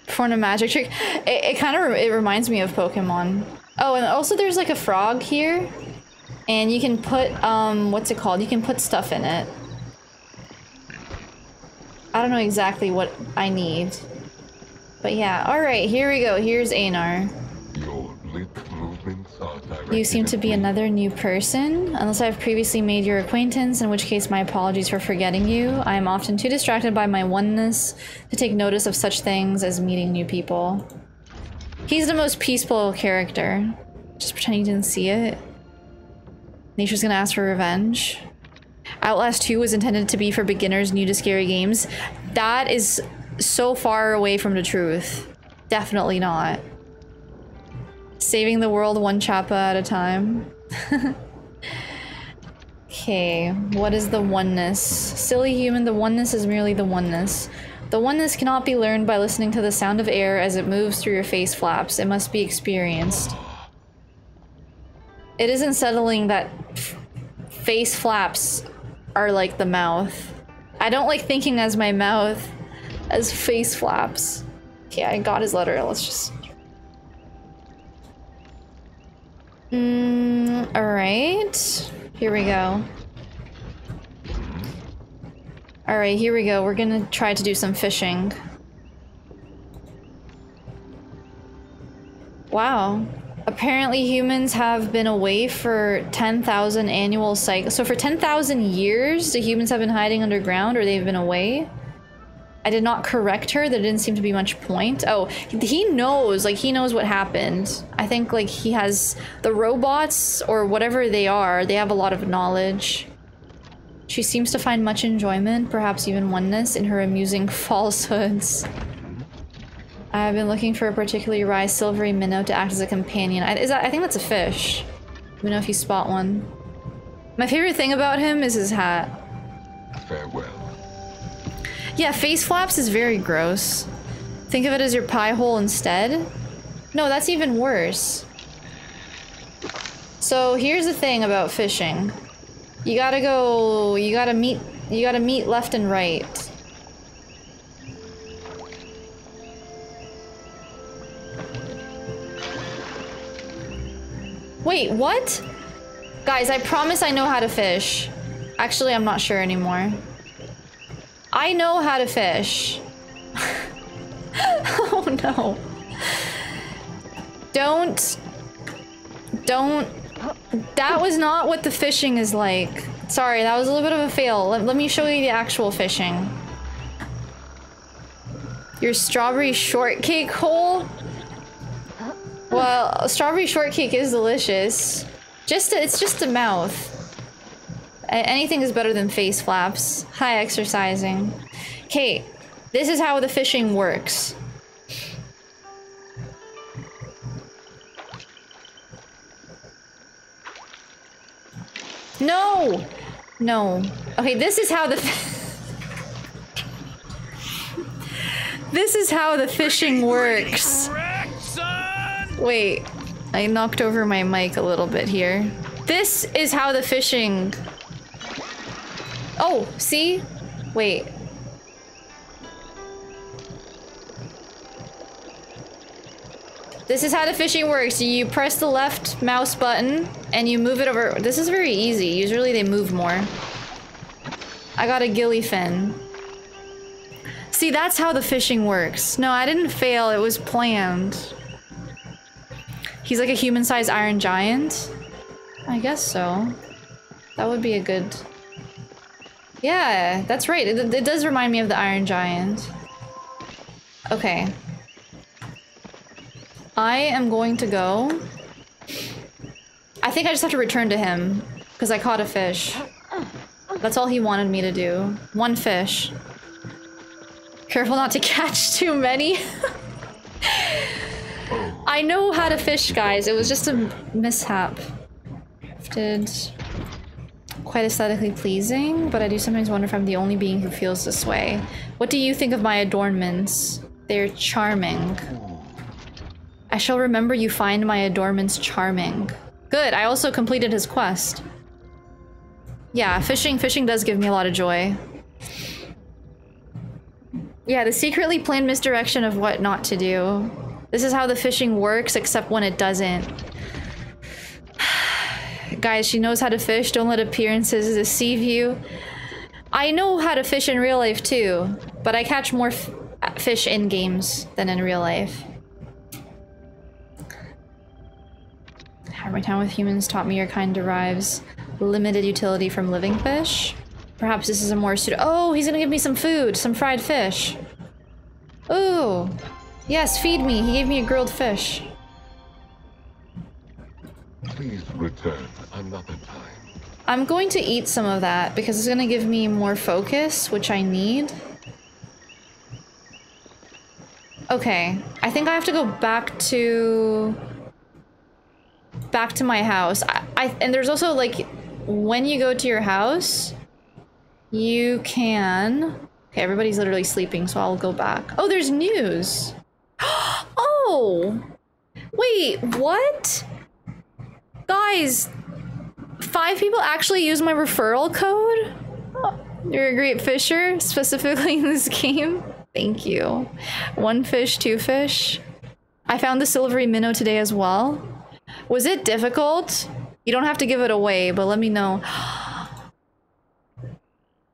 Perform a magic trick. It, it kind of it reminds me of Pokemon. Oh, and also there's like a frog here. And you can put, um, what's it called? You can put stuff in it. I don't know exactly what I need. But yeah, alright, here we go. Here's Einar. You seem to be another new person, unless I've previously made your acquaintance, in which case my apologies for forgetting you. I am often too distracted by my oneness to take notice of such things as meeting new people. He's the most peaceful character. Just pretend you didn't see it. Nature's gonna ask for revenge. Outlast 2 was intended to be for beginners new to scary games. That is so far away from the truth. Definitely not. Saving the world one Chapaa at a time. okay, what is the oneness? Silly human, the oneness is merely the oneness. The oneness cannot be learned by listening to the sound of air as it moves through your face flaps. It must be experienced. It isn't settling that face flaps are like the mouth. I don't like thinking as my mouth as face flaps. Okay, I got his letter. Let's just. Mm, Alright. Here we go. Alright, here we go. We're gonna try to do some fishing. Wow. Apparently humans have been away for 10,000 annual cycles. So for 10,000 years, the humans have been hiding underground or they've been away? I did not correct her. There didn't seem to be much point. Oh, he knows. Like, he knows what happened. I think, like, he has... The robots, or whatever they are, they have a lot of knowledge. She seems to find much enjoyment, perhaps even oneness, in her amusing falsehoods. Mm-hmm. I have been looking for a particularly rye silvery minnow to act as a companion. I, is that, I think that's a fish. Let me know if you spot one. My favorite thing about him is his hat. Farewell. Yeah, face flaps is very gross. Think of it as your pie hole instead. No, that's even worse. So here's the thing about fishing. You gotta go, you gotta meet, you gotta meet left and right. Wait, what? Guys, I promise I know how to fish. Actually, I'm not sure anymore. I know how to fish. oh no. Don't. Don't. That was not what the fishing is like. Sorry, that was a little bit of a fail. Let, let me show you the actual fishing. Your strawberry shortcake hole? Well, strawberry shortcake is delicious. Just, a, it's just a mouth. Anything is better than face flaps. Hi, exercising. Kate, this is how the fishing works. No! No. Okay, this is how the... this is how the fishing works. Wait, I knocked over my mic a little bit here. This is how the fishing... Oh, see? Wait. This is how the fishing works. You press the left mouse button and you move it over. This is very easy. Usually they move more. I got a Gillyfin. See, that's how the fishing works. No, I didn't fail. It was planned. He's like a human-sized iron giant? I guess so. That would be a good... Yeah, that's right. It, it does remind me of the Iron Giant. Okay. I am going to go... I think I just have to return to him. Because I caught a fish. That's all he wanted me to do. One fish. Careful not to catch too many. I know how to fish, guys. It was just a mishap. Did... quite aesthetically pleasing, but I do sometimes wonder if I'm the only being who feels this way. What do you think of my adornments? They're charming. I shall remember you find my adornments charming. Good, I also completed his quest. Yeah, fishing fishing does give me a lot of joy. Yeah, the secretly planned misdirection of what not to do. This is how the fishing works, except when it doesn't. Guys, she knows how to fish. Don't let appearances deceive you. I know how to fish in real life too, but I catch more fish in games than in real life. My time with humans taught me your kind derives limited utility from living fish. Perhaps this is a more suitable- Oh, he's gonna give me some food, some fried fish. Ooh. Yes, feed me. He gave me a grilled fish. Please return. I'm time. I'm going to eat some of that because it's gonna give me more focus, which I need. Okay, I think I have to go back to back to my house. I, I and there's also like when you go to your house, you can. Okay, everybody's literally sleeping, so I'll go back. Oh, there's news. oh, wait, what? Guys, five people actually use my referral code? You're a great fisher, specifically in this game. Thank you. One fish, two fish. I found the silvery minnow today as well. Was it difficult? You don't have to give it away, but let me know.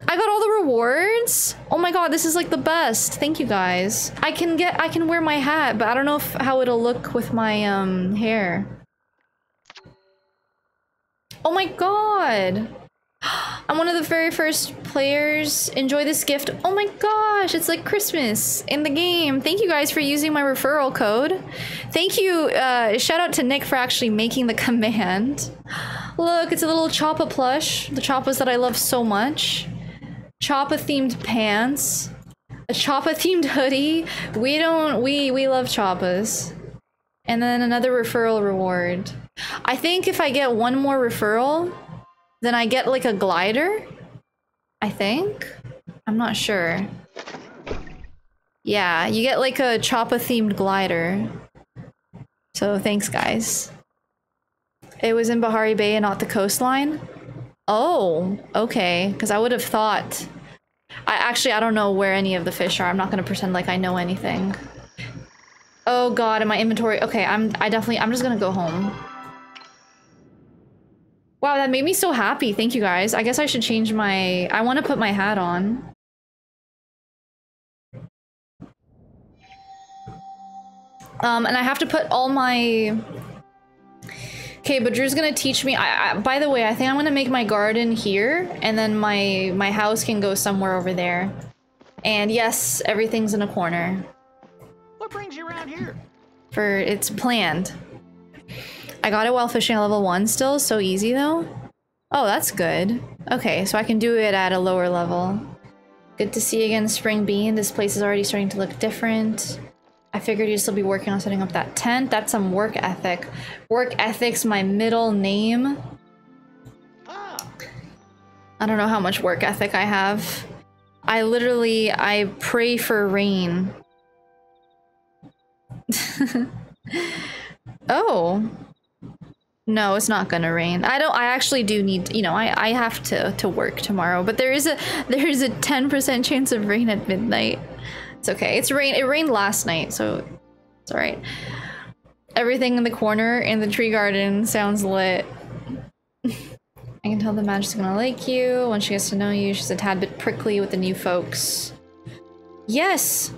I got all the rewards? Oh my god, this is like the best. Thank you guys. I can get I can wear my hat, but I don't know if, how it'll look with my um hair. Oh my god. I'm one of the very first players. Enjoy this gift. Oh my gosh, it's like Christmas in the game. Thank you guys for using my referral code. Thank you, uh, shout out to Nick for actually making the command. Look, it's a little Chapaa plush. The Chapaas that I love so much. Chapaa themed pants. A Chapaa themed hoodie. We don't, we, we love Chapaas. And then another referral reward. I think if I get one more referral, then I get like a glider. I think. I'm not sure. Yeah, you get like a Chapaa themed glider. So thanks, guys. It was in Bahari Bay and not the coastline. Oh, okay. Because I would have thought. I actually I don't know where any of the fish are. I'm not gonna pretend like I know anything. Oh god, in my inventory. Okay, I'm I definitely I'm just gonna go home. Wow, that made me so happy. Thank you guys. I guess I should change my I want to put my hat on. Um, and I have to put all my Okay, but Drew's gonna teach me. I, I, by the way, I think I'm gonna make my garden here, and then my my house can go somewhere over there. And yes, everything's in a corner. What brings you around here? For it's planned. I got it while fishing at level one still, so easy though. Oh, that's good. Okay, so I can do it at a lower level. Good to see you again, Spring Bean. This place is already starting to look different. I figured you'd still be working on setting up that tent. That's some work ethic. Work ethic's my middle name. I don't know how much work ethic I have. I literally, I pray for rain. oh. No, it's not gonna rain. I don't, I actually do need, you know, I, I have to, to work tomorrow, but there is a, there is a 10% chance of rain at midnight. It's okay. It's rain. It rained last night, so it's all right. Everything in the corner in the tree garden sounds lit. I can tell the magic's gonna like you. Once she gets to know you, she's a tad bit prickly with the new folks. Yes!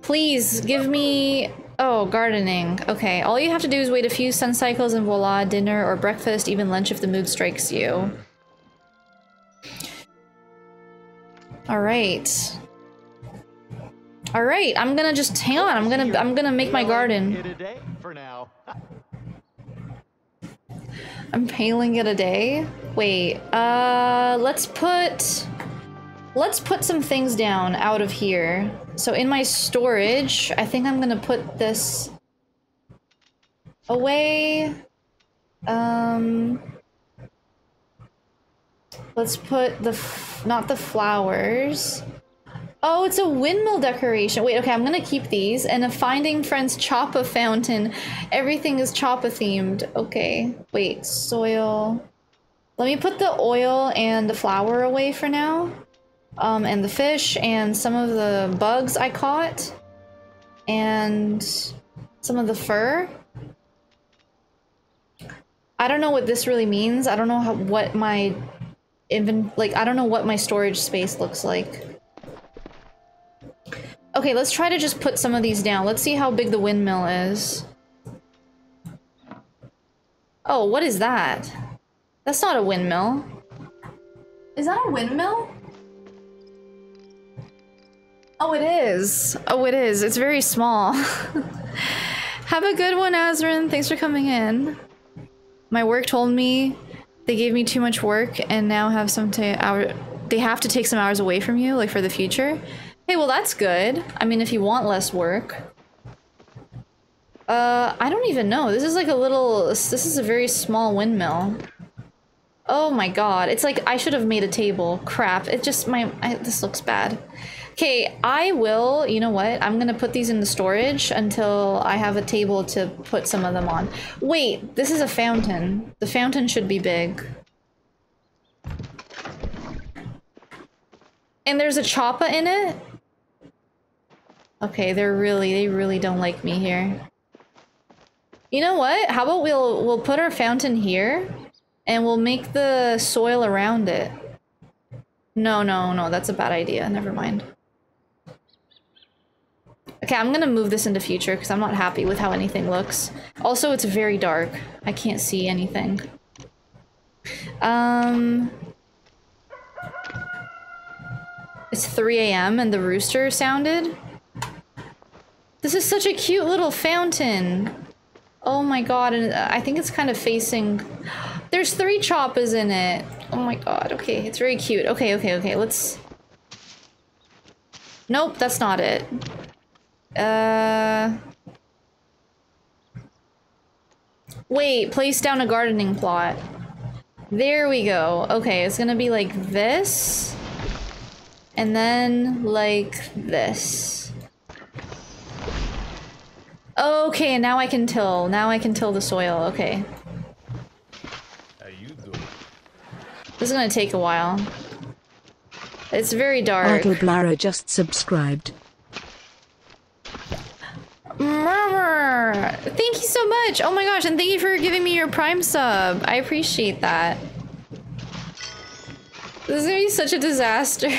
Please, give me... Oh, gardening. Okay, all you have to do is wait a few sun cycles and voila, dinner or breakfast, even lunch if the mood strikes you. Alright. All right, I'm gonna just hang on. I'm gonna I'm gonna make my garden. For now. I'm paling it a day. Wait, uh, let's put let's put some things down out of here. So in my storage, I think I'm gonna put this away. Um, Let's put the, not the flowers. Oh, it's a windmill decoration. Wait, okay, I'm gonna keep these. And a Finding Friends Chapaa fountain. Everything is Chapaa themed. Okay, wait, soil. Let me put the oil and the flour away for now. Um, and the fish and some of the bugs I caught. And some of the fur. I don't know what this really means. I don't know how what my even like I don't know what my storage space looks like. Okay, let's try to just put some of these down. Let's see how big the windmill is. Oh, what is that? That's not a windmill. Is that a windmill? Oh, it is. Oh, it is. It's very small. Have a good one, Azrin. Thanks for coming in. My work told me they gave me too much work and now have some to hour they have to take some hours away from you like for the future. Hey, well that's good. I mean, if you want less work. Uh, I don't even know. This is like a little this is a very small windmill. Oh my god. It's like I should have made a table. Crap. It just my I, this looks bad. Okay, I will, you know what? I'm gonna put these in the storage until I have a table to put some of them on. Wait, this is a fountain. The fountain should be big. And there's a Chapaa in it? Okay, they're really, they really don't like me here. You know what? How about we'll, we'll put our fountain here and we'll make the soil around it. No, no, no, that's a bad idea. Never mind. Okay, I'm gonna move this into future because I'm not happy with how anything looks. Also, it's very dark. I can't see anything. Um... It's 3 a.m. and the rooster sounded. This is such a cute little fountain. Oh my god, and I think it's kind of facing... There's three Chapaas in it. Oh my god, okay, it's very cute. Okay, okay, okay, let's... Nope, that's not it. Uh... Wait, place down a gardening plot. There we go. Okay, it's gonna be like this. And then like this. Okay, and now I can till. Now I can till the soil. Okay. How you doing? This is gonna take a while. It's very dark. Artle Blara just subscribed. Murmur! Thank you so much! Oh my gosh, and thank you for giving me your Prime sub. I appreciate that. This is gonna be such a disaster.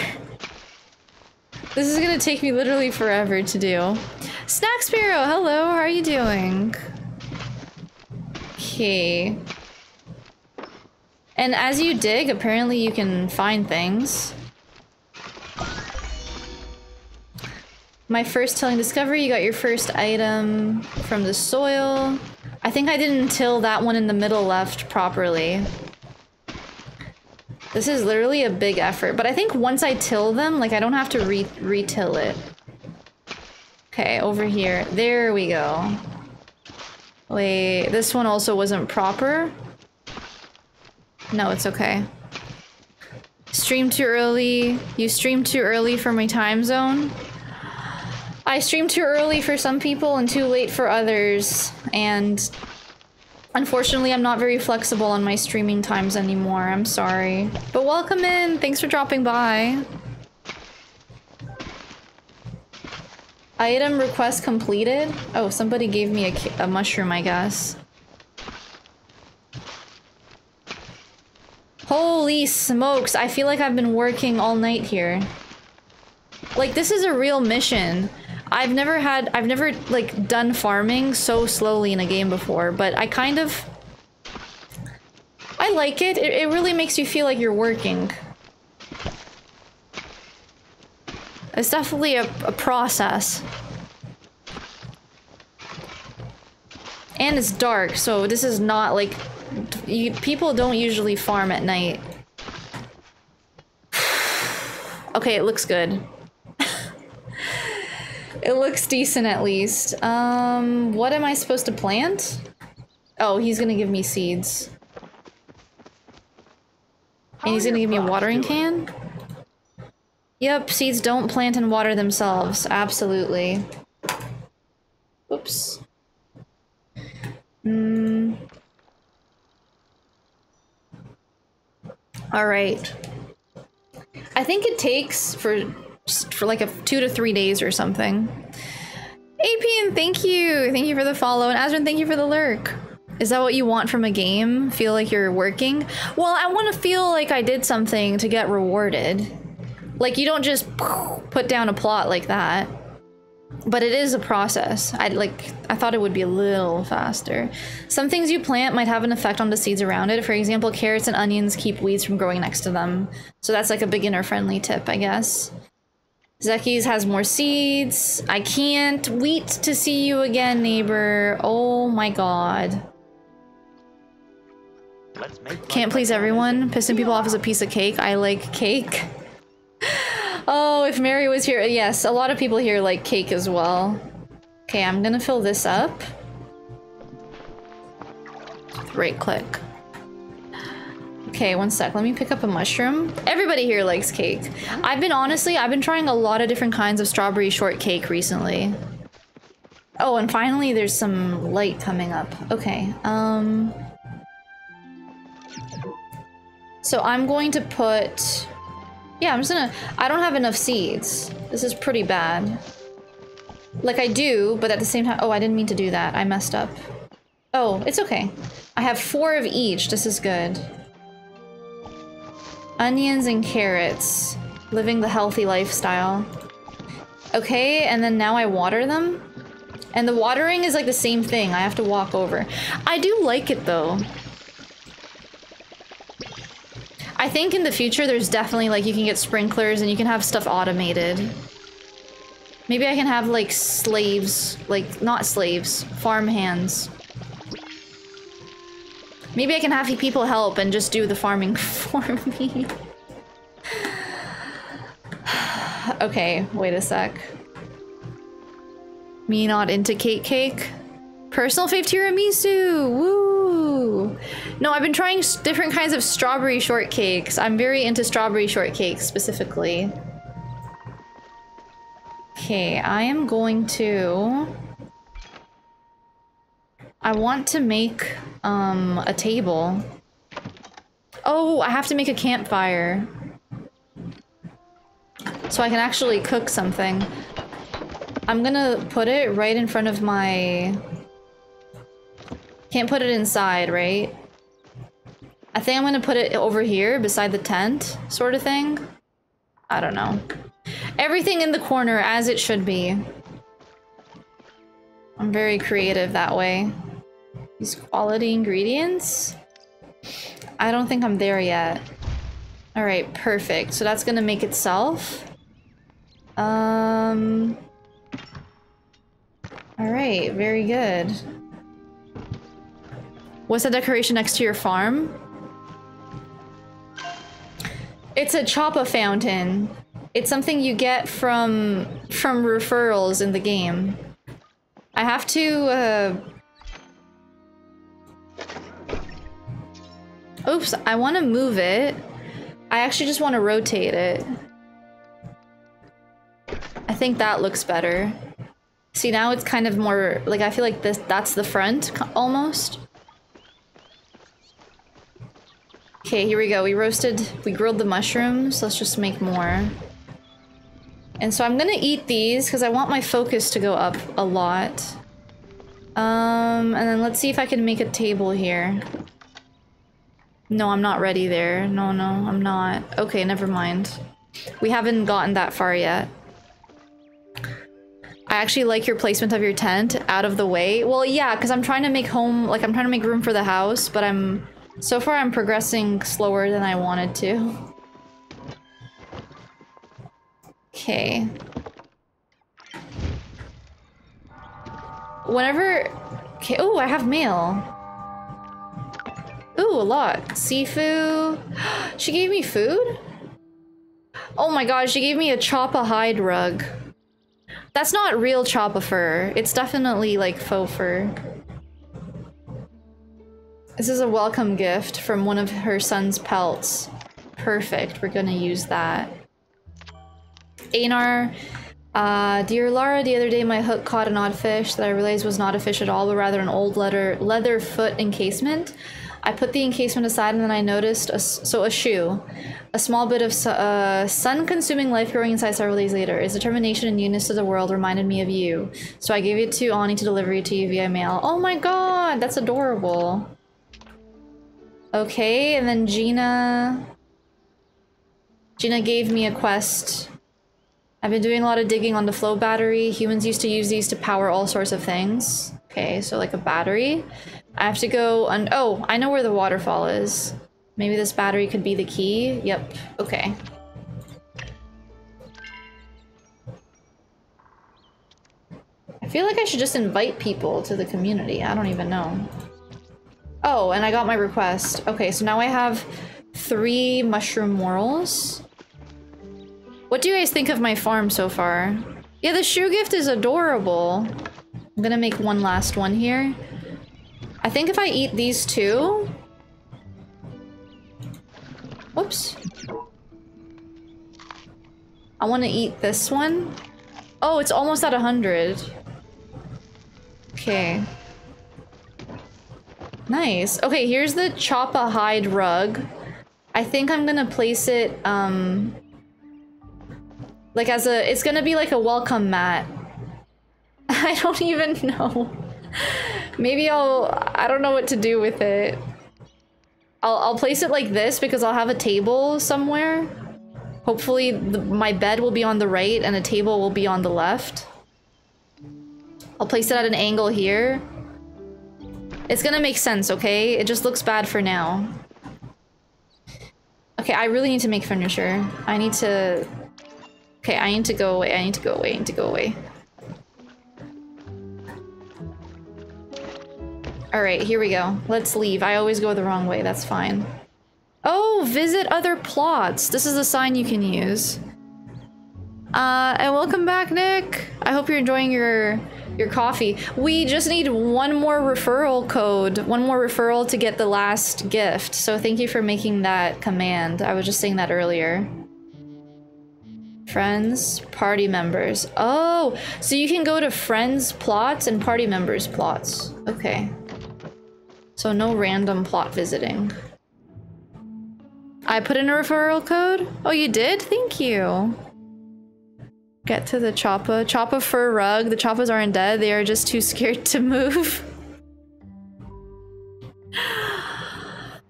This is gonna take me literally forever to do. Snack Sparrow, hello, how are you doing? Okay. And as you dig, apparently you can find things. My first tilling discovery, you got your first item from the soil. I think I didn't till that one in the middle left properly. This is literally a big effort, but I think once I till them, like I don't have to re re-till it. Okay, over here. There we go. Wait, this one also wasn't proper? No, it's okay. Stream too early. You stream too early for my time zone. I stream too early for some people and too late for others, and unfortunately I'm not very flexible on my streaming times anymore, I'm sorry. But welcome in, thanks for dropping by. Item request completed? Oh, somebody gave me a, a mushroom, I guess. Holy smokes, I feel like I've been working all night here. Like, this is a real mission. I've never had- I've never, like, done farming so slowly in a game before, but I kind of... I like it. It, it really makes you feel like you're working. It's definitely a, a process. And it's dark, so this is not like... You, people don't usually farm at night. okay, it looks good. It looks decent at least. Um, what am I supposed to plant? Oh, he's gonna give me seeds. And he's gonna give me a watering can? Yep, seeds don't plant and water themselves. Absolutely. Oops. Hmm. All right. I think it takes for for like a two to three days or something. Apian, thank you. Thank you for the follow. And Azrin, thank you for the lurk. Is that what you want from a game? Feel like you're working? Well, I want to feel like I did something to get rewarded. Like you don't just put down a plot like that. But it is a process. I like I thought it would be a little faster. Some things you plant might have an effect on the seeds around it. For example, carrots and onions keep weeds from growing next to them. So that's like a beginner friendly tip, I guess. Zeki's has more seeds. I can't wait to see you again, neighbor. Oh my god. Can't please everyone. Pissing people off is a piece of cake. I like cake. Oh, if Mary was here. Yes, a lot of people here like cake as well. Okay, I'm gonna fill this up. Right click. Okay, one sec. Let me pick up a mushroom. Everybody here likes cake. I've been honestly, I've been trying a lot of different kinds of strawberry shortcake recently. Oh, and finally there's some light coming up. Okay, um... So I'm going to put... Yeah, I'm just gonna... I don't have enough seeds. This is pretty bad. Like I do, but at the same time... Oh, I didn't mean to do that. I messed up. Oh, it's okay. I have four of each. This is good. Onions and carrots. Living the healthy lifestyle. Okay, and then now I water them. And the watering is like the same thing. I have to walk over. I do like it though. I think in the future there's definitely like you can get sprinklers and you can have stuff automated. Maybe I can have like slaves, like not slaves, farm hands. Maybe I can have people help and just do the farming for me. okay, wait a sec. Me not into cake cake? Personal fave tiramisu! Woo! No, I've been trying different kinds of strawberry shortcakes. I'm very into strawberry shortcakes specifically. Okay, I am going to... I want to make um, a table. Oh, I have to make a campfire. So I can actually cook something. I'm gonna put it right in front of my... Can't put it inside, right? I think I'm gonna put it over here beside the tent, sort of thing. I don't know. Everything in the corner as it should be. I'm very creative that way. These quality ingredients? I don't think I'm there yet. Alright, perfect. So that's gonna make itself. Um... Alright, very good. What's the decoration next to your farm? It's a Chapaa fountain. It's something you get from from referrals in the game. I have to uh Oops, I want to move it. I actually just want to rotate it. I think that looks better. See, now it's kind of more, like, I feel like this that's the front, almost. Okay, here we go. We roasted, we grilled the mushrooms. Let's just make more. And so I'm gonna eat these, because I want my focus to go up a lot. Um, and then let's see if I can make a table here. No, I'm not ready there. No, no, I'm not. Okay, never mind. We haven't gotten that far yet. I actually like your placement of your tent out of the way. Well, yeah, because I'm trying to make home, like I'm trying to make room for the house, but I'm, so far I'm progressing slower than I wanted to. Okay. Whenever, okay, oh, I have mail. Ooh, a lot. Sifuu. she gave me food? Oh my god, she gave me a Chapaa hide rug. That's not real Chapaa fur. It's definitely like faux fur. This is a welcome gift from one of her son's pelts. Perfect. We're gonna use that. Einar, uh, dear Lara, the other day my hook caught an odd fish that I realized was not a fish at all, but rather an old leather leather foot encasement. I put the encasement aside and then I noticed a so a shoe, a small bit of su- uh, sun-consuming life growing inside several days later. Its determination and newness to the world reminded me of you, so I gave it to Auni to deliver it to you via mail. Oh my god, that's adorable. Okay, and then Jina. Jina gave me a quest. I've been doing a lot of digging on the flow battery. Humans used to use these to power all sorts of things. Okay, so like a battery. I have to go and oh, I know where the waterfall is. Maybe this battery could be the key. Yep. Okay. I feel like I should just invite people to the community. I don't even know. Oh, and I got my request. Okay, so now I have three mushroom morels. What do you guys think of my farm so far? Yeah, the shoe gift is adorable. I'm gonna make one last one here. I think if I eat these two... Whoops. I want to eat this one. Oh, it's almost at 100. Okay. Nice. Okay, here's the Chapaa hide rug. I think I'm gonna place it, um... Like as a- it's gonna be like a welcome mat. I don't even know. Maybe I'll- I don't know what to do with it. I'll, I'll place it like this because I'll have a table somewhere. Hopefully the, my bed will be on the right and a table will be on the left. I'll place it at an angle here. It's gonna make sense, okay? It just looks bad for now. Okay, I really need to make furniture. I need to... Okay, I need to go away. I need to go away. I need to go away. Alright, here we go. Let's leave. I always go the wrong way. That's fine. Oh, visit other plots. This is a sign you can use. Uh, and welcome back, Nick. I hope you're enjoying your your coffee. We just need one more referral code, one more referral to get the last gift. So thank you for making that command. I was just saying that earlier. Friends, party members. Oh, so you can go to friends plots and party members plots. Okay. So no random plot visiting. I put in a referral code? Oh, you did? Thank you. Get to the Choppa. Chapaa fur rug. The Chapaas aren't dead. They are just too scared to move.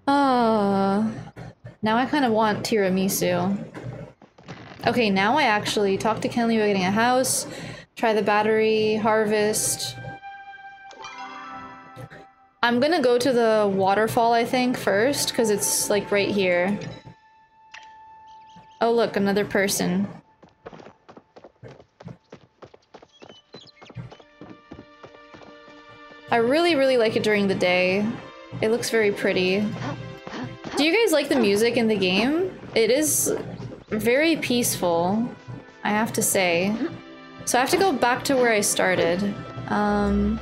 Oh. Now I kind of want tiramisu. Okay, now I actually talk to Kenli about getting a house. Try the battery. Harvest. I'm gonna go to the waterfall, I think, first, because it's, like, right here. Oh, look, another person. I really, really like it during the day. It looks very pretty. Do you guys like the music in the game? It is very peaceful, I have to say. So I have to go back to where I started. Um,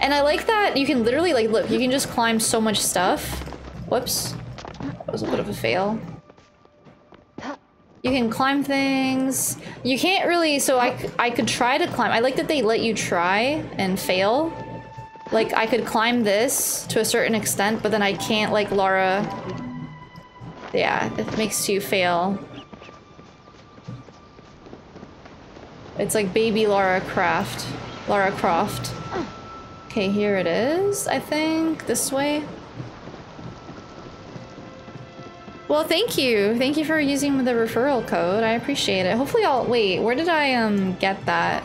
and I like that you can literally, like, look, you can just climb so much stuff. Whoops. That was a bit of a fail. You can climb things. You can't really, so I, I could try to climb. I like that they let you try and fail. Like, I could climb this to a certain extent, but then I can't, like, Laura... Yeah, it makes you fail. It's like baby Lara Croft. Lara Croft. Okay, here it is, I think. This way. Well, thank you. Thank you for using the referral code. I appreciate it. Hopefully I'll- wait, where did I, um, get that?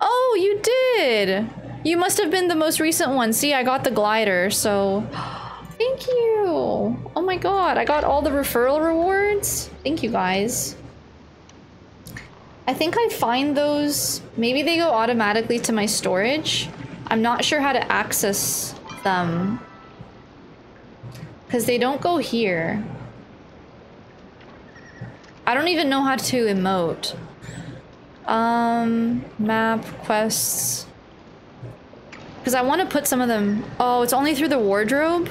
Oh, you did! You must have been the most recent one. See, I got the glider, so... Thank you! Oh my god, I got all the referral rewards? Thank you, guys. I think I find those... Maybe they go automatically to my storage. I'm not sure how to access them. Because they don't go here. I don't even know how to emote. Um, map, quests. Because I want to put some of them... Oh, it's only through the wardrobe?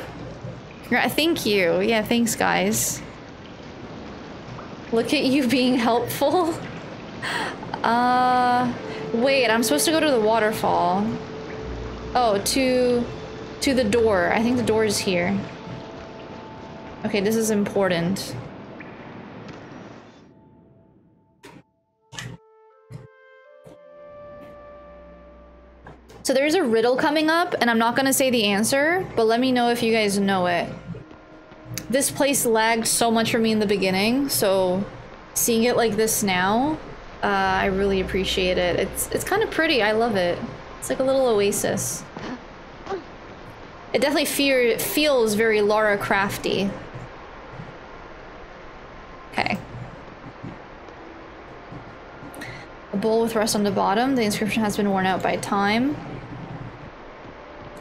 Thank you. Yeah, thanks, guys. Look at you being helpful. Uh, wait, I'm supposed to go to the waterfall. Oh, to, to the door. I think the door is here. Okay, this is important. So there's a riddle coming up, and I'm not gonna say the answer, but let me know if you guys know it. This place lagged so much for me in the beginning, so seeing it like this now, uh, I really appreciate it. It's it's kind of pretty. I love it. It's like a little oasis. It definitely fear feels very Lara Crafty. Okay. A bowl with rust on the bottom. The inscription has been worn out by time.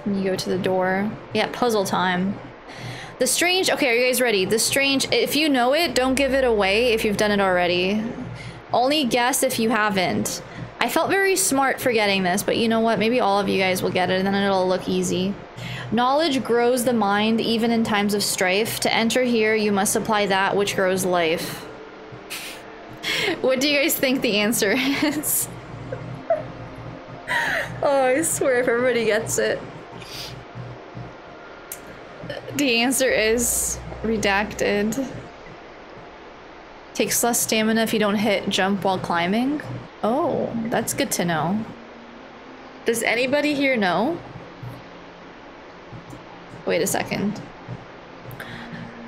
And you go to the door. Yeah, puzzle time. The strange. Okay, are you guys ready? The strange. If you know it, don't give it away if you've done it already. Only guess if you haven't. I felt very smart for getting this, but you know what? Maybe all of you guys will get it and then it'll look easy. Knowledge grows the mind even in times of strife. To enter here, you must supply that which grows life. what do you guys think the answer is? oh, I swear if everybody gets it. The answer is redacted. Takes less stamina if you don't hit jump while climbing. Oh, that's good to know. Does anybody here know? Wait a second.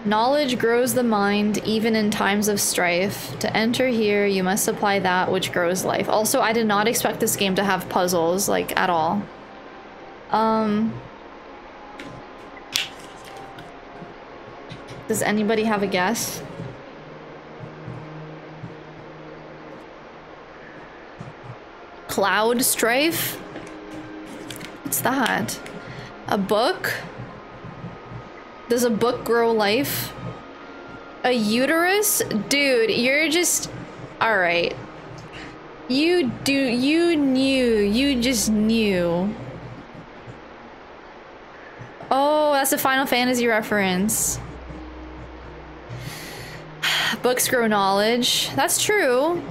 Knowledge grows the mind even in times of strife. To enter here, you must supply that which grows life. Also, I did not expect this game to have puzzles, like, at all. Um... Does anybody have a guess? Cloud Strife? What's that? A book? Does a book grow life? A uterus? Dude, you're just... Alright. You do... You knew. You just knew. Oh, that's a Final Fantasy reference. Books grow knowledge. That's true.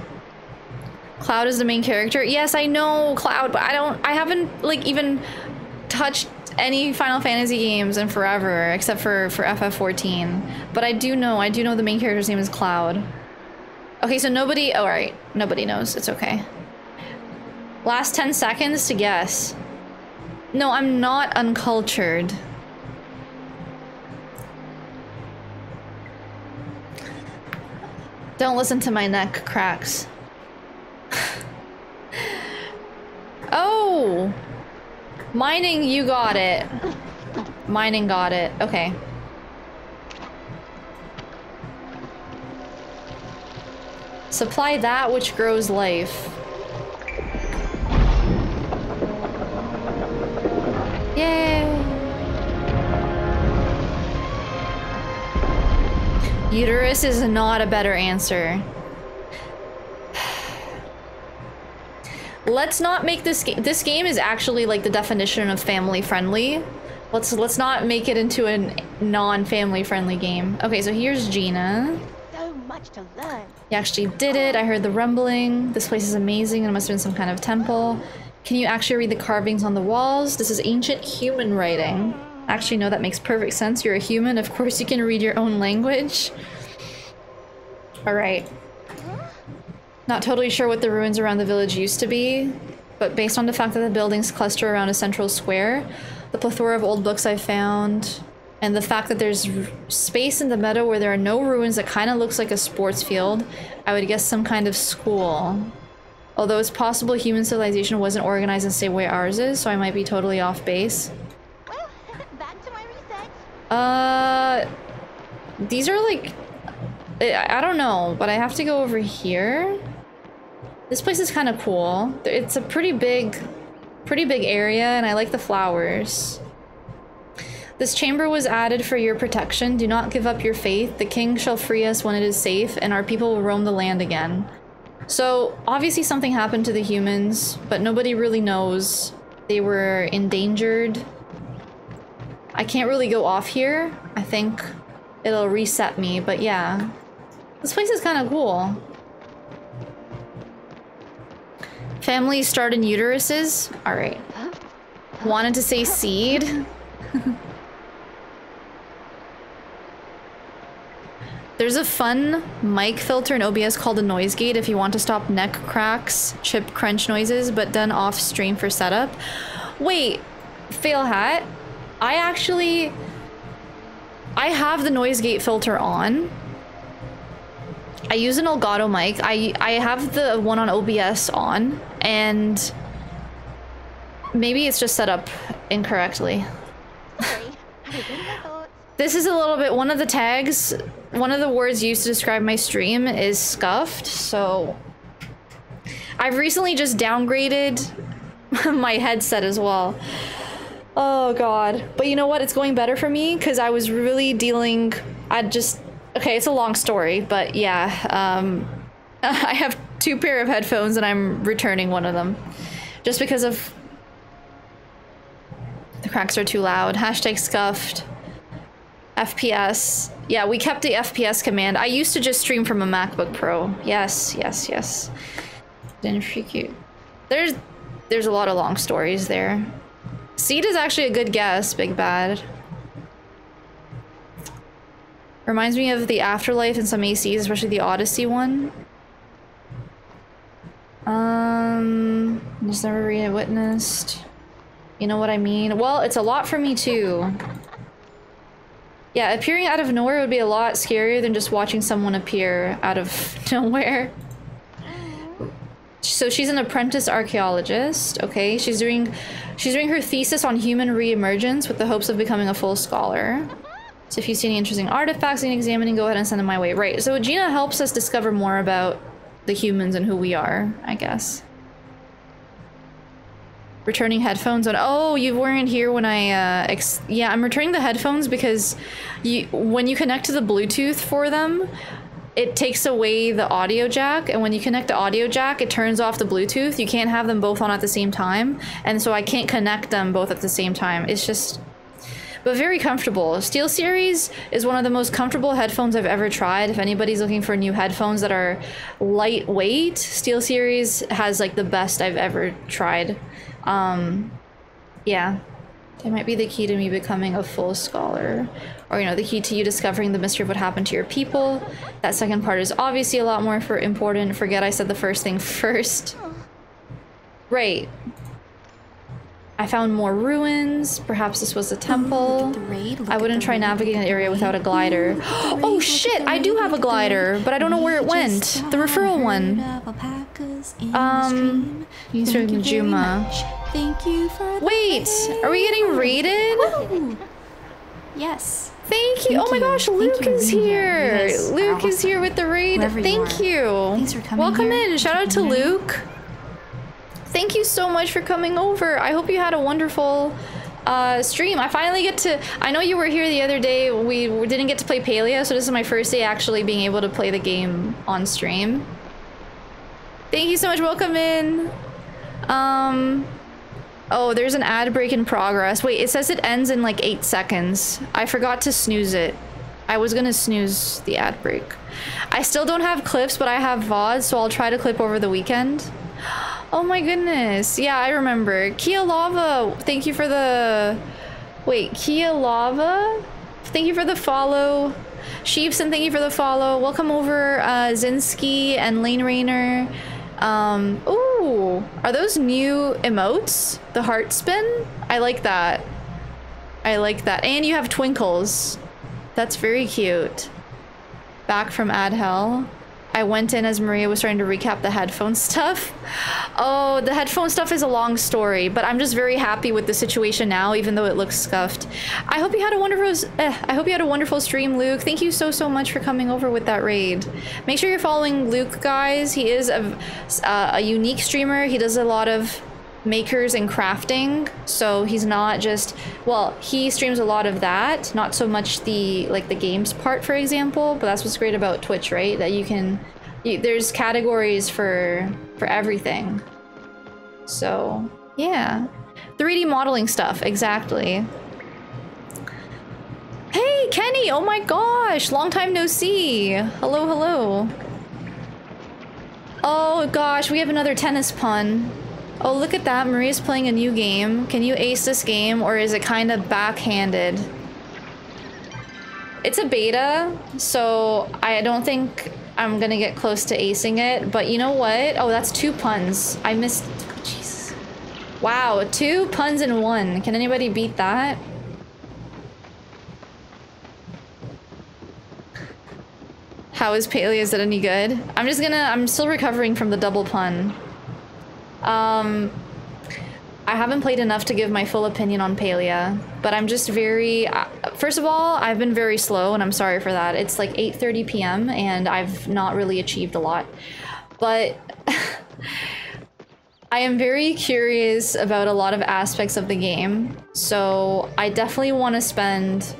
Cloud is the main character. Yes, I know Cloud, but I don't I haven't like even touched any Final Fantasy games in forever except for for FF14. But I do know, I do know the main character's name is Cloud. Okay, so nobody oh, all right. Nobody knows. It's okay. Last 10 seconds to guess. No, I'm not uncultured. Don't listen to my neck cracks. oh! Mining, you got it. Mining got it. Okay. Supply that which grows life. Yay! Uterus is not a better answer. Let's not make this game- this game is actually like the definition of family friendly. Let's let's not make it into a non-family friendly game. Okay, so here's Jina. So much to learn. You actually did it. I heard the rumbling. This place is amazing. It must have been some kind of temple. Can you actually read the carvings on the walls? This is ancient human writing. Actually, no, that makes perfect sense. You're a human. Of course you can read your own language. Alright. Not totally sure what the ruins around the village used to be, but based on the fact that the buildings cluster around a central square, the plethora of old books I found, and the fact that there's space in the meadow where there are no ruins that kind of looks like a sports field, I would guess some kind of school. Although it's possible human civilization wasn't organized in the same way ours is, so I might be totally off base. Uh, these are like, I, I don't know, but I have to go over here. This place is kind of cool. It's a pretty big, pretty big area, and I like the flowers. This chamber was added for your protection. Do not give up your faith. The king shall free us when it is safe, and our people will roam the land again. So, obviously something happened to the humans, but nobody really knows. They were endangered. I can't really go off here. I think it'll reset me, but yeah. This place is kind of cool. Families start in uteruses. All right. Wanted to say seed. There's a fun mic filter in OBS called a noise gate if you want to stop neck cracks, chip crunch noises, but done off stream for setup. Wait, fail hat. I actually I have the noise gate filter on. I use an Elgato mic. I I have the one on OBS on and maybe it's just set up incorrectly. This is a little bit one of the tags, one of the words used to describe my stream is scuffed, so I've recently just downgraded my headset as well. Oh god. But you know what? It's going better for me because I was really dealing I just okay, it's a long story, but yeah, um I have two pair of headphones and I'm returning one of them just because of the cracks are too loud. Hashtag scuffed. FPS. Yeah, we kept the FPS command. I used to just stream from a MacBook Pro. Yes, yes, yes. Didn't freak you. There's there's a lot of long stories there. Seed is actually a good guess, Big Bad. Reminds me of the Afterlife and some ACs, especially the Odyssey one. Um, just never really witnessed. You know what I mean? Well, it's a lot for me too. Yeah, appearing out of nowhere would be a lot scarier than just watching someone appear out of nowhere. So she's an apprentice archaeologist, okay? She's doing she's doing her thesis on human reemergence with the hopes of becoming a full scholar. So if you see any interesting artifacts in examining, go ahead and send them my way. Right, so Jina helps us discover more about the humans and who we are, I guess. Returning headphones on. Oh, you weren't here when I, uh, yeah, I'm returning the headphones because you, when you connect to the Bluetooth for them, it takes away the audio jack. And when you connect the audio jack, it turns off the Bluetooth. You can't have them both on at the same time. And so I can't connect them both at the same time. It's just, but very comfortable. SteelSeries is one of the most comfortable headphones I've ever tried. If anybody's looking for new headphones that are lightweight, SteelSeries has like the best I've ever tried. Um, yeah, it might be the key to me becoming a full scholar. Or, you know, the key to you discovering the mystery of what happened to your people. That second part is obviously a lot more for important. Forget I said the first thing first. Right. I found more ruins. Perhaps this was a temple. I wouldn't try navigating the area without a glider. oh shit! I do have a glider, but I don't know where it went. The referral one. Um, Mr. Majuma. Thank you for Wait, are we getting raided? Yes. Thank you. oh my gosh, Luke you is here. Yes, Luke is here with the raid. You Thank you. Thanks for coming Welcome here. in. Shout out to Luke. Thank you so much for coming over. I hope you had a wonderful uh, stream. I finally get to. I know you were here the other day. We didn't get to play Palia, so this is my first day actually being able to play the game on stream. Thank you so much. Welcome in. Um. Oh, there's an ad break in progress. Wait, it says it ends in like eight seconds. I forgot to snooze it. I was gonna snooze the ad break. I still don't have clips, but I have VODs, so I'll try to clip over the weekend. Oh my goodness. Yeah, I remember. Kia Lava, thank you for the... Wait, Kia Lava? Thank you for the follow. Sheepson, thank you for the follow. Welcome over, uh, Zinsky and Lane Rainer. Um, ooh, are those new emotes? The heart spin? I like that. I like that. And you have twinkles. That's very cute. Back from Ad Hell. I went in as Maria was trying to recap the headphone stuff. Oh, the headphone stuff is a long story, but I'm just very happy with the situation now, even though it looks scuffed. I hope you had a wonderful. Eh, I hope you had a wonderful stream, Luke. Thank you so so much for coming over with that raid. Make sure you're following Luke, guys. He is a uh, a unique streamer. He does a lot of makers and crafting so he's not just well he streams a lot of that not so much the like the games part for example but that's what's great about twitch right that you can you, there's categories for for everything so yeah 3d modeling stuff exactly hey Hey, Kenny! Oh my gosh! Long time no see! Hello, hello. Oh gosh, we have another tennis pun. Oh, look at that. Maria's playing a new game. Can you ace this game, or is it kind of backhanded? It's a beta, so I don't think I'm gonna get close to acing it, but you know what? Oh, that's two puns. I missed... Jesus. Wow, two puns in one. Can anybody beat that? How is Palia? Is it any good? I'm just gonna... I'm still recovering from the double pun. Um... I haven't played enough to give my full opinion on Palia, but I'm just very... Uh, first of all, I've been very slow, and I'm sorry for that. It's like 8.30 p.m., and I've not really achieved a lot. But... I am very curious about a lot of aspects of the game, so I definitely want to spend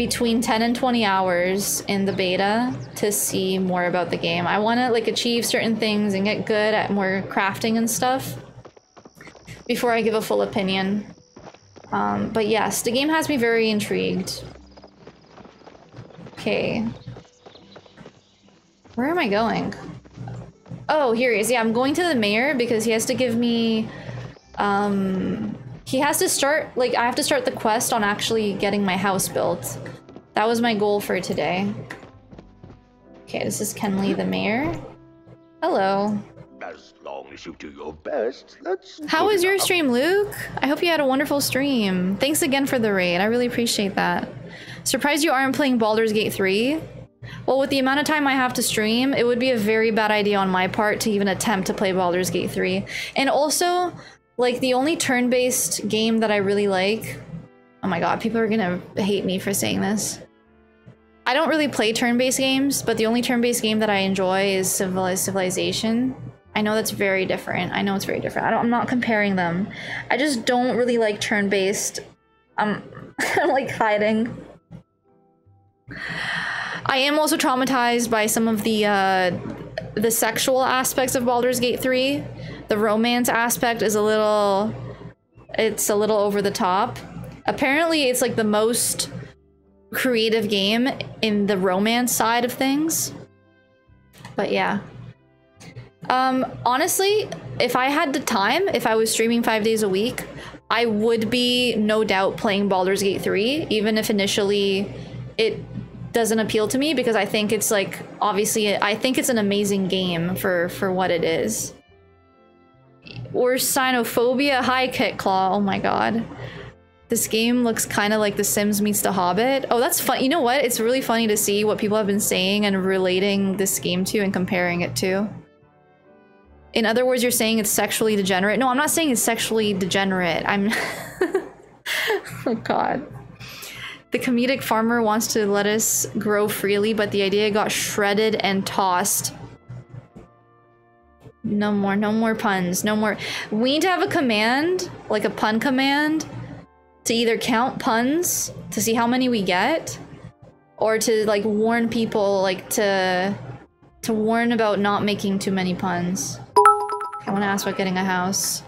between 10 and 20 hours in the beta to see more about the game. I want to like achieve certain things and get good at more crafting and stuff before I give a full opinion. Um, but yes, the game has me very intrigued. Okay. Where am I going? Oh, here he is. Yeah, I'm going to the mayor because he has to give me... Um, he has to start... Like, I have to start the quest on actually getting my house built. That was my goal for today. Okay, this is Kenli, the mayor. Hello. As long as you do your best, that's How was your enough. stream, Luke? I hope you had a wonderful stream. Thanks again for the raid. I really appreciate that. Surprised you aren't playing Baldur's Gate 3? Well, with the amount of time I have to stream, it would be a very bad idea on my part to even attempt to play Baldur's Gate 3. And also, like, the only turn-based game that I really like... Oh my god, people are gonna hate me for saying this. I don't really play turn-based games, but the only turn-based game that I enjoy is Civilization. I know that's very different. I know it's very different. I I'm not comparing them. I just don't really like turn-based. Um, I'm like hiding. I am also traumatized by some of the uh, the sexual aspects of Baldur's Gate 3. The romance aspect is a little it's a little over the top. Apparently it's like the most creative game in the romance side of things. But yeah. Um honestly, if I had the time, if I was streaming 5 days a week, I would be no doubt playing Baldur's Gate 3 even if initially it doesn't appeal to me because I think it's like obviously I think it's an amazing game for for what it is. Or Sinophobia High Kit Claw. Oh my god. This game looks kind of like The Sims meets The Hobbit. Oh, that's fun. You know what? It's really funny to see what people have been saying and relating this game to and comparing it to. In other words, you're saying it's sexually degenerate. No, I'm not saying it's sexually degenerate. I'm... oh god. The comedic farmer wants to let us grow freely, but the idea got shredded and tossed. No more, no more puns, no more. We need to have a command, like a pun command, to either count puns to see how many we get, or to like warn people, like to to warn about not making too many puns. I want to ask about getting a house.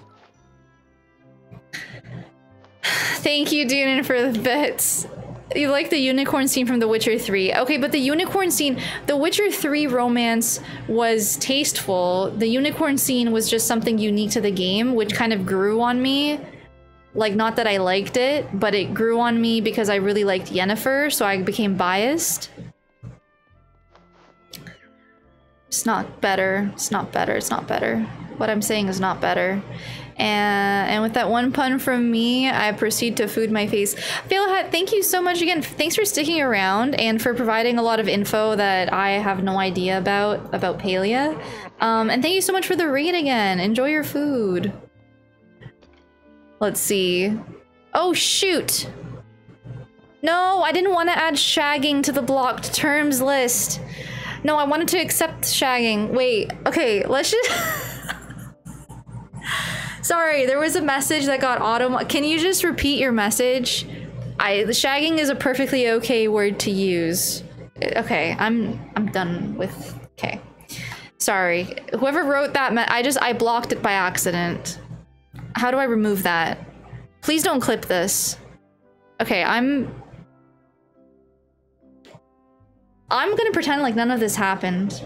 Thank you, Dunin, for the bits. You like the unicorn scene from The Witcher 3. Okay, but the unicorn scene, The Witcher 3 romance was tasteful. The unicorn scene was just something unique to the game, which kind of grew on me. Like, not that I liked it, but it grew on me because I really liked Yennefer, so I became biased. It's not better. It's not better. It's not better. What I'm saying is not better. And, and with that one pun from me, I proceed to food my face. Failhat, thank you so much again. Thanks for sticking around and for providing a lot of info that I have no idea about, about Palia. Um, and thank you so much for the raid again. Enjoy your food. Let's see. Oh, shoot. No, I didn't want to add shagging to the blocked terms list. No, I wanted to accept shagging. Wait, okay, let's just... Sorry, there was a message that got auto. Can you just repeat your message? I the shagging is a perfectly okay word to use. Okay, I'm I'm done with. Okay, sorry. Whoever wrote that, I just I blocked it by accident. How do I remove that? Please don't clip this. Okay, I'm. I'm gonna pretend like none of this happened.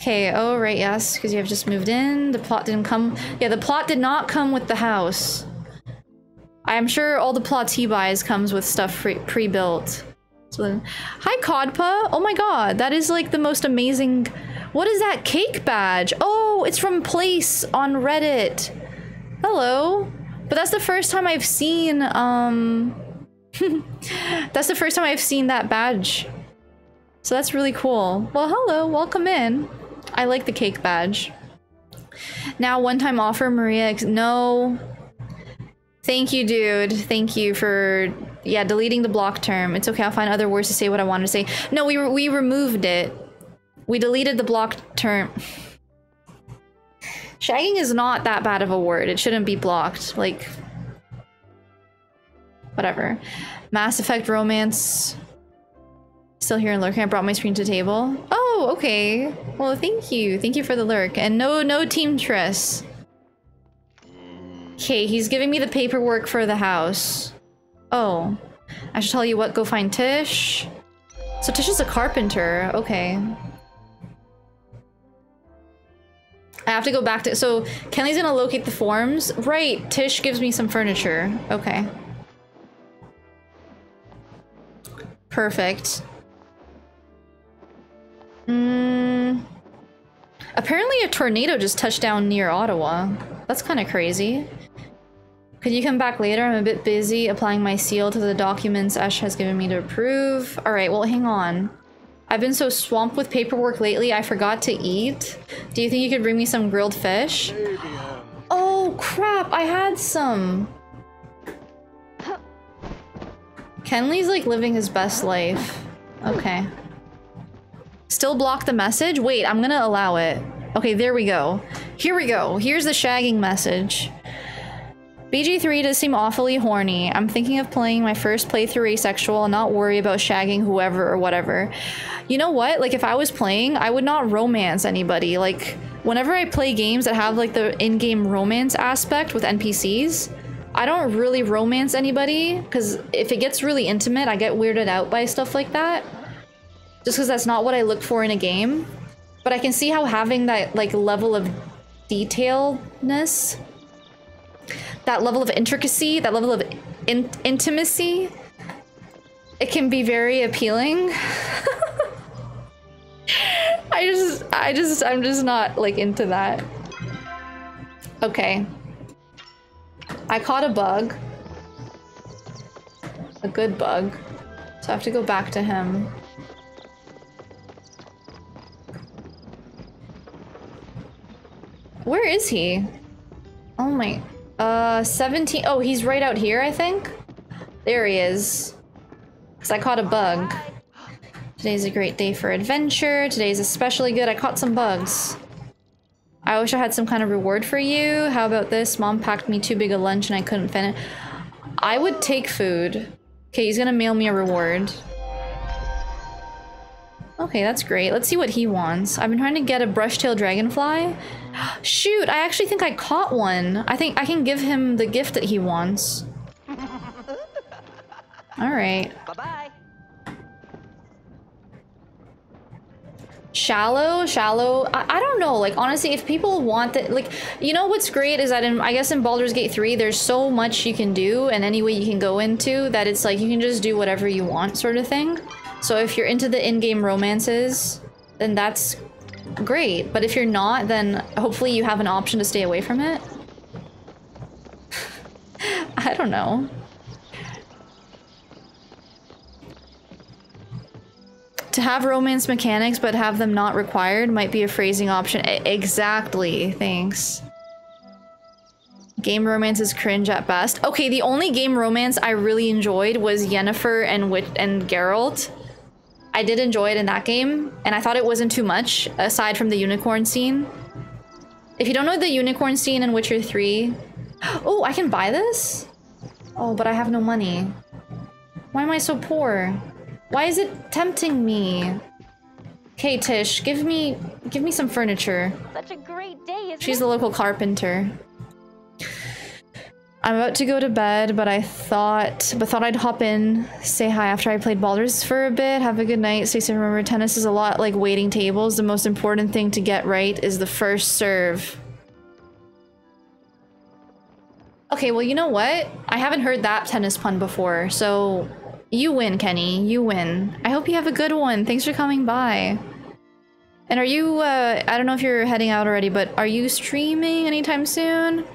Okay, oh right, yes, because you have just moved in. The plot didn't come. Yeah, the plot did not come with the house. I'm sure all the plots he buys comes with stuff pre- pre-built. So then, hi Codpa. Oh my god, that is like the most amazing. What is that cake badge? Oh, it's from Place on Reddit. Hello. But that's the first time I've seen um That's the first time I've seen that badge. So that's really cool. Well, hello, welcome in. I like the cake badge. Now, one time offer, Maria. No. Thank you, dude. Thank you for yeah deleting the block term. It's okay. I'll find other words to say what I wanted to say. No, we re- we removed it. We deleted the block term. Shagging is not that bad of a word. It shouldn't be blocked. Like whatever. Mass Effect romance. Still here and lurking. I brought my screen to table. Oh, okay. Well, thank you. Thank you for the lurk. And no, no Team Triss. Okay, he's giving me the paperwork for the house. Oh. I should tell you what, go find Tish. So Tish is a carpenter. Okay. I have to go back to- so Kenli's gonna locate the forms. Right, Tish gives me some furniture. Okay. Perfect. Mm. Apparently a tornado just touched down near Ottawa. That's kind of crazy. Could you come back later? I'm a bit busy applying my seal to the documents Ash has given me to approve. Alright, well hang on. I've been so swamped with paperwork lately, I forgot to eat. Do you think you could bring me some grilled fish? Oh crap, I had some. Kenli's like living his best life. Okay. Still block the message? Wait, I'm gonna allow it. Okay, there we go. Here we go. Here's the shagging message. BG3 does seem awfully horny. I'm thinking of playing my first playthrough asexual and not worry about shagging whoever or whatever. You know what? Like, if I was playing, I would not romance anybody. Like, whenever I play games that have, like, the in-game romance aspect with NPCs, I don't really romance anybody, because if it gets really intimate, I get weirded out by stuff like that. Just because that's not what I look for in a game. But I can see how having that, like, level of detailedness that level of intricacy, that level of in intimacy, it can be very appealing. I just, I just, I'm just not like into that. Okay. I caught a bug. A good bug. So I have to go back to him. Where is he? Oh my... Uh, 17... Oh, he's right out here, I think? There he is. Because I caught a bug. Today's a great day for adventure. Today's especially good. I caught some bugs. I wish I had some kind of reward for you. How about this? Mom packed me too big a lunch and I couldn't finish. I would take food. Okay, he's gonna mail me a reward. Okay, that's great. Let's see what he wants. I've been trying to get a brush-tailed dragonfly. Shoot, I actually think I caught one. I think I can give him the gift that he wants. Alright. Bye-bye. Shallow, shallow. I, I don't know. Like honestly, if people want that, like you know what's great is that in I guess in Baldur's Gate 3, there's so much you can do and any way you can go into that it's like you can just do whatever you want, sort of thing. So if you're into the in-game romances, then that's great. But if you're not, then hopefully you have an option to stay away from it. I don't know. To have romance mechanics but have them not required might be a phrasing option. E- exactly, thanks. Game romance is cringe at best. Okay, the only game romance I really enjoyed was Yennefer and Wit and Geralt. I did enjoy it in that game, and I thought it wasn't too much, aside from the unicorn scene. If you don't know the unicorn scene in Witcher 3... Oh, I can buy this? Oh, but I have no money. Why am I so poor? Why is it tempting me? Okay, Tish, give me give me some furniture. Such a great day, She's the local carpenter. I'm about to go to bed, but I thought but thought I'd hop in, say hi after I played Baldur's for a bit. Have a good night. Stay safe. Remember, tennis is a lot like waiting tables. The most important thing to get right is the first serve. Okay, well, you know what? I haven't heard that tennis pun before, so you win, Kenny. You win. I hope you have a good one. Thanks for coming by. And are you, uh, I don't know if you're heading out already, but are you streaming anytime soon?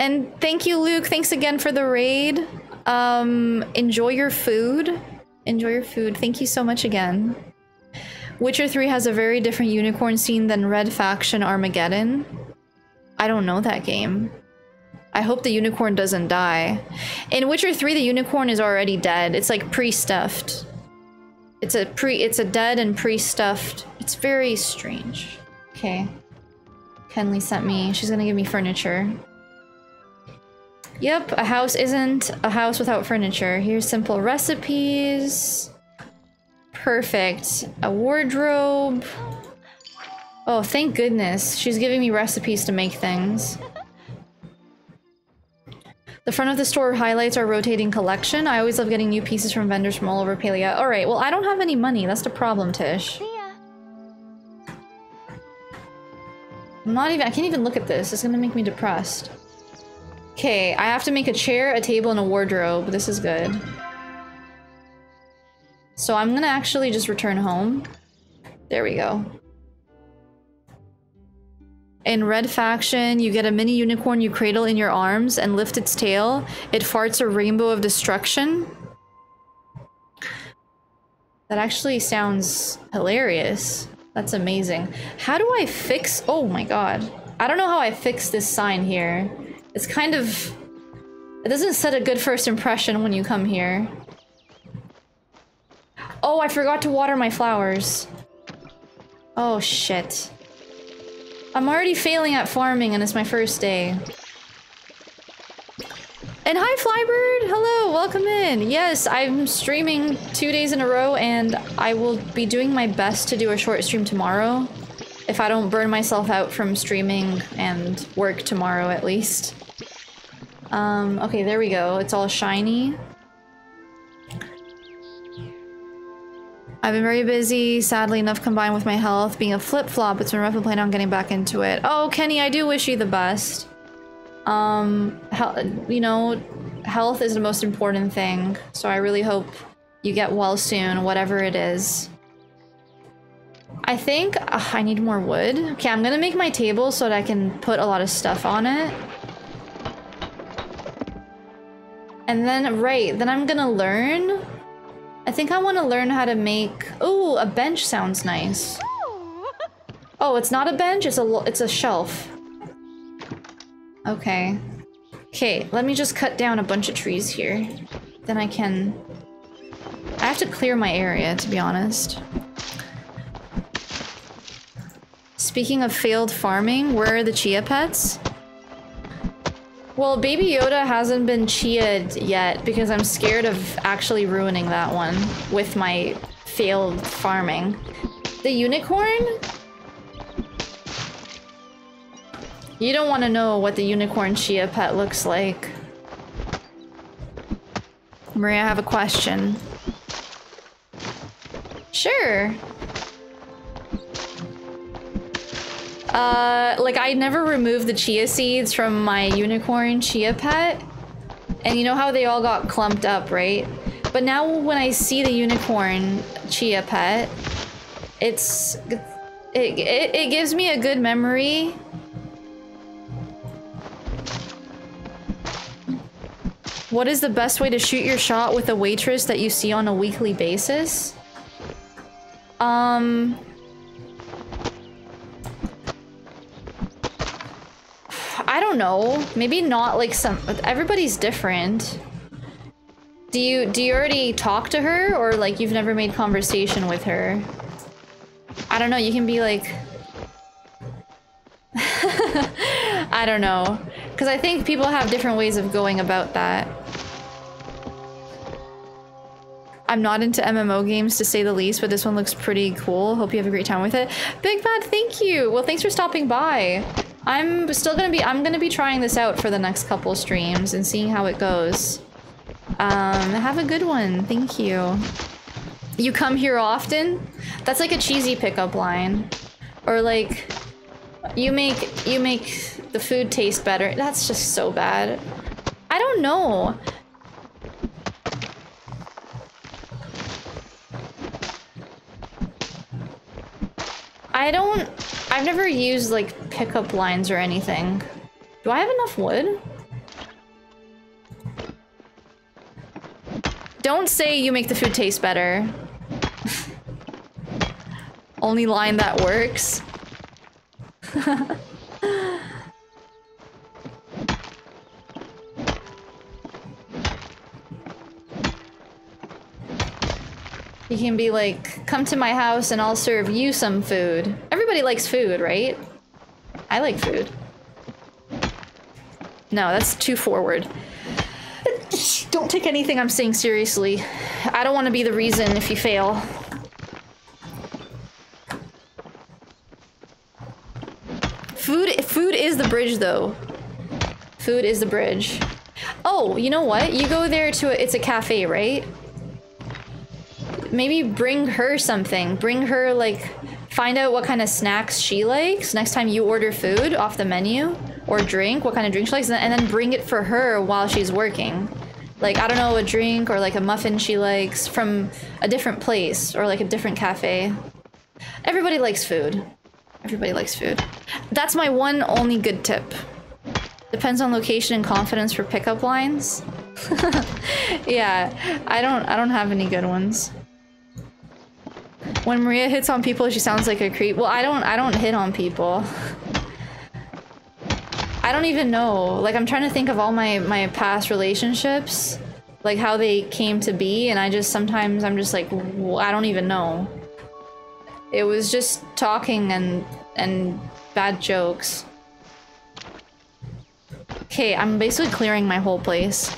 And thank you, Luke. Thanks again for the raid. Um, enjoy your food. Enjoy your food. Thank you so much again. Witcher 3 has a very different unicorn scene than Red Faction Armageddon. I don't know that game. I hope the unicorn doesn't die. In Witcher 3, the unicorn is already dead. It's like pre-stuffed. It's a pre- it's a dead and pre-stuffed. It's very strange. Okay. Kenli sent me. She's gonna give me furniture. Yep, a house isn't a house without furniture. Here's simple recipes. Perfect. A wardrobe. Oh, thank goodness. She's giving me recipes to make things. The front of the store highlights our rotating collection. I always love getting new pieces from vendors from all over Palia. Alright, well I don't have any money. That's the problem, Tish. I'm not even- I can't even look at this. It's gonna make me depressed. Okay, I have to make a chair, a table, and a wardrobe. This is good. So I'm gonna actually just return home. There we go. In Red Faction, you get a mini unicorn you cradle in your arms and lift its tail. It farts a rainbow of destruction. That actually sounds hilarious. That's amazing. How do I fix- oh my god. I don't know how I fix this sign here. It's kind of... It doesn't set a good first impression when you come here. Oh, I forgot to water my flowers. Oh shit. I'm already failing at farming and it's my first day. And hi Flybird! Hello, welcome in! Yes, I'm streaming two days in a row and I will be doing my best to do a short stream tomorrow. If I don't burn myself out from streaming and work tomorrow at least. Um, okay, there we go. It's all shiny. I've been very busy, sadly enough combined with my health being a flip-flop, it's been rough and plan on getting back into it. Oh, Kenny, I do wish you the best. Um, you know, health is the most important thing, so I really hope you get well soon, whatever it is. I think ugh, I need more wood. Okay, I'm gonna make my table so that I can put a lot of stuff on it. And then, right, then I'm gonna learn I think I want to learn how to make... Oh, a bench sounds nice. Oh, it's not a bench, it's a, it's a shelf. Okay. Okay, let me just cut down a bunch of trees here. Then I can... I have to clear my area, to be honest. Speaking of failed farming, where are the chia pets? Well, Baby Yoda hasn't been chia'd yet because I'm scared of actually ruining that one with my failed farming. The unicorn? You don't want to know what the unicorn chia pet looks like. Maria, I have a question. Sure. Uh, like I never removed the chia seeds from my unicorn chia pet. And you know how they all got clumped up, right? But now when I see the unicorn chia pet, it's... It, it, it gives me a good memory. What is the best way to shoot your shot with a waitress that you see on a weekly basis? Um... I don't know. Maybe not like some... Everybody's different. Do you do you already talk to her or like you've never made conversation with her? I don't know, you can be like I don't know. Cuz I think people have different ways of going about that. I'm not into MMO games to say the least, but this one looks pretty cool. Hope you have a great time with it. Big Bad, thank you. Well, thanks for stopping by. I'm still gonna be I'm gonna be trying this out for the next couple streams and seeing how it goes. Um, have a good one. Thank you. You come here often? That's like a cheesy pickup line. Or like you make you make the food taste better. That's just so bad. I don't know. I don't I've never used like pickup lines or anything. Do I have enough wood? Don't say you make the food taste better. Only line that works. You can be like, come to my house and I'll serve you some food. Everybody likes food, right? I like food. No, that's too forward. Don't take anything I'm saying seriously. I don't want to be the reason if you fail. Food food is the bridge though. Food is the bridge. Oh, you know what? You go there to a, it's a cafe, right? Maybe bring her something. Bring her like find out what kind of snacks she likes next time you order food off the menu or drink, what kind of drink she likes, and then bring it for her while she's working. Like, I don't know, a drink or like a muffin she likes from a different place or like a different cafe. Everybody likes food. Everybody likes food. That's my one only good tip. Depends on location and confidence for pickup lines. yeah, I don't I don't have any good ones. When Maria hits on people, she sounds like a creep. Well, I don't I don't hit on people. I don't even know. Like I'm trying to think of all my my past relationships, like how they came to be, and I just sometimes I'm just like I don't even know. It was just talking and and bad jokes. Okay, I'm basically clearing my whole place.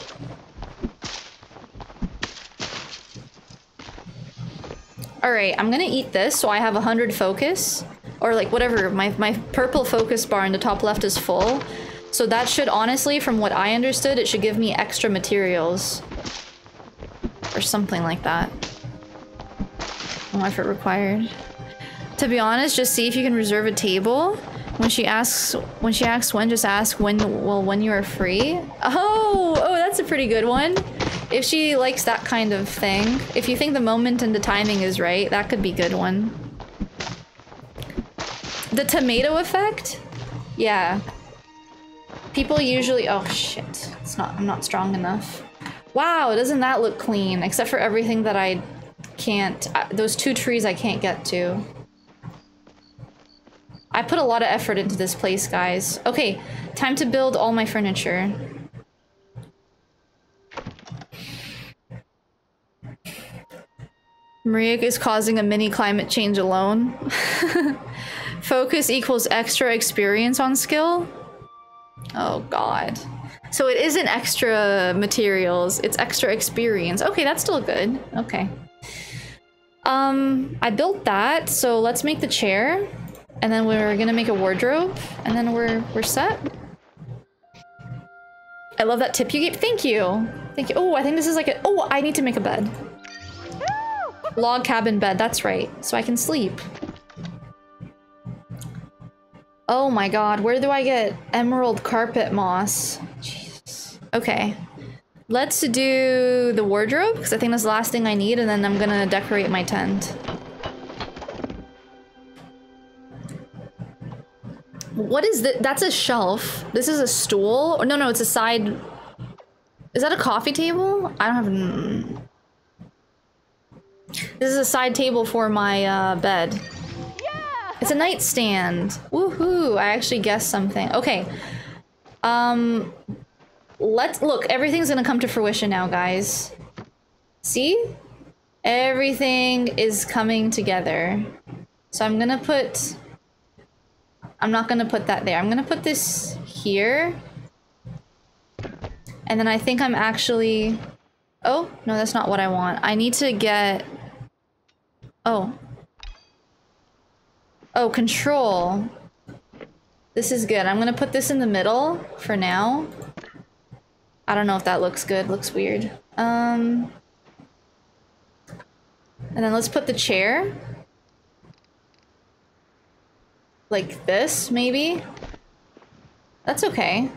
Alright, I'm gonna eat this so I have 100 focus. Or like whatever, my, my purple focus bar in the top left is full. So that should honestly, from what I understood, it should give me extra materials. Or something like that. No effort required. To be honest, just see if you can reserve a table. When she asks, when she asks when, just ask when, well, when you are free. Oh, oh, that's a pretty good one. If she likes that kind of thing, if you think the moment and the timing is right, that could be good one. The tomato effect? Yeah. People usually- oh shit. It's not- I'm not strong enough. Wow, doesn't that look clean? Except for everything that I can't- uh, those two trees I can't get to. I put a lot of effort into this place, guys. Okay, time to build all my furniture. Maria is causing a mini climate change alone. Focus equals extra experience on skill? Oh god. So it isn't extra materials, it's extra experience. Okay, that's still good. Okay. Um, I built that, so let's make the chair. And then we're gonna make a wardrobe, and then we're we're set. I love that tip you gave. Thank you. Thank you. Oh, I think this is like a- Oh, I need to make a bed. Log cabin bed, that's right. So I can sleep. Oh my god, where do I get emerald carpet moss? Jesus. Okay. Let's do the wardrobe, because I think that's the last thing I need, and then I'm gonna decorate my tent. What is that? That's a shelf. This is a stool? Oh, no, no, it's a side... Is that a coffee table? I don't have... mm. This is a side table for my uh, bed. It's a nightstand. Woohoo! I actually guessed something. Okay. Um, let's look. Everything's gonna come to fruition now, guys. See? Everything is coming together. So I'm gonna put. I'm not gonna put that there. I'm gonna put this here. And then I think I'm actually. Oh no, that's not what I want. I need to get. Oh. Oh, control. This is good. I'm gonna put this in the middle for now. I don't know if that looks good. Looks weird. Um, and then let's put the chair. Like this, maybe? That's okay.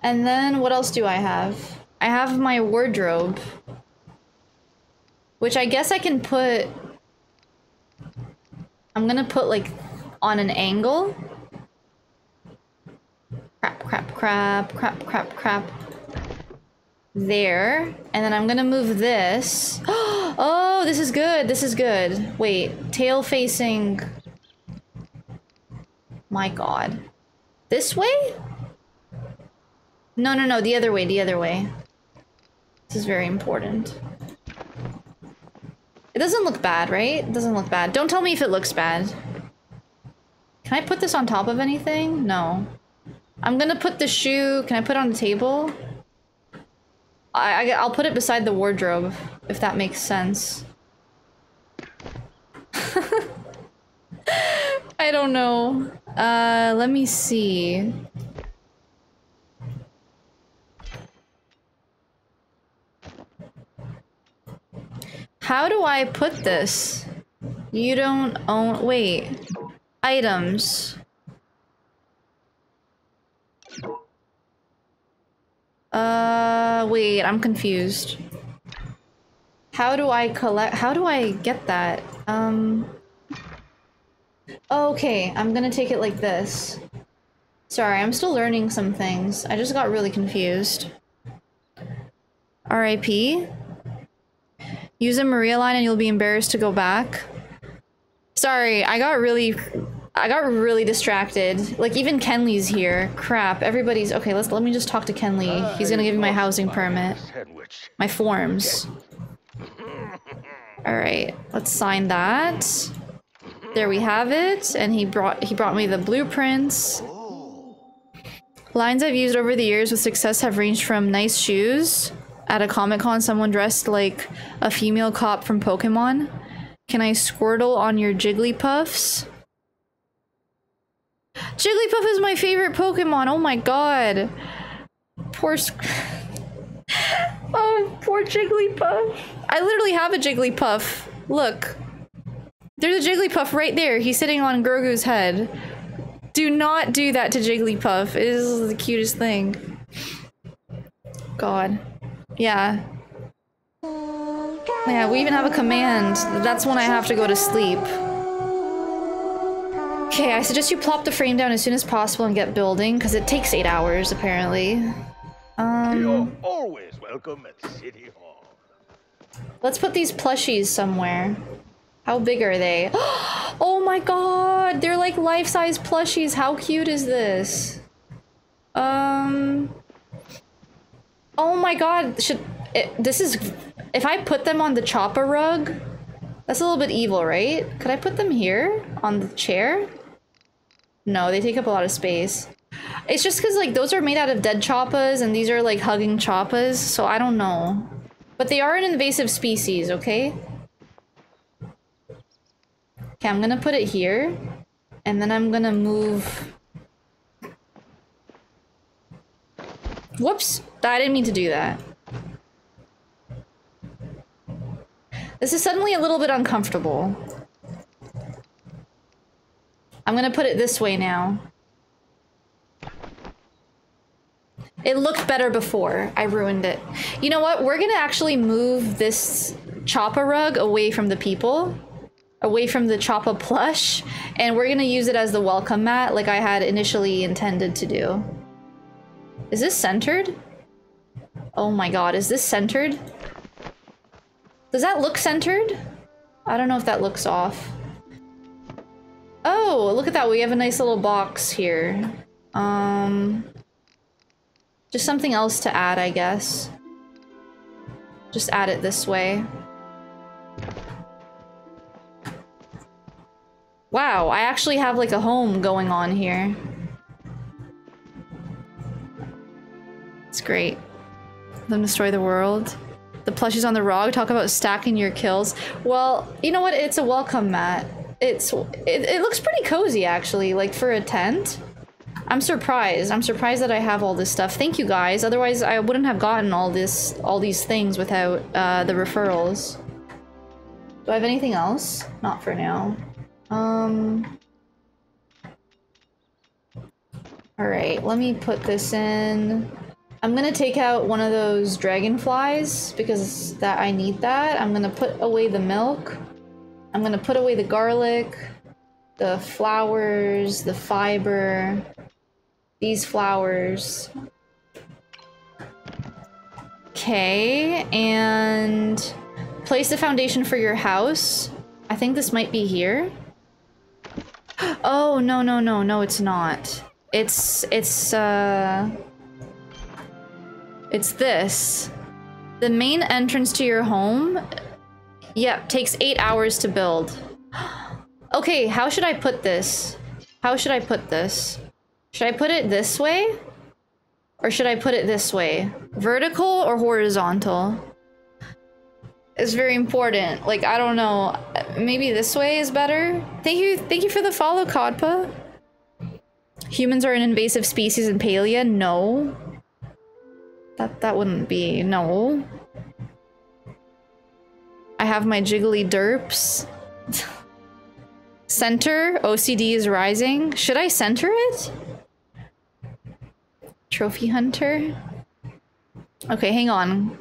And then what else do I have? I have my wardrobe. Which I guess I can put... I'm gonna put like on an angle. Crap, crap, crap, crap, crap, crap. There. And then I'm gonna move this. Oh, this is good. This is good. Wait, tail facing. My god. This way? No, no, no, the other way, the other way. This is very important. It doesn't look bad, right? It doesn't look bad. Don't tell me if it looks bad. Can I put this on top of anything? No. I'm gonna put the shoe... Can I put it on the table? I, I, I'll put it beside the wardrobe, if that makes sense. I don't know. Uh, let me see. How do I put this? You don't own- wait. Items. Uh, wait, I'm confused. How do I collect- how do I get that? Um... Okay, I'm gonna take it like this. Sorry, I'm still learning some things. I just got really confused. RIP. Use a Maria line and you'll be embarrassed to go back. Sorry, I got really... I got really distracted. Like, even Kenli's here. Crap, everybody's... Okay, let's let me just talk to Kenli. He's gonna give me my housing permit. My forms. Alright, let's sign that. There we have it. And he brought he brought me the blueprints. Lines I've used over the years with success have ranged from nice shoes. At a Comic Con, someone dressed like a female cop from Pokemon. Can I Squirtle on your Jigglypuffs? Jigglypuff is my favorite Pokemon. Oh my god. Poor. oh, poor Jigglypuff. I literally have a Jigglypuff. Look. There's a Jigglypuff right there. He's sitting on Grogu's head. Do not do that to Jigglypuff. It is the cutest thing. God. Yeah. Yeah, we even have a command. That's when I have to go to sleep. Okay, I suggest you plop the frame down as soon as possible and get building, because it takes eight hours, apparently. Um, You're always welcome at City Hall. let's put these plushies somewhere. How big are they? oh my god! They're like life-size plushies. How cute is this? Um... Oh my god, should... It, this is... If I put them on the Chapaa rug... That's a little bit evil, right? Could I put them here? On the chair? No, they take up a lot of space. It's just because, like, those are made out of dead Chapaas, and these are, like, hugging choppas, so I don't know. But they are an invasive species, okay? Okay, I'm gonna put it here. And then I'm gonna move... Whoops! I didn't mean to do that. This is suddenly a little bit uncomfortable. I'm gonna put it this way now. It looked better before. I ruined it. You know what? We're gonna actually move this Chapaa rug away from the people. Away from the Chapaa plush. And we're gonna use it as the welcome mat like I had initially intended to do. Is this centered? Oh my god, is this centered? Does that look centered? I don't know if that looks off. Oh, look at that. We have a nice little box here. Um, just something else to add, I guess. Just add it this way. Wow, I actually have like a home going on here. It's great. Them destroy the world. The plushies on the rug talk about stacking your kills. Well, you know what? It's a welcome mat. It's it, it looks pretty cozy actually, like for a tent. I'm surprised. I'm surprised that I have all this stuff. Thank you guys. Otherwise, I wouldn't have gotten all this, all these things without uh, the referrals. Do I have anything else? Not for now. Um. All right, let me put this in. I'm gonna take out one of those dragonflies because that I need that. I'm gonna put away the milk. I'm gonna put away the garlic, the flowers, the fiber, these flowers. Okay, and place the foundation for your house. I think this might be here. Oh, no, no, no, no, it's not. It's, it's, uh... It's this. The main entrance to your home, yep, takes eight hours to build. okay, how should I put this? How should I put this? Should I put it this way? Or should I put it this way? Vertical or horizontal? It's very important. Like, I don't know. Maybe this way is better? Thank you, thank you for the follow, Kodpa. Humans are an invasive species in Palia? No. That that wouldn't be no. I have my jiggly derps. center OCD is rising. Should I center it? Trophy hunter. Okay, hang on.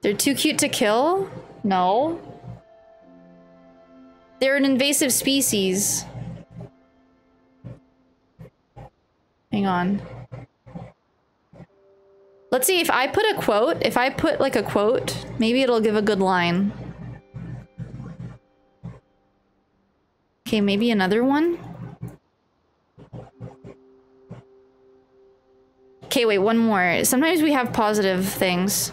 They're too cute to kill? No. They're an invasive species. Hang on. Let's see if I put a quote, if I put like a quote, maybe it'll give a good line. Okay, maybe another one. Okay, wait, one more. Sometimes we have positive things.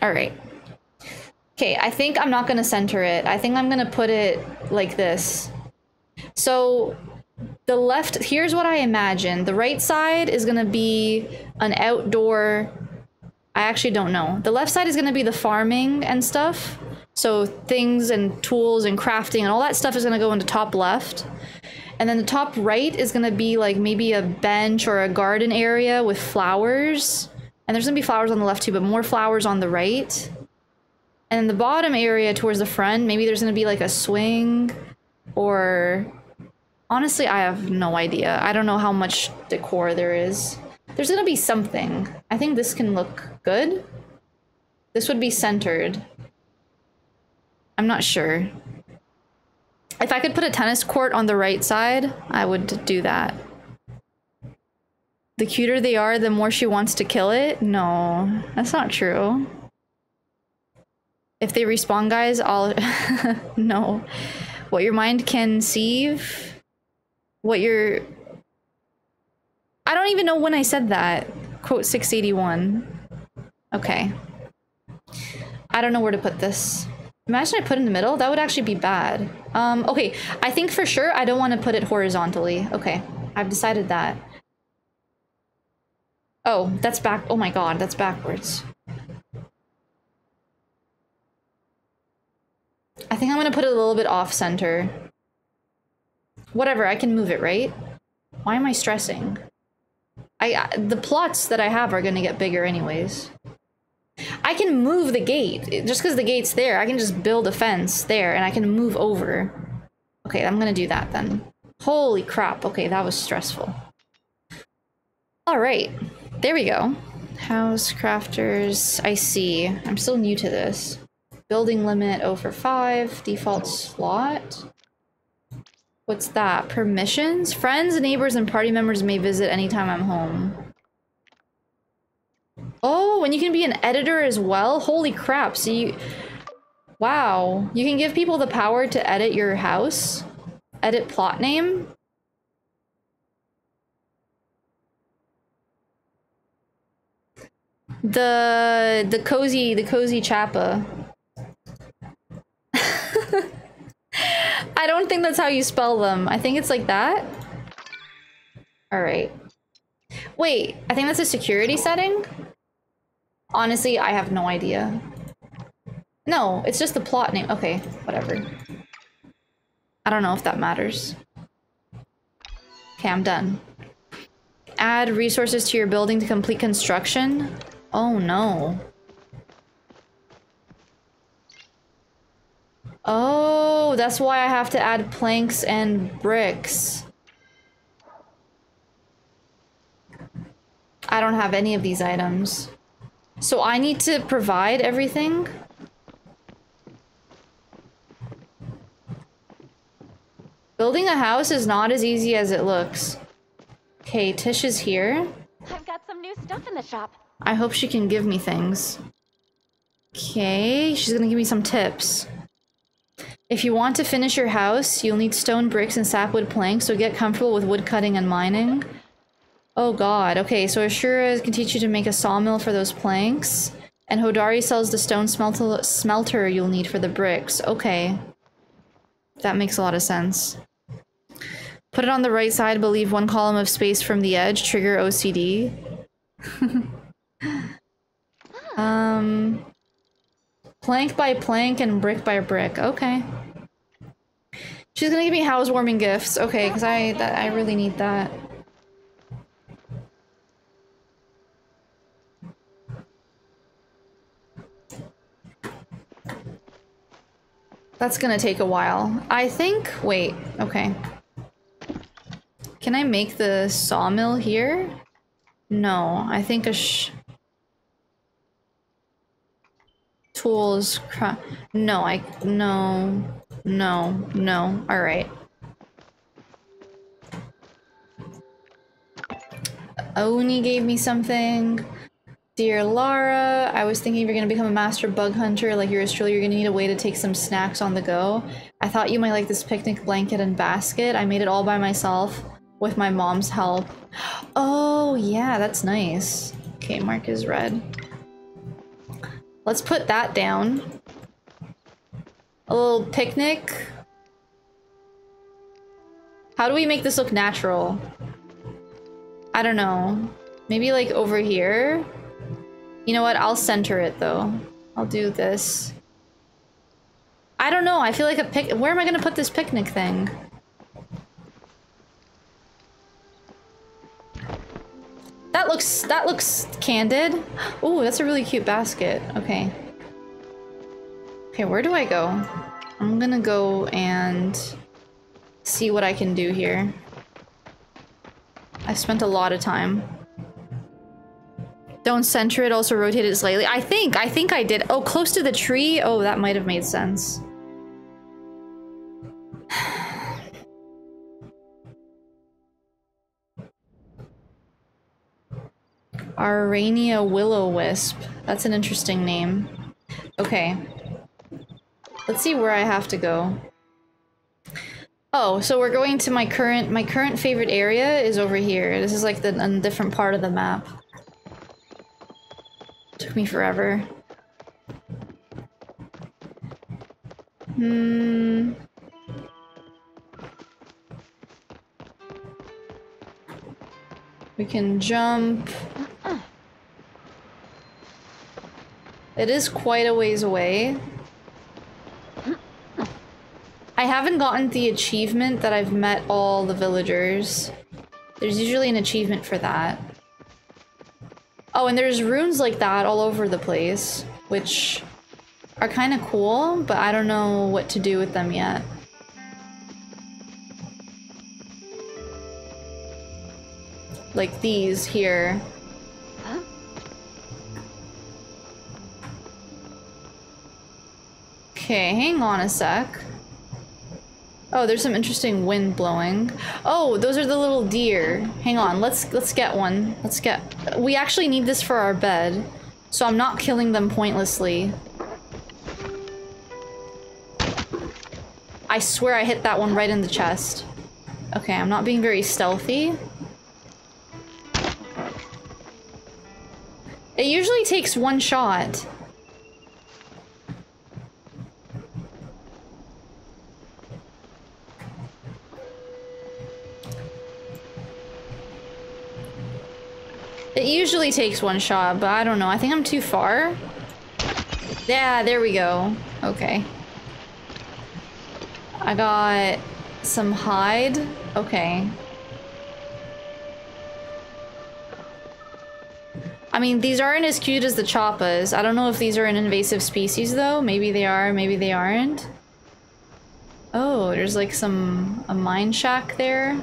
All right. Okay, I think I'm not gonna center it. I think I'm gonna put it like this. So the left, here's what I imagine. The right side is gonna be an outdoor, I actually don't know. The left side is gonna be the farming and stuff. So things and tools and crafting and all that stuff is gonna go into top left. And then the top right is gonna be like maybe a bench or a garden area with flowers. And there's gonna be flowers on the left too, but more flowers on the right. And in the bottom area towards the front, maybe there's gonna be like a swing or honestly, I have no idea. I don't know how much decor there is. There's gonna be something. I think this can look good. This would be centered. I'm not sure. If I could put a tennis court on the right side, I would do that. The cuter they are, the more she wants to kill it? No, that's not true. If they respawn guys, I'll... no. What your mind can conceive? What your... I don't even know when I said that. Quote 681. Okay. I don't know where to put this. Imagine I put in the middle? That would actually be bad. Um, okay, I think for sure I don't want to put it horizontally. Okay, I've decided that. Oh, that's back- oh my god, that's backwards. I think I'm gonna put it a little bit off-center. Whatever, I can move it, right? Why am I stressing? I- the plots that I have are gonna get bigger anyways. I can move the gate. Just because the gate's there, I can just build a fence there and I can move over. Okay, I'm gonna do that then. Holy crap. Okay, that was stressful. Alright, there we go. House crafters, I see. I'm still new to this. Building limit oh over 5, default slot. What's that? Permissions? Friends, neighbors, and party members may visit anytime I'm home. Oh, and you can be an editor as well? Holy crap, so you... Wow. You can give people the power to edit your house? Edit plot name? The... the cozy... the cozy Chapaa. I don't think that's how you spell them. I think it's like that. Alright. Wait, I think that's a security setting? Honestly, I have no idea. No, it's just the plot name. Okay, whatever. I don't know if that matters. Okay, I'm done. Add resources to your building to complete construction? Oh no. Oh, that's why I have to add planks and bricks. I don't have any of these items. So I need to provide everything? Building a house is not as easy as it looks. Okay, Tish is here. I've got some new stuff in the shop. I hope she can give me things. Okay, she's gonna give me some tips. If you want to finish your house, you'll need stone bricks and sapwood planks, so get comfortable with wood cutting and mining. Oh god, okay, so Ashura can teach you to make a sawmill for those planks. And Hodari sells the stone smelter, smelter you'll need for the bricks. Okay. That makes a lot of sense. Put it on the right side, but leave one column of space from the edge. Trigger OCD. um... Plank by plank and brick by brick. Okay. She's gonna give me housewarming gifts. Okay, because I, that, I really need that. That's gonna take a while. I think- wait, okay. Can I make the sawmill here? No, I think a sh- Tools, no, I- no, no, no, alright. Auni gave me something. Dear Lara, I was thinking you're gonna become a master bug hunter like yours truly, you're gonna need a way to take some snacks on the go. I thought you might like this picnic blanket and basket. I made it all by myself with my mom's help. Oh, yeah, that's nice. Okay, mark is red. Let's put that down. A little picnic. How do we make this look natural? I don't know. Maybe like over here? You know what? I'll center it though. I'll do this. I don't know. I feel like a pic- Where am I gonna put this picnic thing? That looks- that looks candid. Oh, that's a really cute basket. Okay. Okay, where do I go? I'm gonna go and see what I can do here. I spent a lot of time. Don't center it, also rotate it slightly. I think, I think I did. Oh, close to the tree? Oh, that might have made sense. Arania Willow-Wisp. That's an interesting name. Okay. Let's see where I have to go. Oh, so we're going to my current- my current favorite area is over here. This is like the a different part of the map. Took me forever. Hmm. We can jump. It is quite a ways away. I haven't gotten the achievement that I've met all the villagers. There's usually an achievement for that. Oh, and there's runes like that all over the place, which are kind of cool, but I don't know what to do with them yet. Like these here. Okay, hang on a sec. Oh, there's some interesting wind blowing. Oh, those are the little deer. Hang on, let's let's get one. Let's get. We actually need this for our bed, so I'm not killing them pointlessly. I swear I hit that one right in the chest. Okay, I'm not being very stealthy. It usually takes one shot. It usually takes one shot, but I don't know. I think I'm too far. Yeah, there we go. Okay. I got Some hide? Okay. I mean, these aren't as cute as the Chapaas. I don't know if these are an invasive species though. Maybe they are, maybe they aren't. Oh, there's like some... a mine shack there.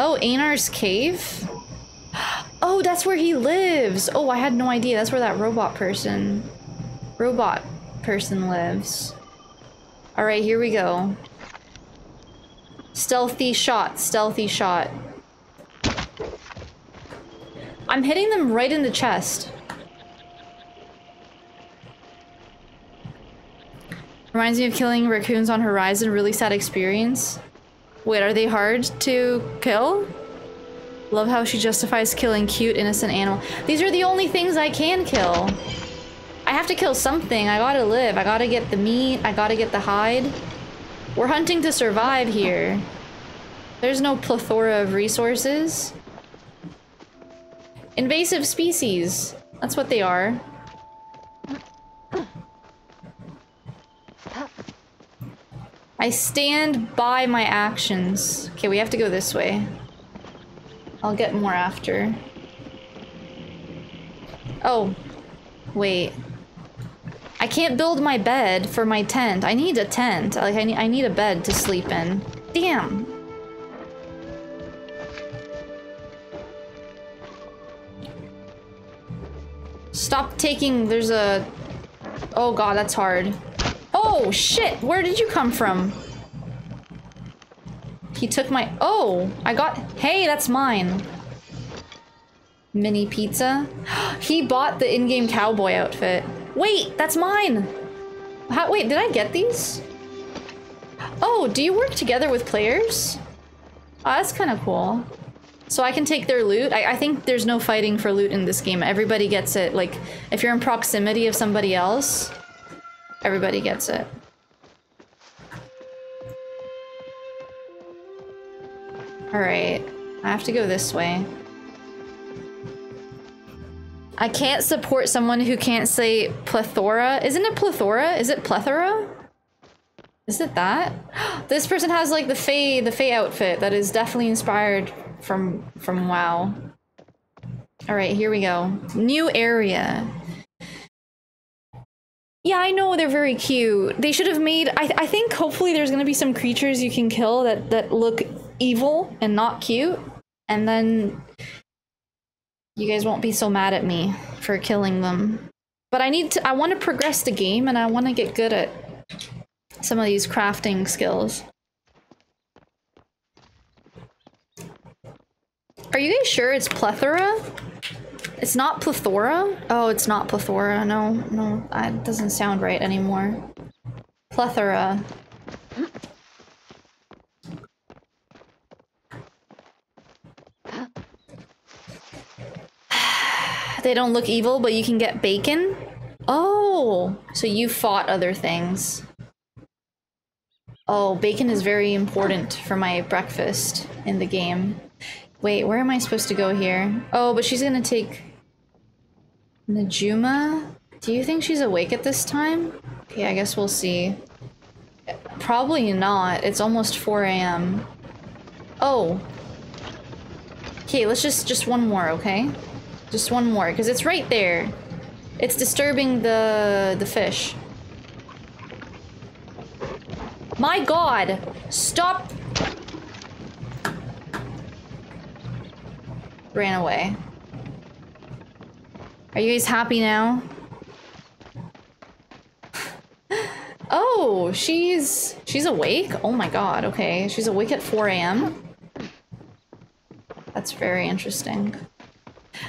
Oh, Einar's cave? Oh, that's where he lives! Oh, I had no idea. That's where that robot person... Robot person lives. Alright, here we go. Stealthy shot, stealthy shot. I'm hitting them right in the chest. Reminds me of killing raccoons on Horizon, really sad experience. Wait, are they hard to kill? Love how she justifies killing cute, innocent animal. These are the only things I can kill. I have to kill something. I gotta live. I gotta get the meat. I gotta get the hide. We're hunting to survive here. There's no plethora of resources. Invasive species. That's what they are. I stand by my actions. Okay, we have to go this way. I'll get more after. Oh. Wait. I can't build my bed for my tent. I need a tent. Like, I need, I need a bed to sleep in. Damn. Stop taking... There's a... Oh god, that's hard. Oh, shit! Where did you come from? He took my- Oh! I got- Hey, that's mine! Mini pizza? he bought the in-game cowboy outfit. Wait, that's mine! How- wait, did I get these? Oh, do you work together with players? Oh, that's kind of cool. So I can take their loot? I, I think there's no fighting for loot in this game. Everybody gets it. Like, if you're in proximity of somebody else, everybody gets it. Alright. I have to go this way. I can't support someone who can't say plethora. Isn't it plethora? Is it plethora? Is it that? This person has like the Fae, the Fae outfit that is definitely inspired from from WoW. All right, here we go. New area. Yeah, I know they're very cute. They should have made. I I think hopefully there's gonna be some creatures you can kill that that look evil and not cute, and then you guys won't be so mad at me for killing them. But I need to. I want to progress the game, and I want to get good at some of these crafting skills. Are you guys sure it's plethora? It's not plethora? Oh, it's not plethora. No, no, that doesn't sound right anymore. Plethora. they don't look evil, but you can get bacon? Oh, so you fought other things. Oh, bacon is very important for my breakfast in the game. Wait, where am I supposed to go here? Oh, but she's gonna take... Najuma? Do you think she's awake at this time? Okay, I guess we'll see. Probably not. It's almost 4 a.m. Oh. Okay, let's just- just one more, okay? Just one more, because it's right there. It's disturbing the- the fish. My god! Stop! Ran away. Are you guys happy now? oh, she's... She's awake? Oh my god, okay. She's awake at 4 a.m.? That's very interesting.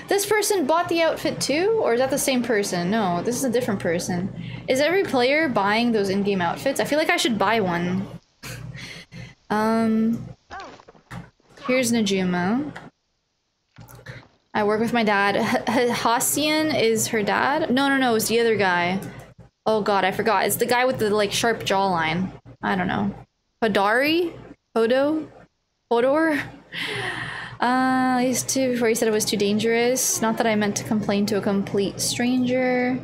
This person bought the outfit too? Or is that the same person? No, this is a different person. Is every player buying those in-game outfits? I feel like I should buy one. um... Here's Najuma. I work with my dad. H Hassian is her dad? No, no, no, it's the other guy. Oh god, I forgot. It's the guy with the, like, sharp jawline. I don't know. Hodari? Hodo? Hodor? Uh, used to before he said it was too dangerous. Not that I meant to complain to a complete stranger.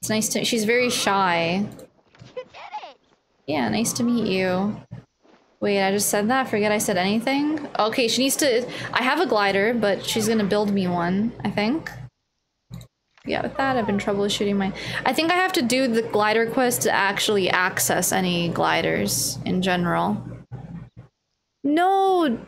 It's nice to- she's very shy. Yeah, nice to meet you. Wait, I just said that? Forget I said anything? Okay, she needs to- I have a glider, but she's gonna build me one, I think. Yeah, with that, I've been troubleshooting my- I think I have to do the glider quest to actually access any gliders in general. No!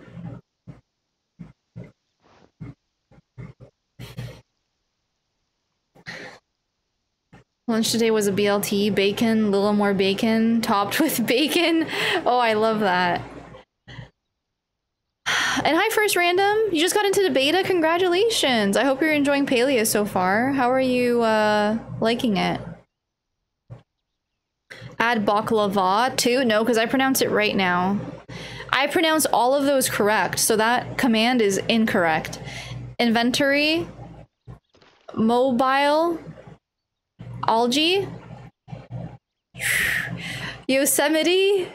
Lunch today was a BLT, bacon, little more bacon, topped with bacon. Oh, I love that. And hi, First Random. You just got into the beta. Congratulations. I hope you're enjoying Palia so far. How are you uh, liking it? Add baklava too? No, because I pronounce it right now. I pronounce all of those correct, so that command is incorrect. Inventory, mobile, algae, Yosemite.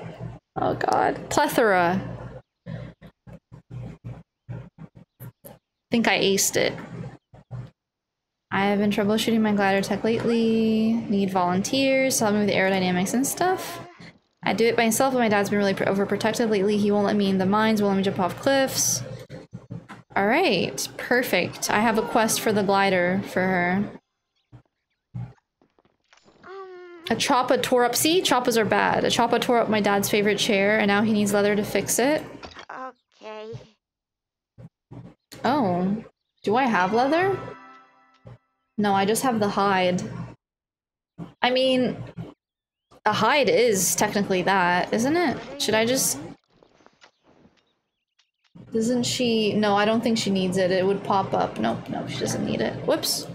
Oh god, plethora. think I aced it. I have been troubleshooting my glider tech lately. Need volunteers to help me with aerodynamics and stuff. I do it myself, but my dad's been really overprotective lately. He won't let me in the mines, won't let me jump off cliffs. Alright, perfect. I have a quest for the glider for her. A Chapaa tore up- see? Chapaas are bad. A Chapaa tore up my dad's favorite chair, and now he needs leather to fix it. Okay. Oh. Do I have leather? No, I just have the hide. I mean, a hide is technically that, isn't it? Should I just... Doesn't she... No, I don't think she needs it. It would pop up. Nope, nope, she doesn't need it. Whoops.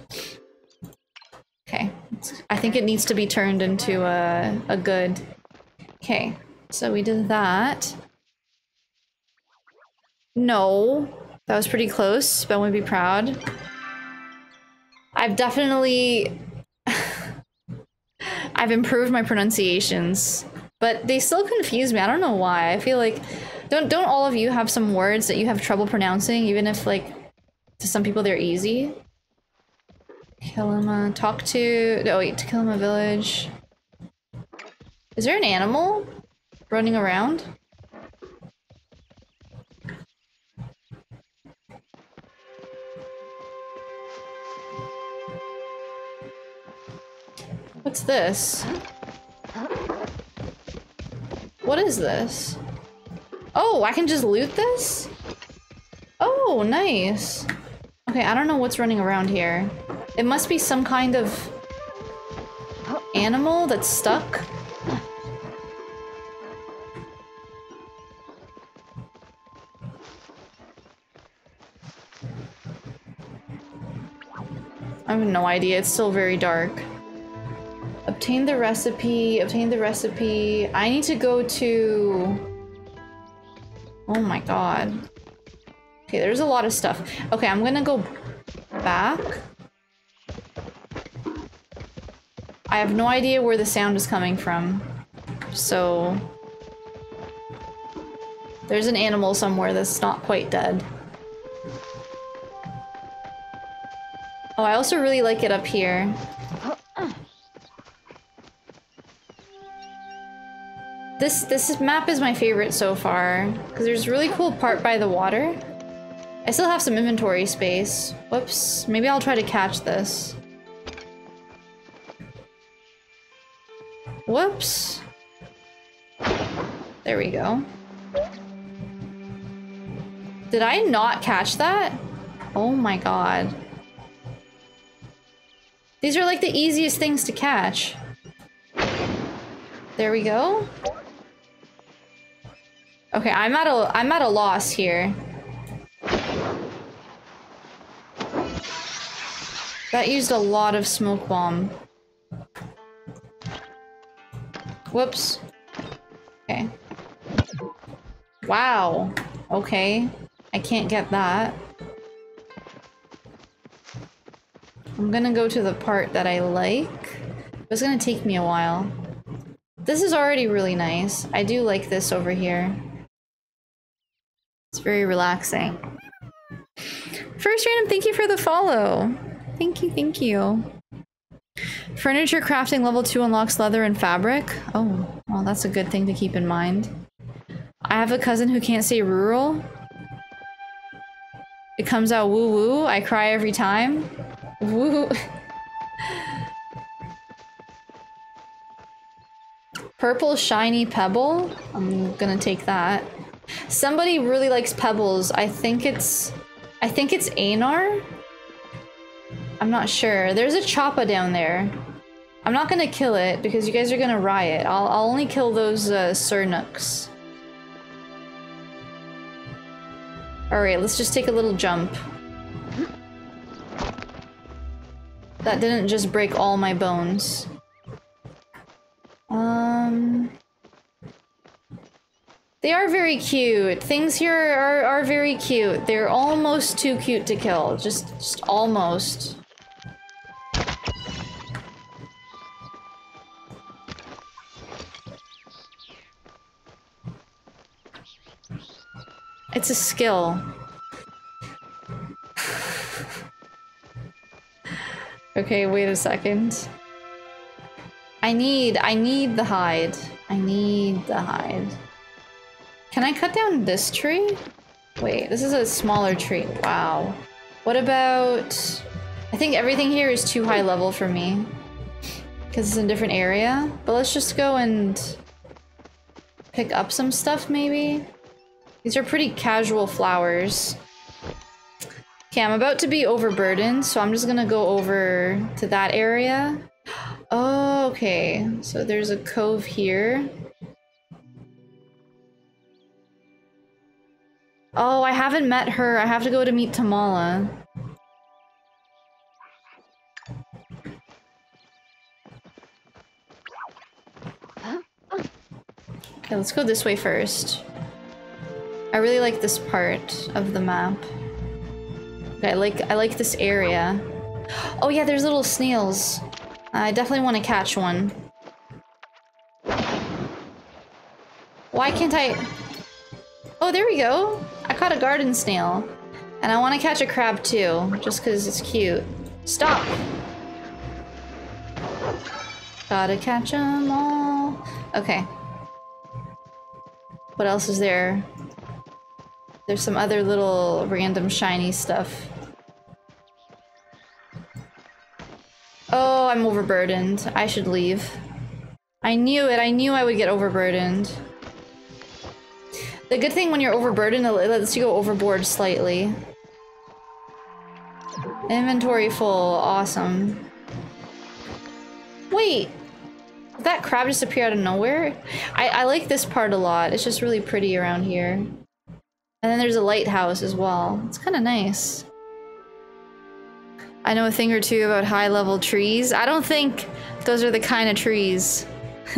I think it needs to be turned into a, a good. Okay, so we did that. No. That was pretty close. Ben would be proud. I've definitely... I've improved my pronunciations. But they still confuse me. I don't know why. I feel like... Don't, don't all of you have some words that you have trouble pronouncing, even if, like, to some people they're easy? Kilima, talk to... Oh wait, to Kilima village. Is there an animal running around? What's this? What is this? Oh, I can just loot this? Oh, nice. Okay, I don't know what's running around here. It must be some kind of animal that's stuck. I have no idea. It's still very dark. Obtain the recipe. Obtain the recipe. I need to go to... Oh my god. Okay, there's a lot of stuff. Okay, I'm gonna go back. I have no idea where the sound is coming from. So... There's an animal somewhere that's not quite dead. Oh, I also really like it up here. This this map is my favorite so far because there's a really cool part by the water. I still have some inventory space. Whoops. Maybe I'll try to catch this. Whoops. There we go. Did I not catch that? Oh my god. These are like the easiest things to catch. There we go. Okay, I'm at a I'm at a loss here. That used a lot of smoke bomb. Whoops. Okay. Wow. Okay. I can't get that. I'm gonna go to the part that I like. It's gonna take me a while. This is already really nice. I do like this over here. It's very relaxing. First random, thank you for the follow. Thank you, thank you. Furniture crafting level 2 unlocks leather and fabric. Oh. Well, that's a good thing to keep in mind. I have a cousin who can't say rural. It comes out woo woo. I cry every time. Woo. Purple shiny pebble. I'm gonna take that. Somebody really likes pebbles. I think it's... I think it's Einar? I'm not sure. There's a Chapaa down there. I'm not gonna kill it because you guys are gonna riot. I'll, I'll only kill those uh. Alright, let's just take a little jump. That didn't just break all my bones. Um... They are very cute. Things here are, are very cute. They're almost too cute to kill. Just, just almost. It's a skill. okay, wait a second. I need, I need the hide. I need the hide. Can I cut down this tree? Wait, this is a smaller tree. Wow. What about... I think everything here is too high level for me. Because it's in a different area. But let's just go and... Pick up some stuff, maybe? These are pretty casual flowers. Okay, I'm about to be overburdened, so I'm just gonna go over to that area. Oh, okay. So there's a cove here. Oh, I haven't met her. I have to go to meet Tamala. Okay, let's go this way first. I really like this part of the map. I like I like this area. Oh yeah, there's little snails. I definitely want to catch one. Why can't I... Oh, there we go. I caught a garden snail. And I want to catch a crab too, just because it's cute. Stop! Gotta catch them all. Okay. What else is there? There's some other little random shiny stuff. Oh, I'm overburdened. I should leave. I knew it. I knew I would get overburdened. The good thing when you're overburdened, it lets you go overboard slightly. Inventory full. Awesome. Wait! Did that crab just appear out of nowhere? I, I like this part a lot. It's just really pretty around here. And then there's a lighthouse as well. It's kind of nice. I know a thing or two about high-level trees. I don't think those are the kind of trees.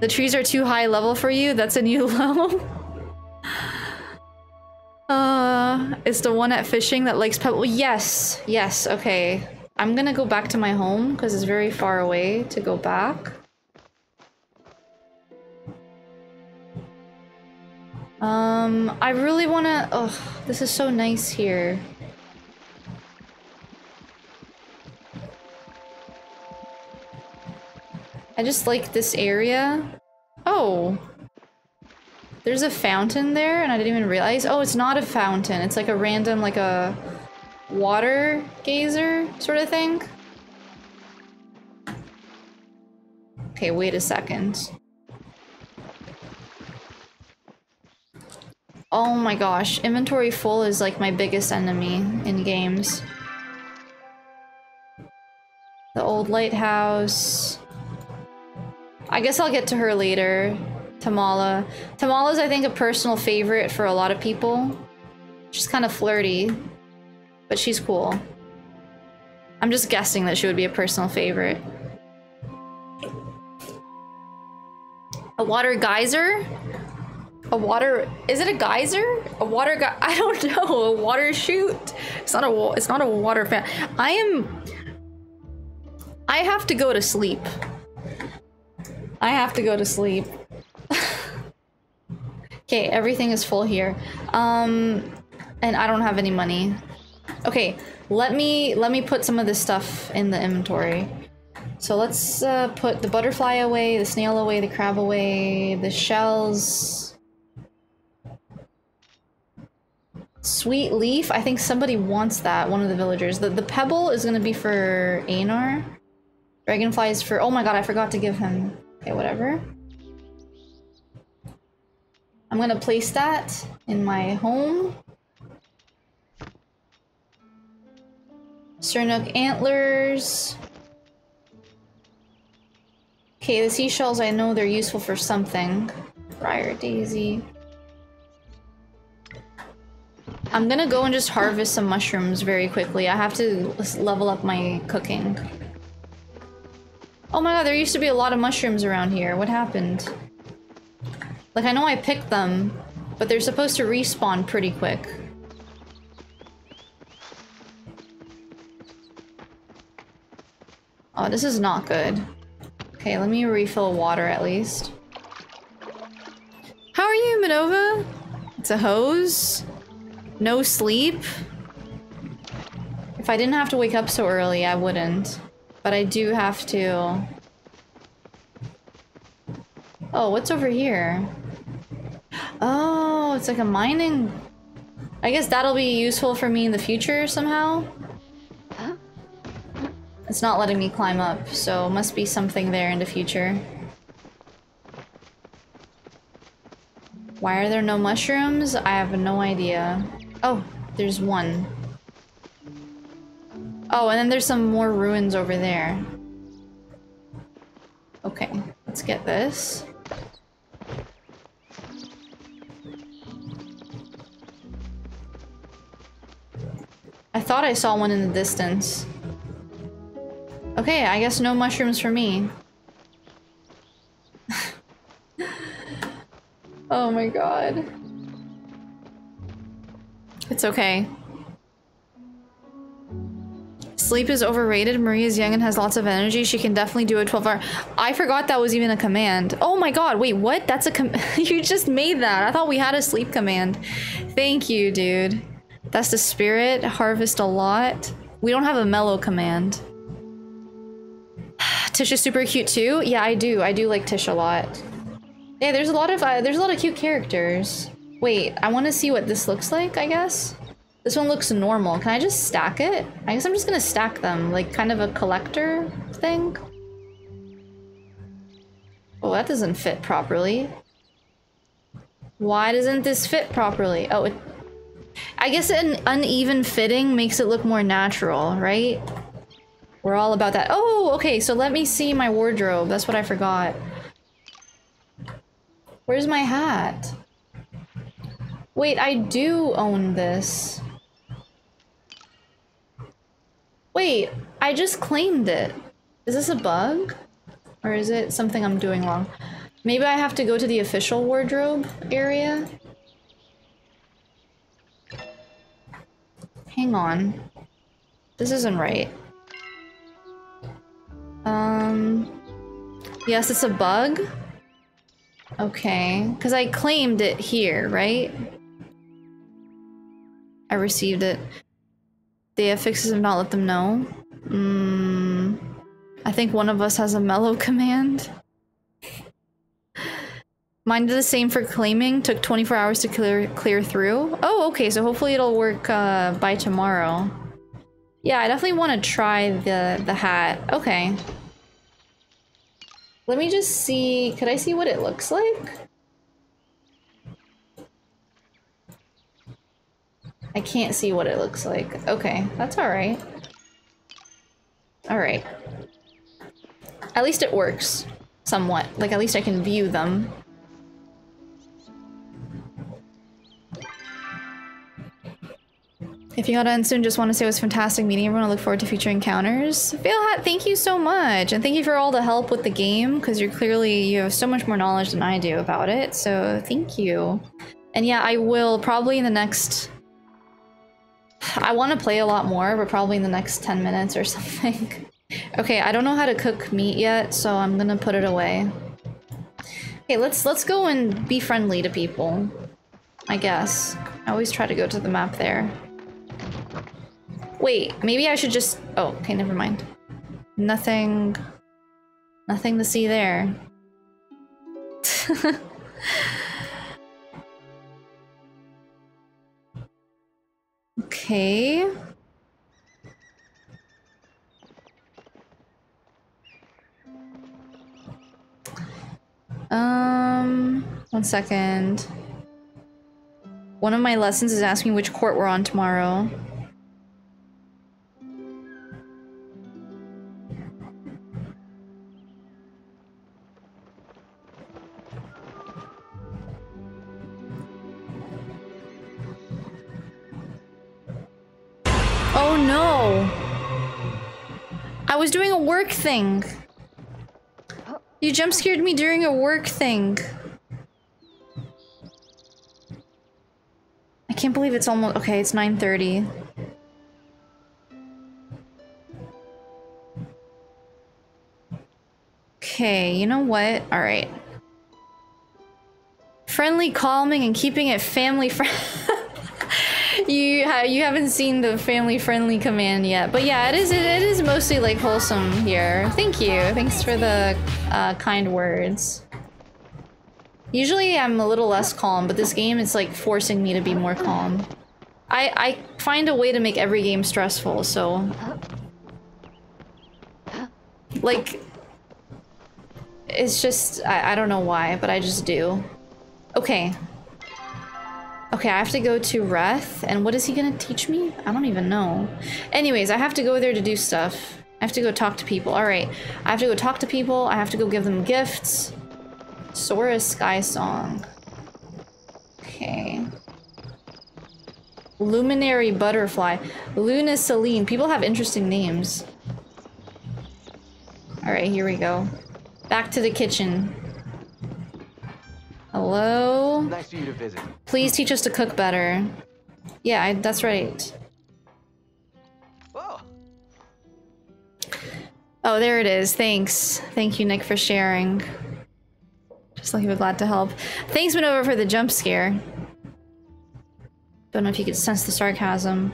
the trees are too high level for you? That's a new low? uh, it's the one at fishing that likes pebble. Yes, yes, okay. I'm gonna go back to my home because it's very far away to go back. Um, I really wanna- oh, this is so nice here. I just like this area. Oh. There's a fountain there and I didn't even realize. Oh, it's not a fountain. It's like a random, like a water gazer sort of thing. Okay, wait a second. Oh my gosh, inventory full is like my biggest enemy in games. The old lighthouse. I guess I'll get to her later. Tamala. Tamala's, I think, a personal favorite for a lot of people. She's kind of flirty, but she's cool. I'm just guessing that she would be a personal favorite. A water geyser? A water is it a geyser? A water guy I don't know. A water chute. It's not a it's not a water fan. I am I have to go to sleep. I have to go to sleep. okay, everything is full here. Um and I don't have any money. Okay, let me let me put some of this stuff in the inventory. So let's uh, put the butterfly away, the snail away, the crab away, the shells. Sweet leaf. I think somebody wants that. One of the villagers. The the pebble is gonna be for Einar. Dragonfly is for. Oh my god! I forgot to give him. Okay, whatever. I'm gonna place that in my home. Sernuk antlers. Okay, the seashells, I know they're useful for something. Briar daisy. I'm gonna go and just harvest some mushrooms very quickly. I have to level up my cooking. Oh my god, there used to be a lot of mushrooms around here. What happened? Like, I know I picked them, but they're supposed to respawn pretty quick. Oh, this is not good. Okay, let me refill water at least. How are you, Minova? It's a hose? No sleep? If I didn't have to wake up so early, I wouldn't. But I do have to. Oh, what's over here? Oh, it's like a mining... I guess that'll be useful for me in the future somehow? It's not letting me climb up, so must be something there in the future. Why are there no mushrooms? I have no idea. Oh, there's one. Oh, and then there's some more ruins over there. Okay, let's get this. I thought I saw one in the distance. Okay, I guess no mushrooms for me. oh my god. It's okay. Sleep is overrated. Maria's young and has lots of energy. She can definitely do a 12 hour. I forgot that was even a command. Oh my god, wait, what? That's a com- You just made that. I thought we had a sleep command. Thank you, dude. That's the spirit. Harvest a lot. We don't have a mellow command. Tisha's super cute too. Yeah, I do. I do like Tish a lot. Yeah, there's a lot of uh, there's a lot of cute characters. Wait, I want to see what this looks like. I guess this one looks normal. Can I just stack it? I guess I'm just gonna stack them, like kind of a collector thing. Oh, that doesn't fit properly. Why doesn't this fit properly? Oh, it, I guess an uneven fitting makes it look more natural, right? We're all about that. Oh, okay, so let me see my wardrobe. That's what I forgot. Where's my hat? Wait, I do own this. Wait, I just claimed it. Is this a bug? Or is it something I'm doing wrong? Maybe I have to go to the official wardrobe area? Hang on. This isn't right. Um... Yes, it's a bug? Okay. Because I claimed it here, right? I received it. The affixes have not let them know. Hmm. I think one of us has a mellow command. Mine did the same for claiming. Took 24 hours to clear clear through. Oh, okay. So hopefully it'll work uh, by tomorrow. Yeah, I definitely want to try the the hat. Okay. Let me just see. Could I see what it looks like? I can't see what it looks like. Okay, that's alright. Alright. At least it works. Somewhat. Like, at least I can view them. If you got end soon, just want to say it was fantastic meeting everyone. I look forward to future encounters. Failhat, thank you so much. And thank you for all the help with the game, because you're clearly, you have so much more knowledge than I do about it. So thank you. And yeah, I will probably in the next... I want to play a lot more, but probably in the next 10 minutes or something. okay, I don't know how to cook meat yet, so I'm gonna put it away. Okay, let's let's go and be friendly to people. I guess. I always try to go to the map there. Wait, maybe I should just... Oh, okay, never mind. Nothing... Nothing to see there. okay. Um, one second. One of my lessons is asking which court we're on tomorrow. Was doing a work thing. You jump scared me during a work thing. I can't believe it's almost- okay, it's 9.30. Okay, you know what? Alright. Friendly, calming, and keeping it family friendly. you ha you haven't seen the family friendly command yet, but yeah, it is it, it is mostly like wholesome here. Thank you. Thanks for the uh, kind words. Usually I'm a little less calm, but this game is like forcing me to be more calm. I I find a way to make every game stressful, so like it's just I, I don't know why, but I just do. Okay. Okay, I have to go to Reth, and what is he gonna teach me? I don't even know. Anyways, I have to go there to do stuff. I have to go talk to people. Alright, I have to go talk to people, I have to go give them gifts. Sora Sky Song. Okay. Luminary Butterfly. Luna Celine. People have interesting names. Alright, here we go. Back to the kitchen. Hello? Nice of you to visit. Please teach us to cook better. Yeah, I, that's right. Whoa. Oh, there it is. Thanks. Thank you, Nick, for sharing. Just like you were glad to help. Thanks, Manova, for the jump scare. Don't know if you could sense the sarcasm.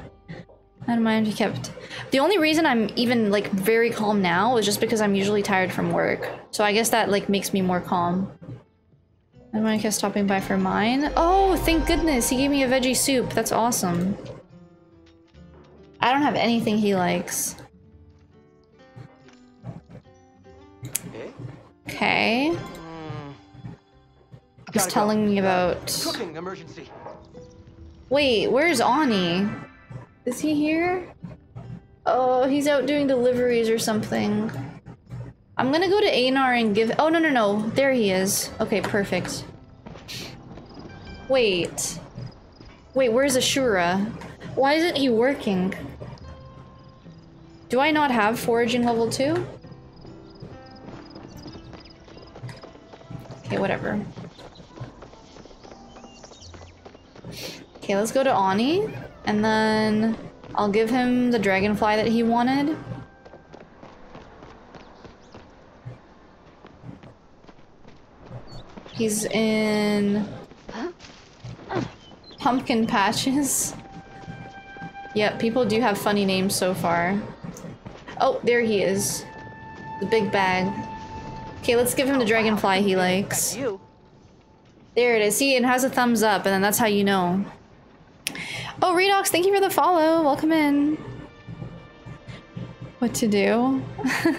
I don't mind if you kept... The only reason I'm even, like, very calm now is just because I'm usually tired from work. So I guess that, like, makes me more calm. And Monica stopping by for mine. Oh, thank goodness. He gave me a veggie soup. That's awesome. I don't have anything he likes. Okay. He's telling me about... Cooking emergency. Wait, where's Auni? Is he here? Oh, he's out doing deliveries or something. I'm gonna go to Einar and give- oh no no no, there he is. Okay, perfect. Wait. Wait, where's Ashura? Why isn't he working? Do I not have foraging level 2? Okay, whatever. Okay, let's go to Auni, and then I'll give him the dragonfly that he wanted. He's in pumpkin patches. Yep, people do have funny names so far. Oh, there he is. The big bag. Okay, let's give him the dragonfly he likes. There it is. See, it has a thumbs up, and then that's how you know. Oh, Redox, thank you for the follow. Welcome in. What to do?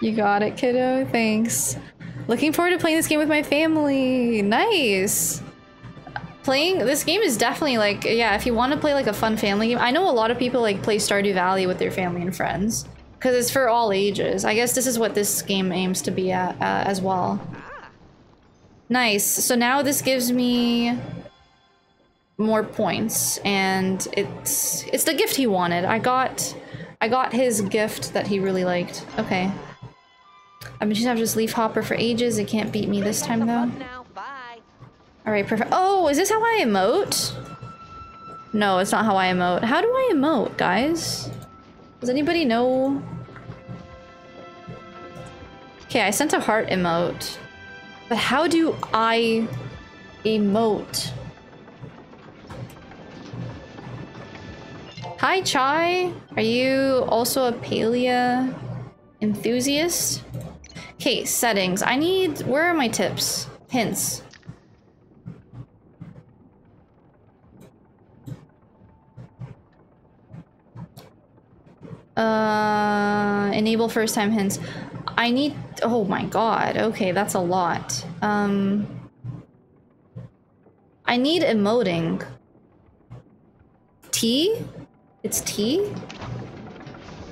you got it, kiddo. Thanks. Looking forward to playing this game with my family. Nice. Playing this game is definitely like, yeah, if you want to play like a fun family game. I know a lot of people like play Stardew Valley with their family and friends because it's for all ages. I guess this is what this game aims to be at uh, as well. Nice. So now this gives me more points and it's it's the gift he wanted. I got I got his gift that he really liked. Okay. I've been choosing after this leaf hopper for ages. It can't beat me this time though. Alright, perfect. Oh, is this how I emote? No, it's not how I emote. How do I emote, guys? Does anybody know? Okay, I sent a heart emote. But how do I emote? Hi, Chai. Are you also a Palia Enthusiast. Okay, settings. I need. Where are my tips? Hints. Uh, enable first time hints. I need. Oh my god. Okay, that's a lot. Um. I need emoting. T? It's T?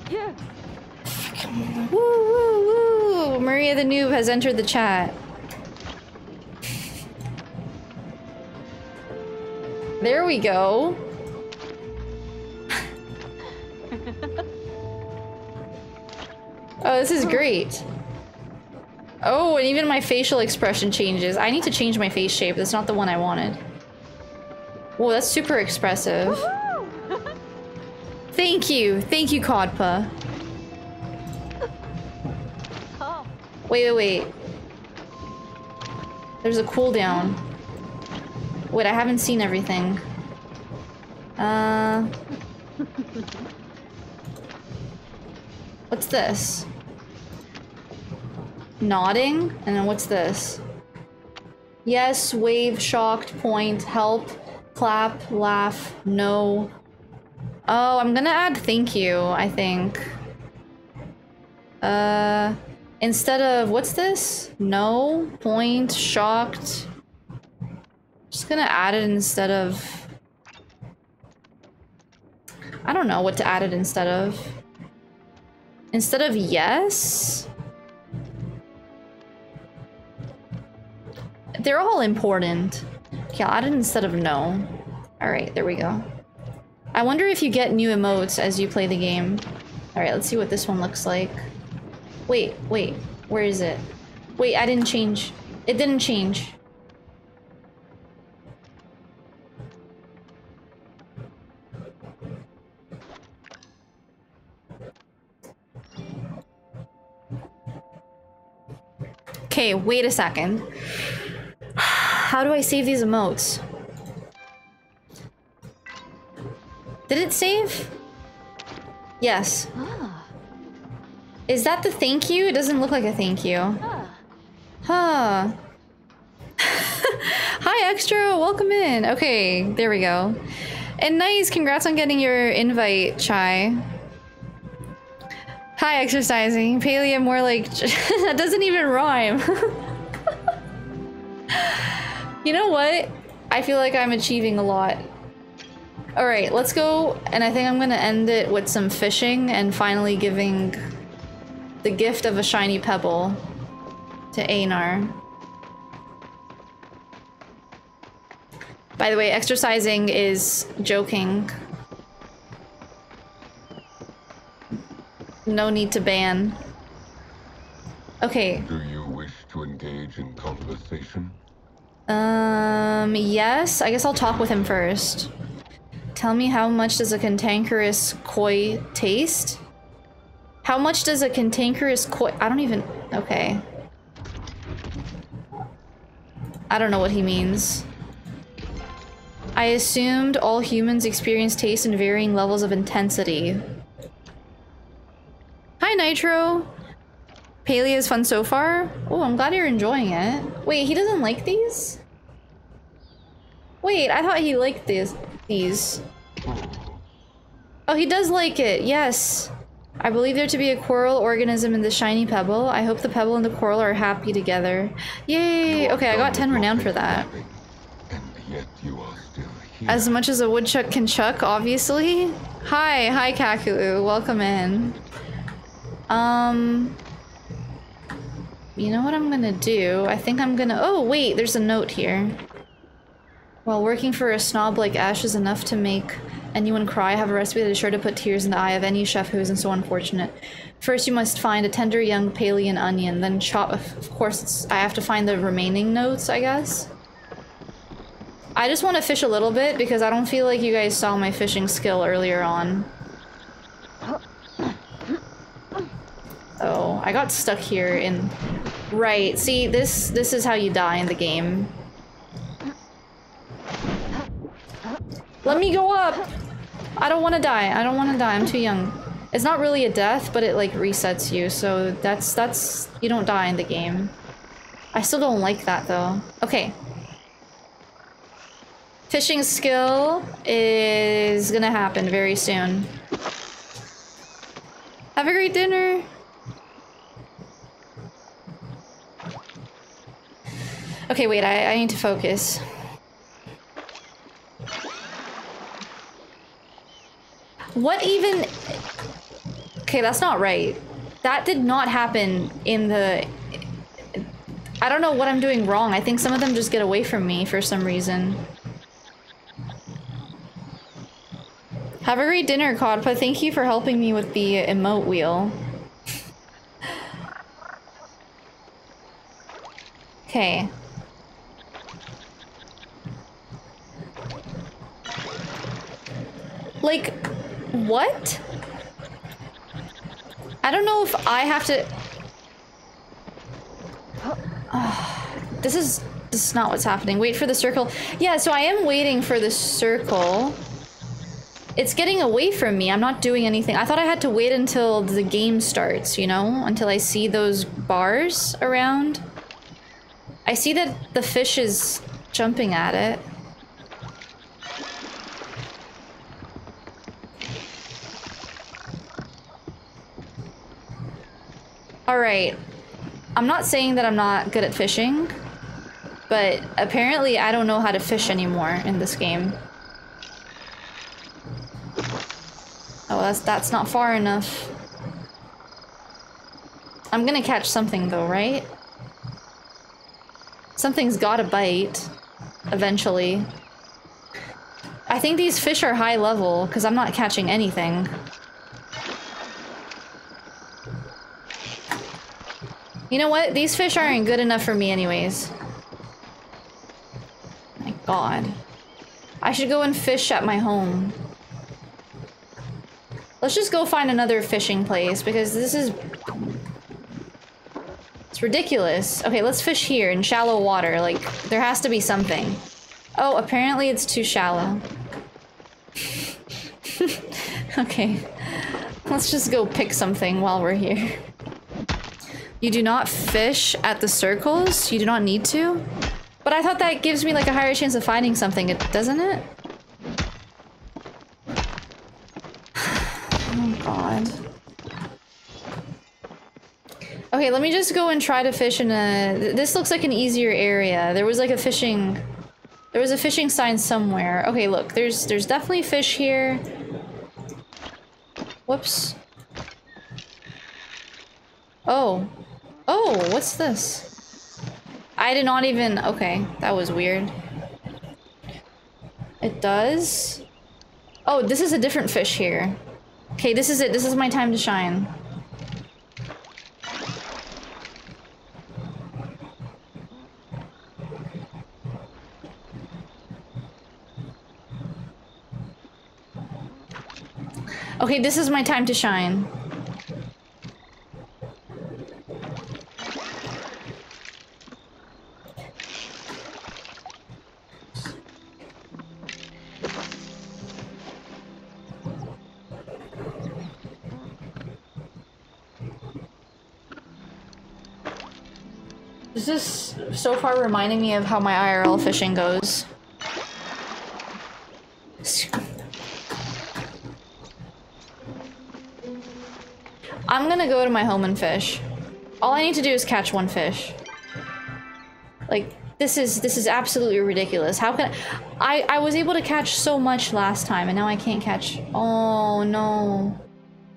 Yeah. Woo woo woo! Maria the Noob has entered the chat. There we go. oh, this is great. Oh, and even my facial expression changes. I need to change my face shape. That's not the one I wanted. Whoa, that's super expressive. Thank you. Thank you, Kodpa. Wait, wait, wait. There's a cooldown. Wait, I haven't seen everything. Uh... What's this? Nodding? And then what's this? Yes, wave, shocked, point, help, clap, laugh, no. Oh, I'm gonna add thank you, I think. Uh, instead of, what's this? No, point, shocked. Just gonna add it instead of... I don't know what to add it instead of. Instead of yes? They're all important. Okay, I'll add it instead of no. Alright, there we go. I wonder if you get new emotes as you play the game. Alright, let's see what this one looks like. Wait, wait. Where is it? Wait, I didn't change. It didn't change. Okay, wait a second. How do I save these emotes? Did it save? Yes. Ah. Is that the thank you? It doesn't look like a thank you. Huh. Hi, Extra. Welcome in. Okay, there we go. And nice. Congrats on getting your invite, Chai. Hi, exercising. Paleo, more like... that doesn't even rhyme. you know what? I feel like I'm achieving a lot. Alright, let's go. And I think I'm gonna end it with some fishing and finally giving the gift of a shiny pebble to Einar. By the way, exercising is joking. No need to ban. Okay. Do you wish to engage in conversation? Um, yes. I guess I'll talk with him first. Tell me how much does a cantankerous koi taste? How much does a cantankerous koi- I don't even- okay. I don't know what he means. I assumed all humans experience taste in varying levels of intensity. Hi, Nitro! Palia is fun so far? Oh, I'm glad you're enjoying it. Wait, he doesn't like these? Wait, I thought he liked these. These. Oh, he does like it, yes. I believe there to be a coral organism in the shiny pebble. I hope the pebble and the coral are happy together. Yay! Okay, I got 10 renown for that. Yet you are still here. As much as a woodchuck can chuck, obviously. Hi, hi Kakulu, welcome in. Um, you know what I'm gonna do? I think I'm gonna- oh wait, there's a note here. While working for a snob like Ash is enough to make anyone cry, I have a recipe that is sure to put tears in the eye of any chef who isn't so unfortunate. First you must find a tender young Palean onion, then chop- of course I have to find the remaining notes, I guess? I just want to fish a little bit because I don't feel like you guys saw my fishing skill earlier on. Oh, I got stuck here in... Right, see, this this is how you die in the game. Let me go up! I don't want to die. I don't want to die. I'm too young. It's not really a death, but it like resets you, so that's that's you don't die in the game. I still don't like that though. Okay. Fishing skill is gonna happen very soon. Have a great dinner. Okay, wait, I, I need to focus. What even... Okay, that's not right. That did not happen in the... I don't know what I'm doing wrong. I think some of them just get away from me for some reason. Have a great dinner, Codpa. Thank you for helping me with the emote wheel. Okay. Like, what? I don't know if I have to... this is this is not what's happening. Wait for the circle. Yeah, so I am waiting for the circle. It's getting away from me. I'm not doing anything. I thought I had to wait until the game starts, you know? Until I see those bars around. I see that the fish is jumping at it. Alright. I'm not saying that I'm not good at fishing, but apparently I don't know how to fish anymore in this game. Oh, that's that's not far enough. I'm gonna catch something though, right? Something's gotta bite. Eventually. I think these fish are high level, because I'm not catching anything. You know what? These fish aren't good enough for me anyways. My god. I should go and fish at my home. Let's just go find another fishing place because this is... It's ridiculous. Okay, let's fish here in shallow water. Like, there has to be something. Oh, apparently it's too shallow. okay. Let's just go pick something while we're here. You do not fish at the circles? You do not need to? But I thought that gives me like a higher chance of finding something, it doesn't it? Oh god. Okay, let me just go and try to fish in a... This looks like an easier area. There was like a fishing... There was a fishing sign somewhere. Okay, look, there's there's definitely fish here. Whoops. Oh. Oh, what's this? I did not even... Okay, that was weird. It does? Oh, this is a different fish here. Okay, this is it. This is my time to shine. Okay, this is my time to shine. Is so far reminding me of how my IRL fishing goes. I'm gonna go to my home and fish. All I need to do is catch one fish. Like, this is this is absolutely ridiculous. How can I I was able to catch so much last time and now I can't catch. Oh no.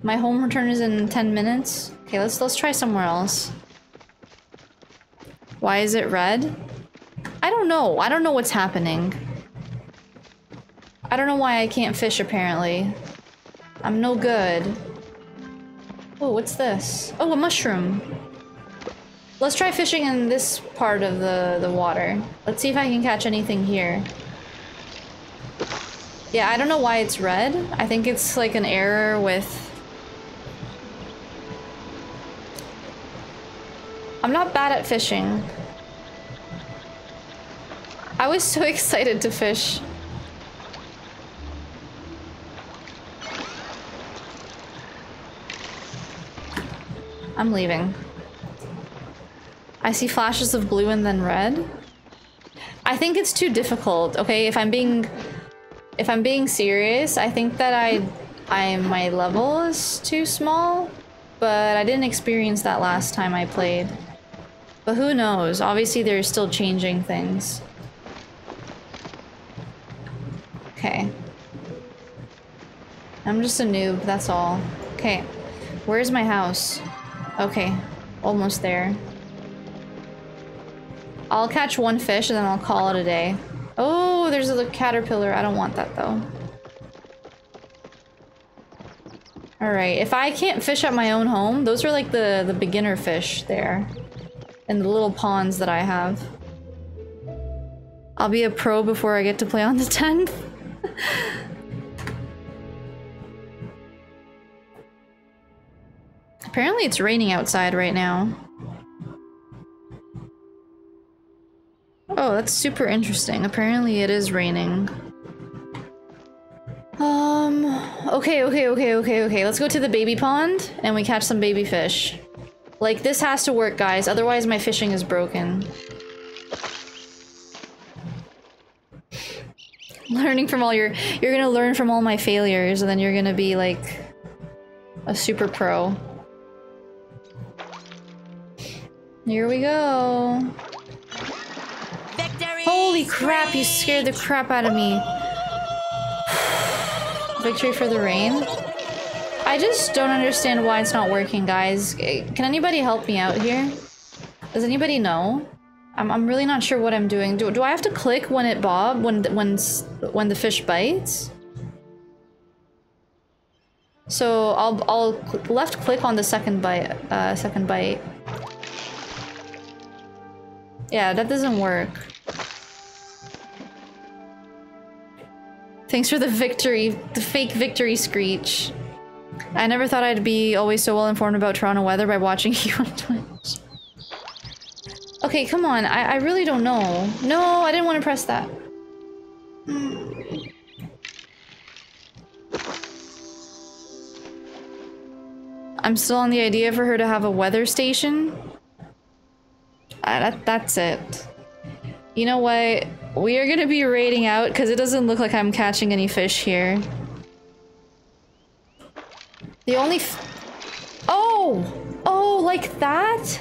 My home return is in 10 minutes. Okay, let's let's try somewhere else. Why is it red? I don't know. I don't know what's happening. I don't know why I can't fish apparently. I'm no good. Oh, what's this? Oh, a mushroom. Let's try fishing in this part of the, the water. Let's see if I can catch anything here. Yeah, I don't know why it's red. I think it's like an error with... I'm not bad at fishing. I was so excited to fish. I'm leaving. I see flashes of blue and then red. I think it's too difficult, okay? If I'm being if I'm being serious, I think that I I my level is too small, but I didn't experience that last time I played. But who knows? Obviously they're still changing things. Okay. I'm just a noob, that's all. Okay. Where's my house? Okay. Almost there. I'll catch one fish and then I'll call it a day. Oh, there's a caterpillar. I don't want that though. Alright, if I can't fish at my own home, those are like the, the beginner fish there. And the little ponds that I have. I'll be a pro before I get to play on the 10th. Apparently it's raining outside right now. Oh, that's super interesting. Apparently it is raining. Um, okay, okay, okay, okay, okay. Let's go to the baby pond and we catch some baby fish. Like, this has to work, guys. Otherwise my fishing is broken. Learning from all your- you're gonna learn from all my failures and then you're gonna be like a super pro. Here we go. Holy crap, you scared the crap out of me. Victory for the rain? I just don't understand why it's not working, guys. Can anybody help me out here? Does anybody know? I'm, I'm really not sure what I'm doing. Do, do I have to click when it bob, when, when, when the fish bites? So I'll, I'll left click on the second bite, uh, second bite. Yeah, that doesn't work. Thanks for the victory, the fake victory screech. I never thought I'd be always so well informed about Toronto weather by watching you on Twitch. Okay, come on. I, I really don't know. No, I didn't want to press that. I'm still on the idea for her to have a weather station. Uh, that, that's it. You know what? We are gonna be raiding out because it doesn't look like I'm catching any fish here. The only Oh! Oh, like that?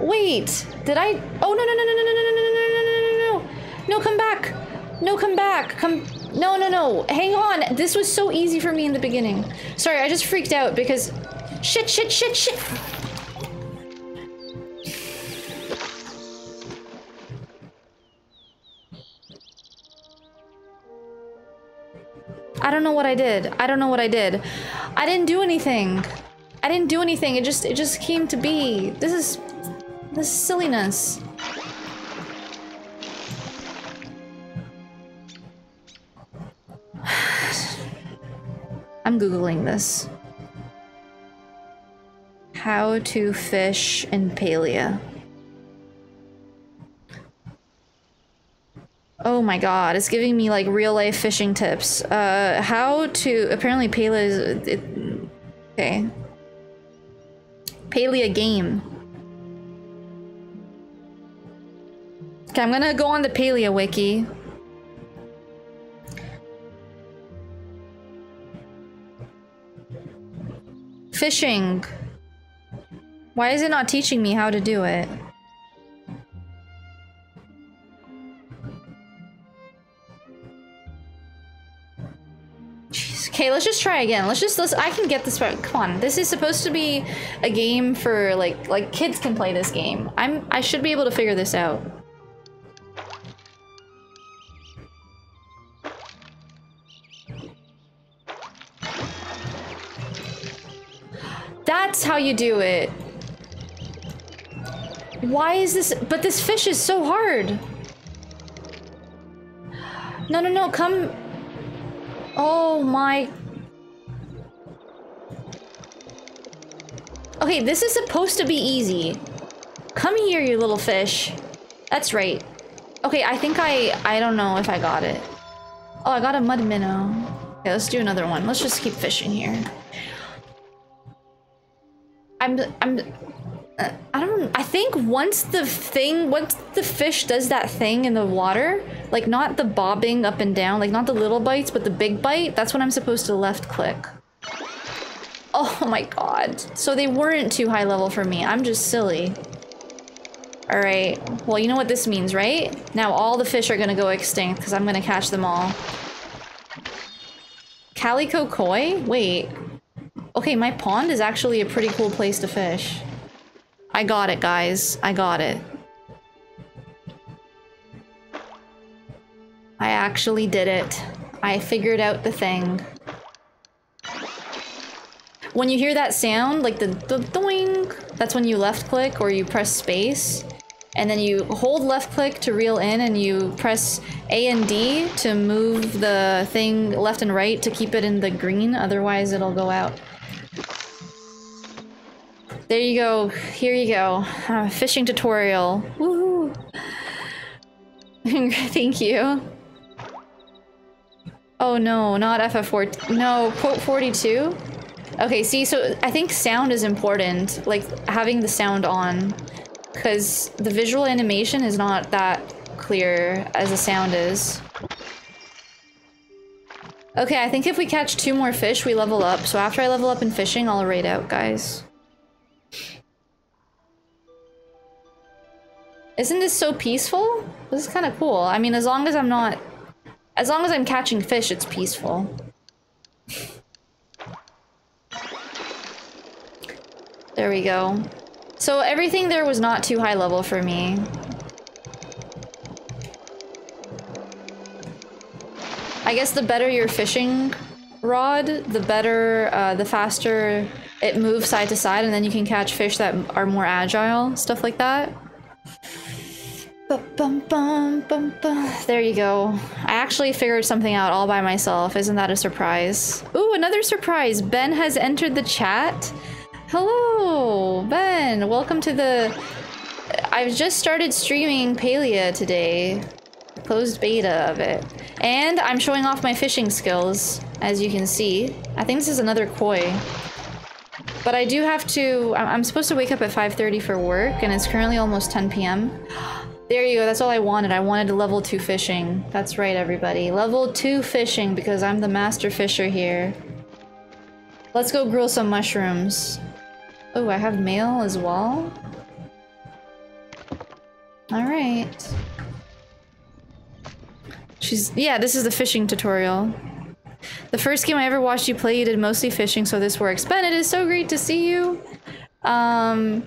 Wait, did I- Oh, no, no, no, no, no, no, no, no, no, no, no, no, no! Come back! No, come back! Come- No, no, no! Hang on! This was so easy for me in the beginning. Sorry, I just freaked out because- Shit, shit, shit, shit! I don't know what I did. I don't know what I did. I didn't do anything. I didn't do anything. It just it just came to be. This is this is silliness. I'm googling this. How to fish in Palia. Oh my god, it's giving me like real life fishing tips. Uh, how to, apparently Palia is, it, okay. Palia game. Okay, I'm gonna go on the Palia wiki. Fishing. Why is it not teaching me how to do it? Okay, let's just try again. Let's just let's I can get this part. Come on. This is supposed to be a game for like like kids can play this game. I'm I should be able to figure this out. That's how you do it. Why is this? But this fish is so hard. No, no, no, come. Oh my. Okay, this is supposed to be easy. Come here, you little fish. That's right. Okay, I think I... I don't know if I got it. Oh, I got a mud minnow. Okay, let's do another one. Let's just keep fishing here. I'm I'm uh, I don't I think once the thing once the fish does that thing in the water, like not the bobbing up and down, like not the little bites, but the big bite, that's when I'm supposed to left click. Oh my god. So they weren't too high level for me. I'm just silly. Alright. Well, you know what this means, right? Now all the fish are gonna go extinct because I'm gonna catch them all. Calico Koi? Wait. Okay, my pond is actually a pretty cool place to fish. I got it, guys. I got it. I actually did it. I figured out the thing. When you hear that sound, like the, the doing, that's when you left click or you press space. And then you hold left click to reel in and you press A and D to move the thing left and right to keep it in the green, otherwise it'll go out. There you go. Here you go. Uh, fishing tutorial. Woohoo! Thank you. Oh no, not FF4. No, quote 42? Okay, see, so I think sound is important. Like, having the sound on. Because the visual animation is not that clear as the sound is. Okay, I think if we catch two more fish, we level up. So after I level up in fishing, I'll raid out, guys. Isn't this so peaceful? This is kind of cool. I mean, as long as I'm not... As long as I'm catching fish, it's peaceful. There we go. So everything there was not too high level for me. I guess the better your fishing rod, the better, uh, the faster it moves side to side, and then you can catch fish that are more agile, stuff like that. Bum, bum, bum. There you go. I actually figured something out all by myself. Isn't that a surprise? Ooh, another surprise. Ben has entered the chat. Hello, Ben. Welcome to the... I've just started streaming Palia today. Closed beta of it. And I'm showing off my fishing skills, as you can see. I think this is another koi. But I do have to... I'm supposed to wake up at 5.30 for work, and it's currently almost 10 p.m. There you go, that's all I wanted. I wanted level 2 fishing. That's right, everybody. Level 2 fishing, because I'm the master fisher here. Let's go grill some mushrooms. Oh, I have mail as well? Alright. She's- yeah, this is the fishing tutorial. The first game I ever watched you play, you did mostly fishing, so this works. Ben, it is so great to see you! Um...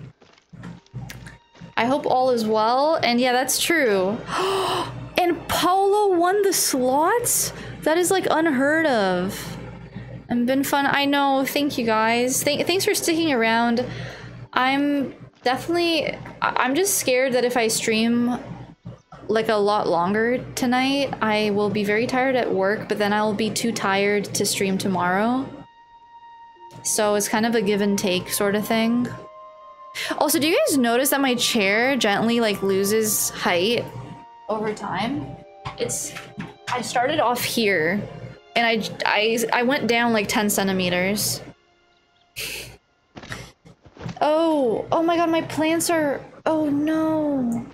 I hope all is well. And yeah, that's true. and Paulo won the slots? That is like unheard of. And been fun. I know. Thank you guys. Th thanks for sticking around. I'm definitely... I'm just scared that if I stream like a lot longer tonight, I will be very tired at work, but then I'll be too tired to stream tomorrow. So it's kind of a give and take sort of thing. Also, do you guys notice that my chair gently like loses height over time? It's I started off here and I I I went down like 10 centimeters. Oh, oh my god, my plants are oh no.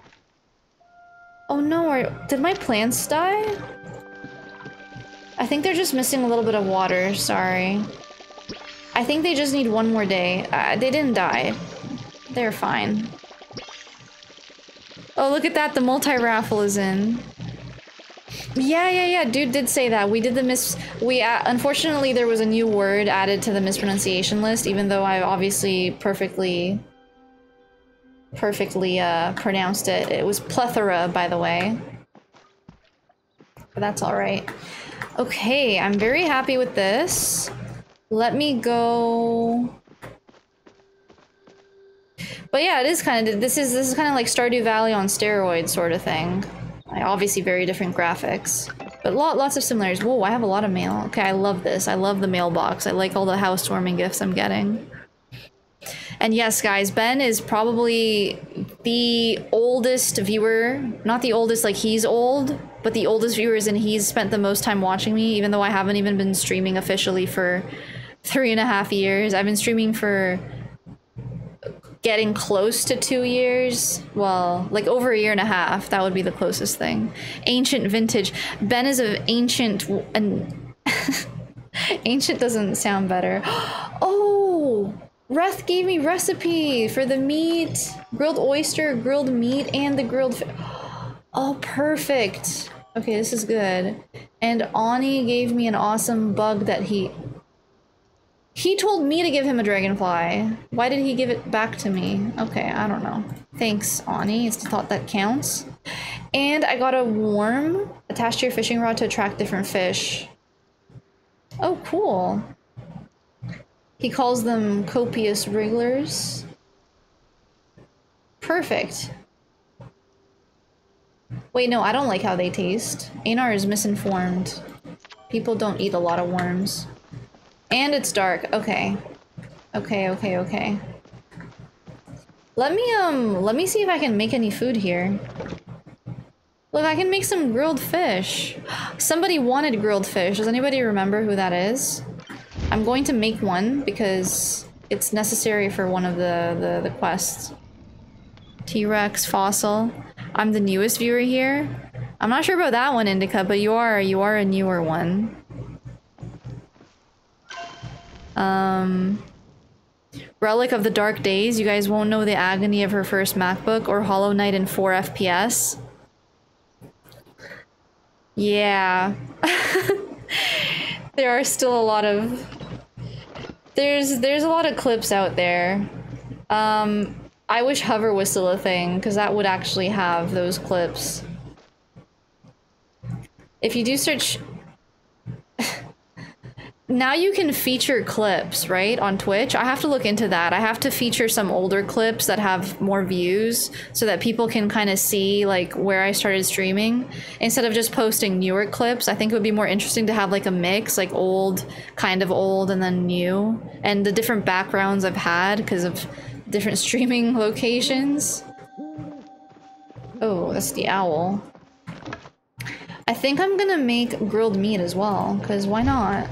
Oh no, are, did my plants die? I think they're just missing a little bit of water, sorry. I think they just need one more day. Uh, they didn't die. They're fine. Oh, look at that. The multi-raffle is in. Yeah, yeah, yeah. Dude did say that. We did the mis- We, uh, unfortunately, there was a new word added to the mispronunciation list, even though I obviously perfectly, perfectly, uh, pronounced it. It was plethora, by the way. But that's alright. Okay, I'm very happy with this. Let me go... But yeah, it is kind of this is this is kind of like Stardew Valley on steroids sort of thing. Like, obviously very different graphics, but lot lots of similarities. Whoa, I have a lot of mail. Okay, I love this. I love the mailbox. I like all the housewarming gifts I'm getting. And yes, guys, Ben is probably the oldest viewer. Not the oldest like he's old, but the oldest viewers and he's spent the most time watching me, even though I haven't even been streaming officially for three and a half years. I've been streaming for getting close to two years. Well, like over a year and a half. That would be the closest thing. Ancient vintage. Ben is of ancient and ancient doesn't sound better. Oh, Reth gave me recipe for the meat, grilled oyster, grilled meat, and the grilled. Oh, perfect. Okay, this is good. And Auni gave me an awesome bug that he he told me to give him a dragonfly. Why did he give it back to me? Okay, I don't know. Thanks, Auni. It's the thought that counts. And I got a worm attached to your fishing rod to attract different fish. Oh, cool. He calls them copious wrigglers. Perfect. Wait, no, I don't like how they taste. Einar is misinformed. People don't eat a lot of worms. And it's dark. Okay. Okay, okay, okay. Let me, um, let me see if I can make any food here. Look, I can make some grilled fish. Somebody wanted grilled fish. Does anybody remember who that is? I'm going to make one because it's necessary for one of the, the, the quests. T-Rex, fossil. I'm the newest viewer here. I'm not sure about that one, Indica, but you are, you are a newer one. Um, Relic of the Dark Days. You guys won't know the agony of her first MacBook or Hollow Knight in 4 FPS. Yeah. there are still a lot of there's there's a lot of clips out there. Um I wish hover was still a thing cuz that would actually have those clips. If you do search now you can feature clips, right, on Twitch. I have to look into that. I have to feature some older clips that have more views so that people can kind of see like where I started streaming instead of just posting newer clips. I think it would be more interesting to have like a mix, like old, kind of old and then new and the different backgrounds I've had because of different streaming locations. Oh, that's the owl. I think I'm gonna make grilled meat as well, because why not?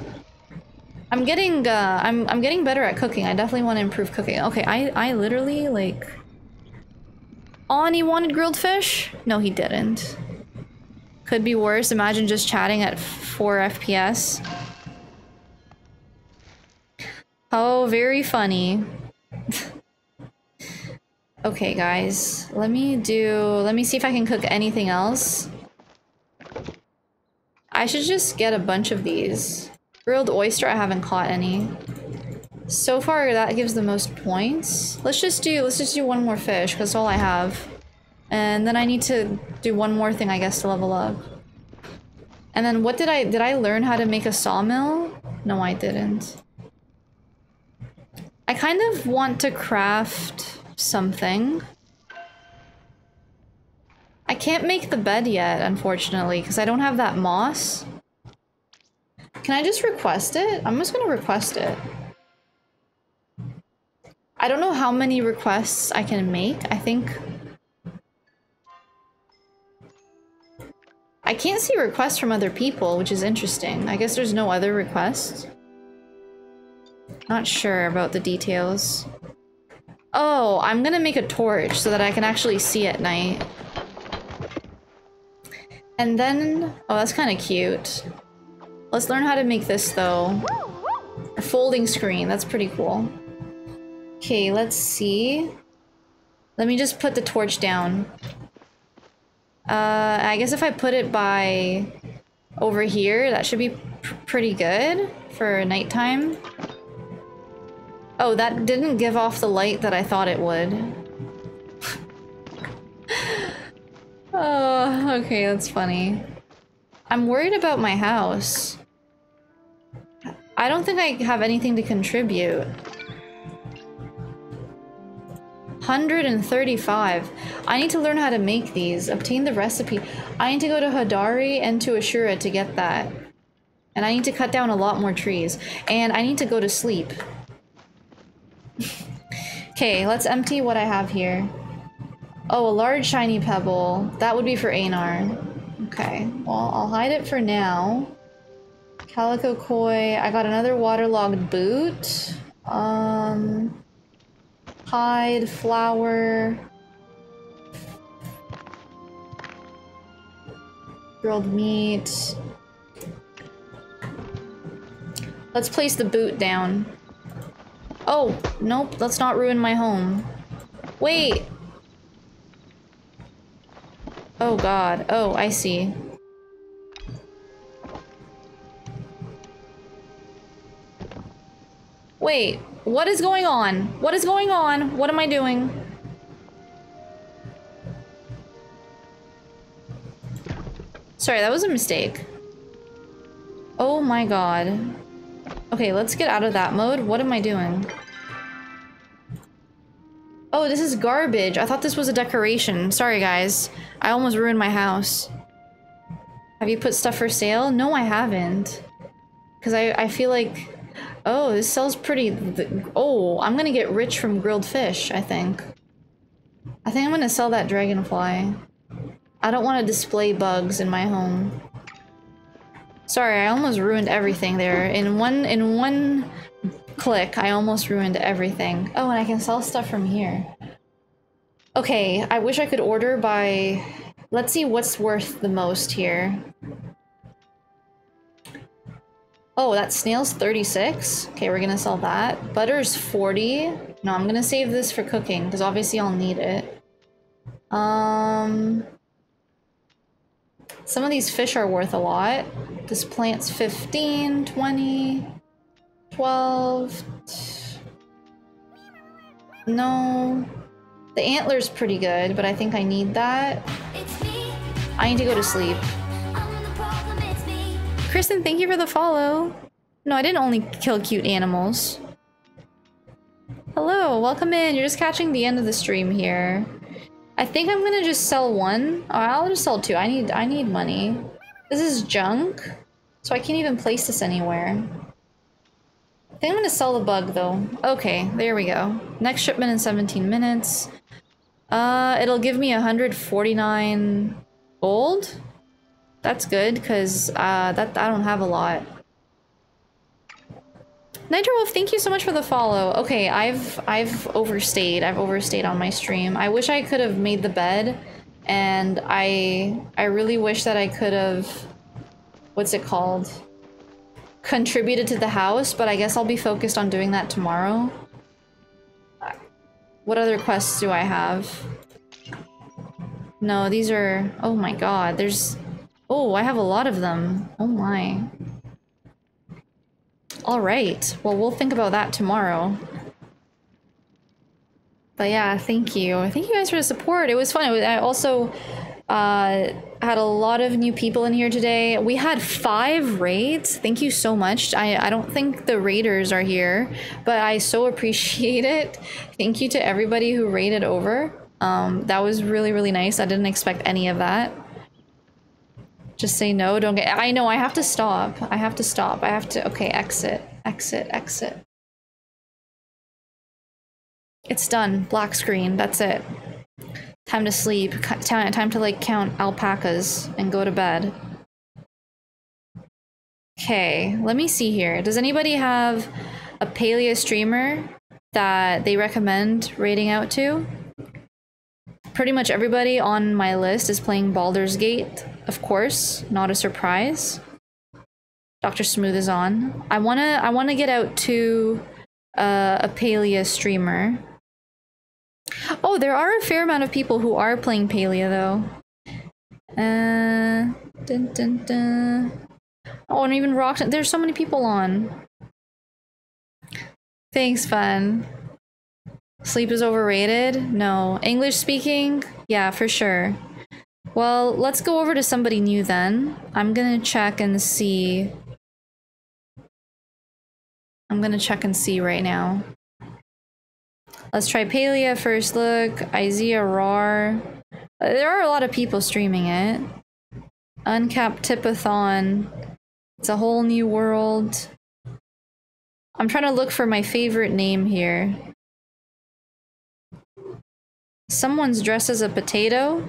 I'm getting uh I'm I'm getting better at cooking. I definitely want to improve cooking. Okay, I I literally like On he wanted grilled fish? No, he didn't. Could be worse. Imagine just chatting at 4 FPS. Oh, very funny. okay, guys. Let me do let me see if I can cook anything else. I should just get a bunch of these. Grilled oyster, I haven't caught any. So far, that gives the most points. Let's just do, let's just do one more fish, because all I have. And then I need to do one more thing, I guess, to level up. And then what did I, did I learn how to make a sawmill? No, I didn't. I kind of want to craft something. I can't make the bed yet, unfortunately, because I don't have that moss. Can I just request it? I'm just gonna request it. I don't know how many requests I can make. I think... I can't see requests from other people, which is interesting. I guess there's no other requests. Not sure about the details. Oh, I'm gonna make a torch so that I can actually see at night. And then... Oh, that's kind of cute. Let's learn how to make this, though. A folding screen. That's pretty cool. Okay, let's see. Let me just put the torch down. Uh, I guess if I put it by over here, that should be pr pretty good for nighttime. Oh, that didn't give off the light that I thought it would. oh, okay, that's funny. I'm worried about my house. I don't think I have anything to contribute. 135. I need to learn how to make these. Obtain the recipe. I need to go to Hodari and to Ashura to get that. And I need to cut down a lot more trees. And I need to go to sleep. okay, let's empty what I have here. Oh, a large shiny pebble. That would be for Einar. Okay, well, I'll hide it for now. Calico koi. I got another waterlogged boot. Um... Hide, flower. Grilled meat. Let's place the boot down. Oh, nope, let's not ruin my home. Wait! Oh god, oh, I see. Wait, what is going on? What is going on? What am I doing? Sorry, that was a mistake. Oh my god. Okay, let's get out of that mode. What am I doing? Oh, this is garbage. I thought this was a decoration. Sorry, guys. I almost ruined my house. Have you put stuff for sale? No, I haven't. Because I, I feel like... Oh, this sells pretty... Oh, I'm gonna get rich from grilled fish, I think. I think I'm gonna sell that dragonfly. I don't want to display bugs in my home. Sorry, I almost ruined everything there. In one in one click, I almost ruined everything. Oh, and I can sell stuff from here. Okay, I wish I could order by... Let's see what's worth the most here. Oh, that snail's 36? Okay, we're gonna sell that. Butter's 40. No, I'm gonna save this for cooking, because obviously I'll need it. Um... Some of these fish are worth a lot. This plant's 15, 20, 12. No. The antler's pretty good, but I think I need that. I need to go to sleep. Kristen, thank you for the follow. No, I didn't only kill cute animals. Hello, welcome in. You're just catching the end of the stream here. I think I'm gonna just sell one. Oh, I'll just sell two. I need I need money. This is junk, so I can't even place this anywhere. I think I'm gonna sell the bug though. Okay, there we go. Next shipment in 17 minutes. Uh, it'll give me 149 gold. That's good, because uh, that I don't have a lot. Nitro Wolf, thank you so much for the follow. Okay, I've I've overstayed. I've overstayed on my stream. I wish I could have made the bed, and I I really wish that I could have. What's it called? Contributed to the house, but I guess I'll be focused on doing that tomorrow. What other quests do I have? No, these are. Oh my god, there's. Oh, I have a lot of them. Oh my. Alright, well we'll think about that tomorrow. But yeah, thank you. Thank you guys for the support. It was fun. It was, I also uh, had a lot of new people in here today. We had five raids. Thank you so much. I, I don't think the raiders are here, but I so appreciate it. Thank you to everybody who raided over. Um, that was really, really nice. I didn't expect any of that. Just say no, don't get- I know, I have to stop. I have to stop. I have to- okay, exit. Exit, exit. It's done. Black screen. That's it. Time to sleep. Time, time to like count alpacas and go to bed. Okay, let me see here. Does anybody have a Palia streamer that they recommend raiding out to? Pretty much everybody on my list is playing Baldur's Gate, of course, not a surprise. Dr. Smooth is on. I wanna I wanna get out to uh, a Palia streamer. Oh, there are a fair amount of people who are playing Palia though. Uh, dun, dun, dun. Oh, and even Rock. There's so many people on. Thanks, fun. Sleep is overrated? No. English speaking? Yeah, for sure. Well, let's go over to somebody new then. I'm gonna check and see. I'm gonna check and see right now. Let's try Palia first look. Isaiah Rar. Uh, there are a lot of people streaming it. Uncapped Tipathon. It's a whole new world. I'm trying to look for my favorite name here. Someone's dressed as a potato.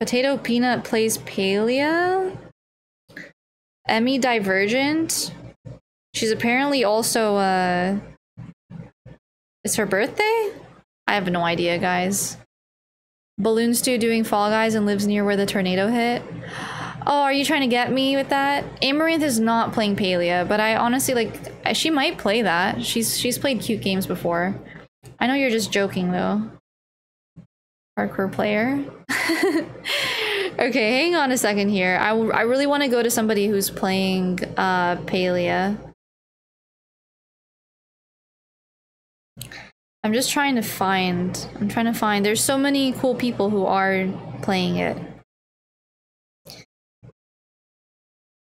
Potato Peanut plays Palia. Emmy Divergent. She's apparently also uh It's her birthday? I have no idea, guys. Balloon Stew doing Fall Guys and lives near where the tornado hit. Oh, are you trying to get me with that? Amaranth is not playing Palia, but I honestly like she might play that. She's she's played cute games before. I know you're just joking though. Hardcore player. okay, hang on a second here. I, I really want to go to somebody who's playing uh Palia. I'm just trying to find. I'm trying to find. There's so many cool people who are playing it.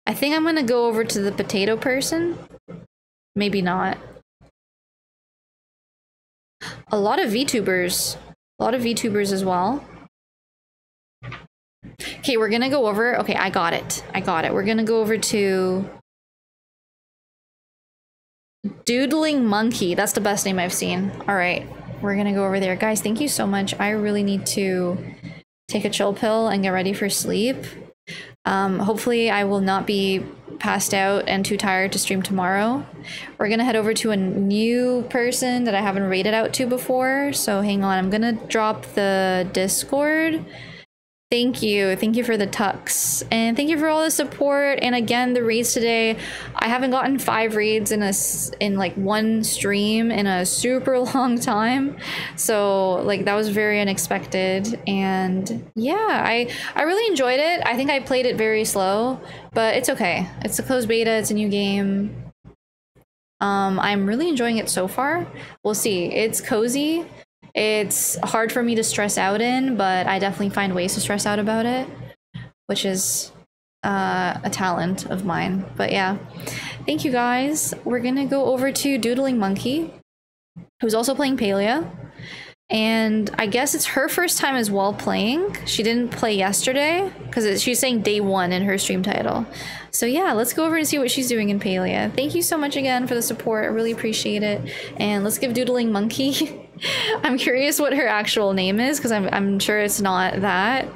I think I'm gonna go over to the potato person. Maybe not. A lot of VTubers. A lot of VTubers as well. Okay, we're gonna go over. Okay, I got it. I got it. We're gonna go over to Doodling Monkey. That's the best name I've seen. All right, we're gonna go over there. Guys, thank you so much. I really need to take a chill pill and get ready for sleep. Um, hopefully I will not be passed out and too tired to stream tomorrow. We're gonna head over to a new person that I haven't rated out to before. So hang on, I'm gonna drop the Discord. Thank you. Thank you for the tucks. And thank you for all the support. And again, the raids today. I haven't gotten five raids in a in like one stream in a super long time. So like that was very unexpected. And yeah, I I really enjoyed it. I think I played it very slow, but it's okay. It's a closed beta, it's a new game. Um, I'm really enjoying it so far. We'll see. It's cozy. It's hard for me to stress out in, but I definitely find ways to stress out about it, which is uh, a talent of mine. But yeah, thank you guys. We're gonna go over to Doodling Monkey, who's also playing Palia. And I guess it's her first time as well playing. She didn't play yesterday because she's saying day one in her stream title. So yeah, let's go over and see what she's doing in Palia. Thank you so much again for the support. I really appreciate it. And let's give Doodling Monkey. I'm curious what her actual name is because I'm, I'm sure it's not that.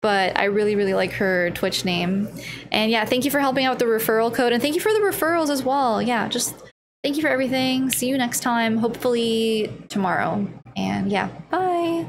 But I really, really like her Twitch name. And yeah, thank you for helping out with the referral code. And thank you for the referrals as well. Yeah, just thank you for everything. See you next time, hopefully tomorrow. And yeah, bye.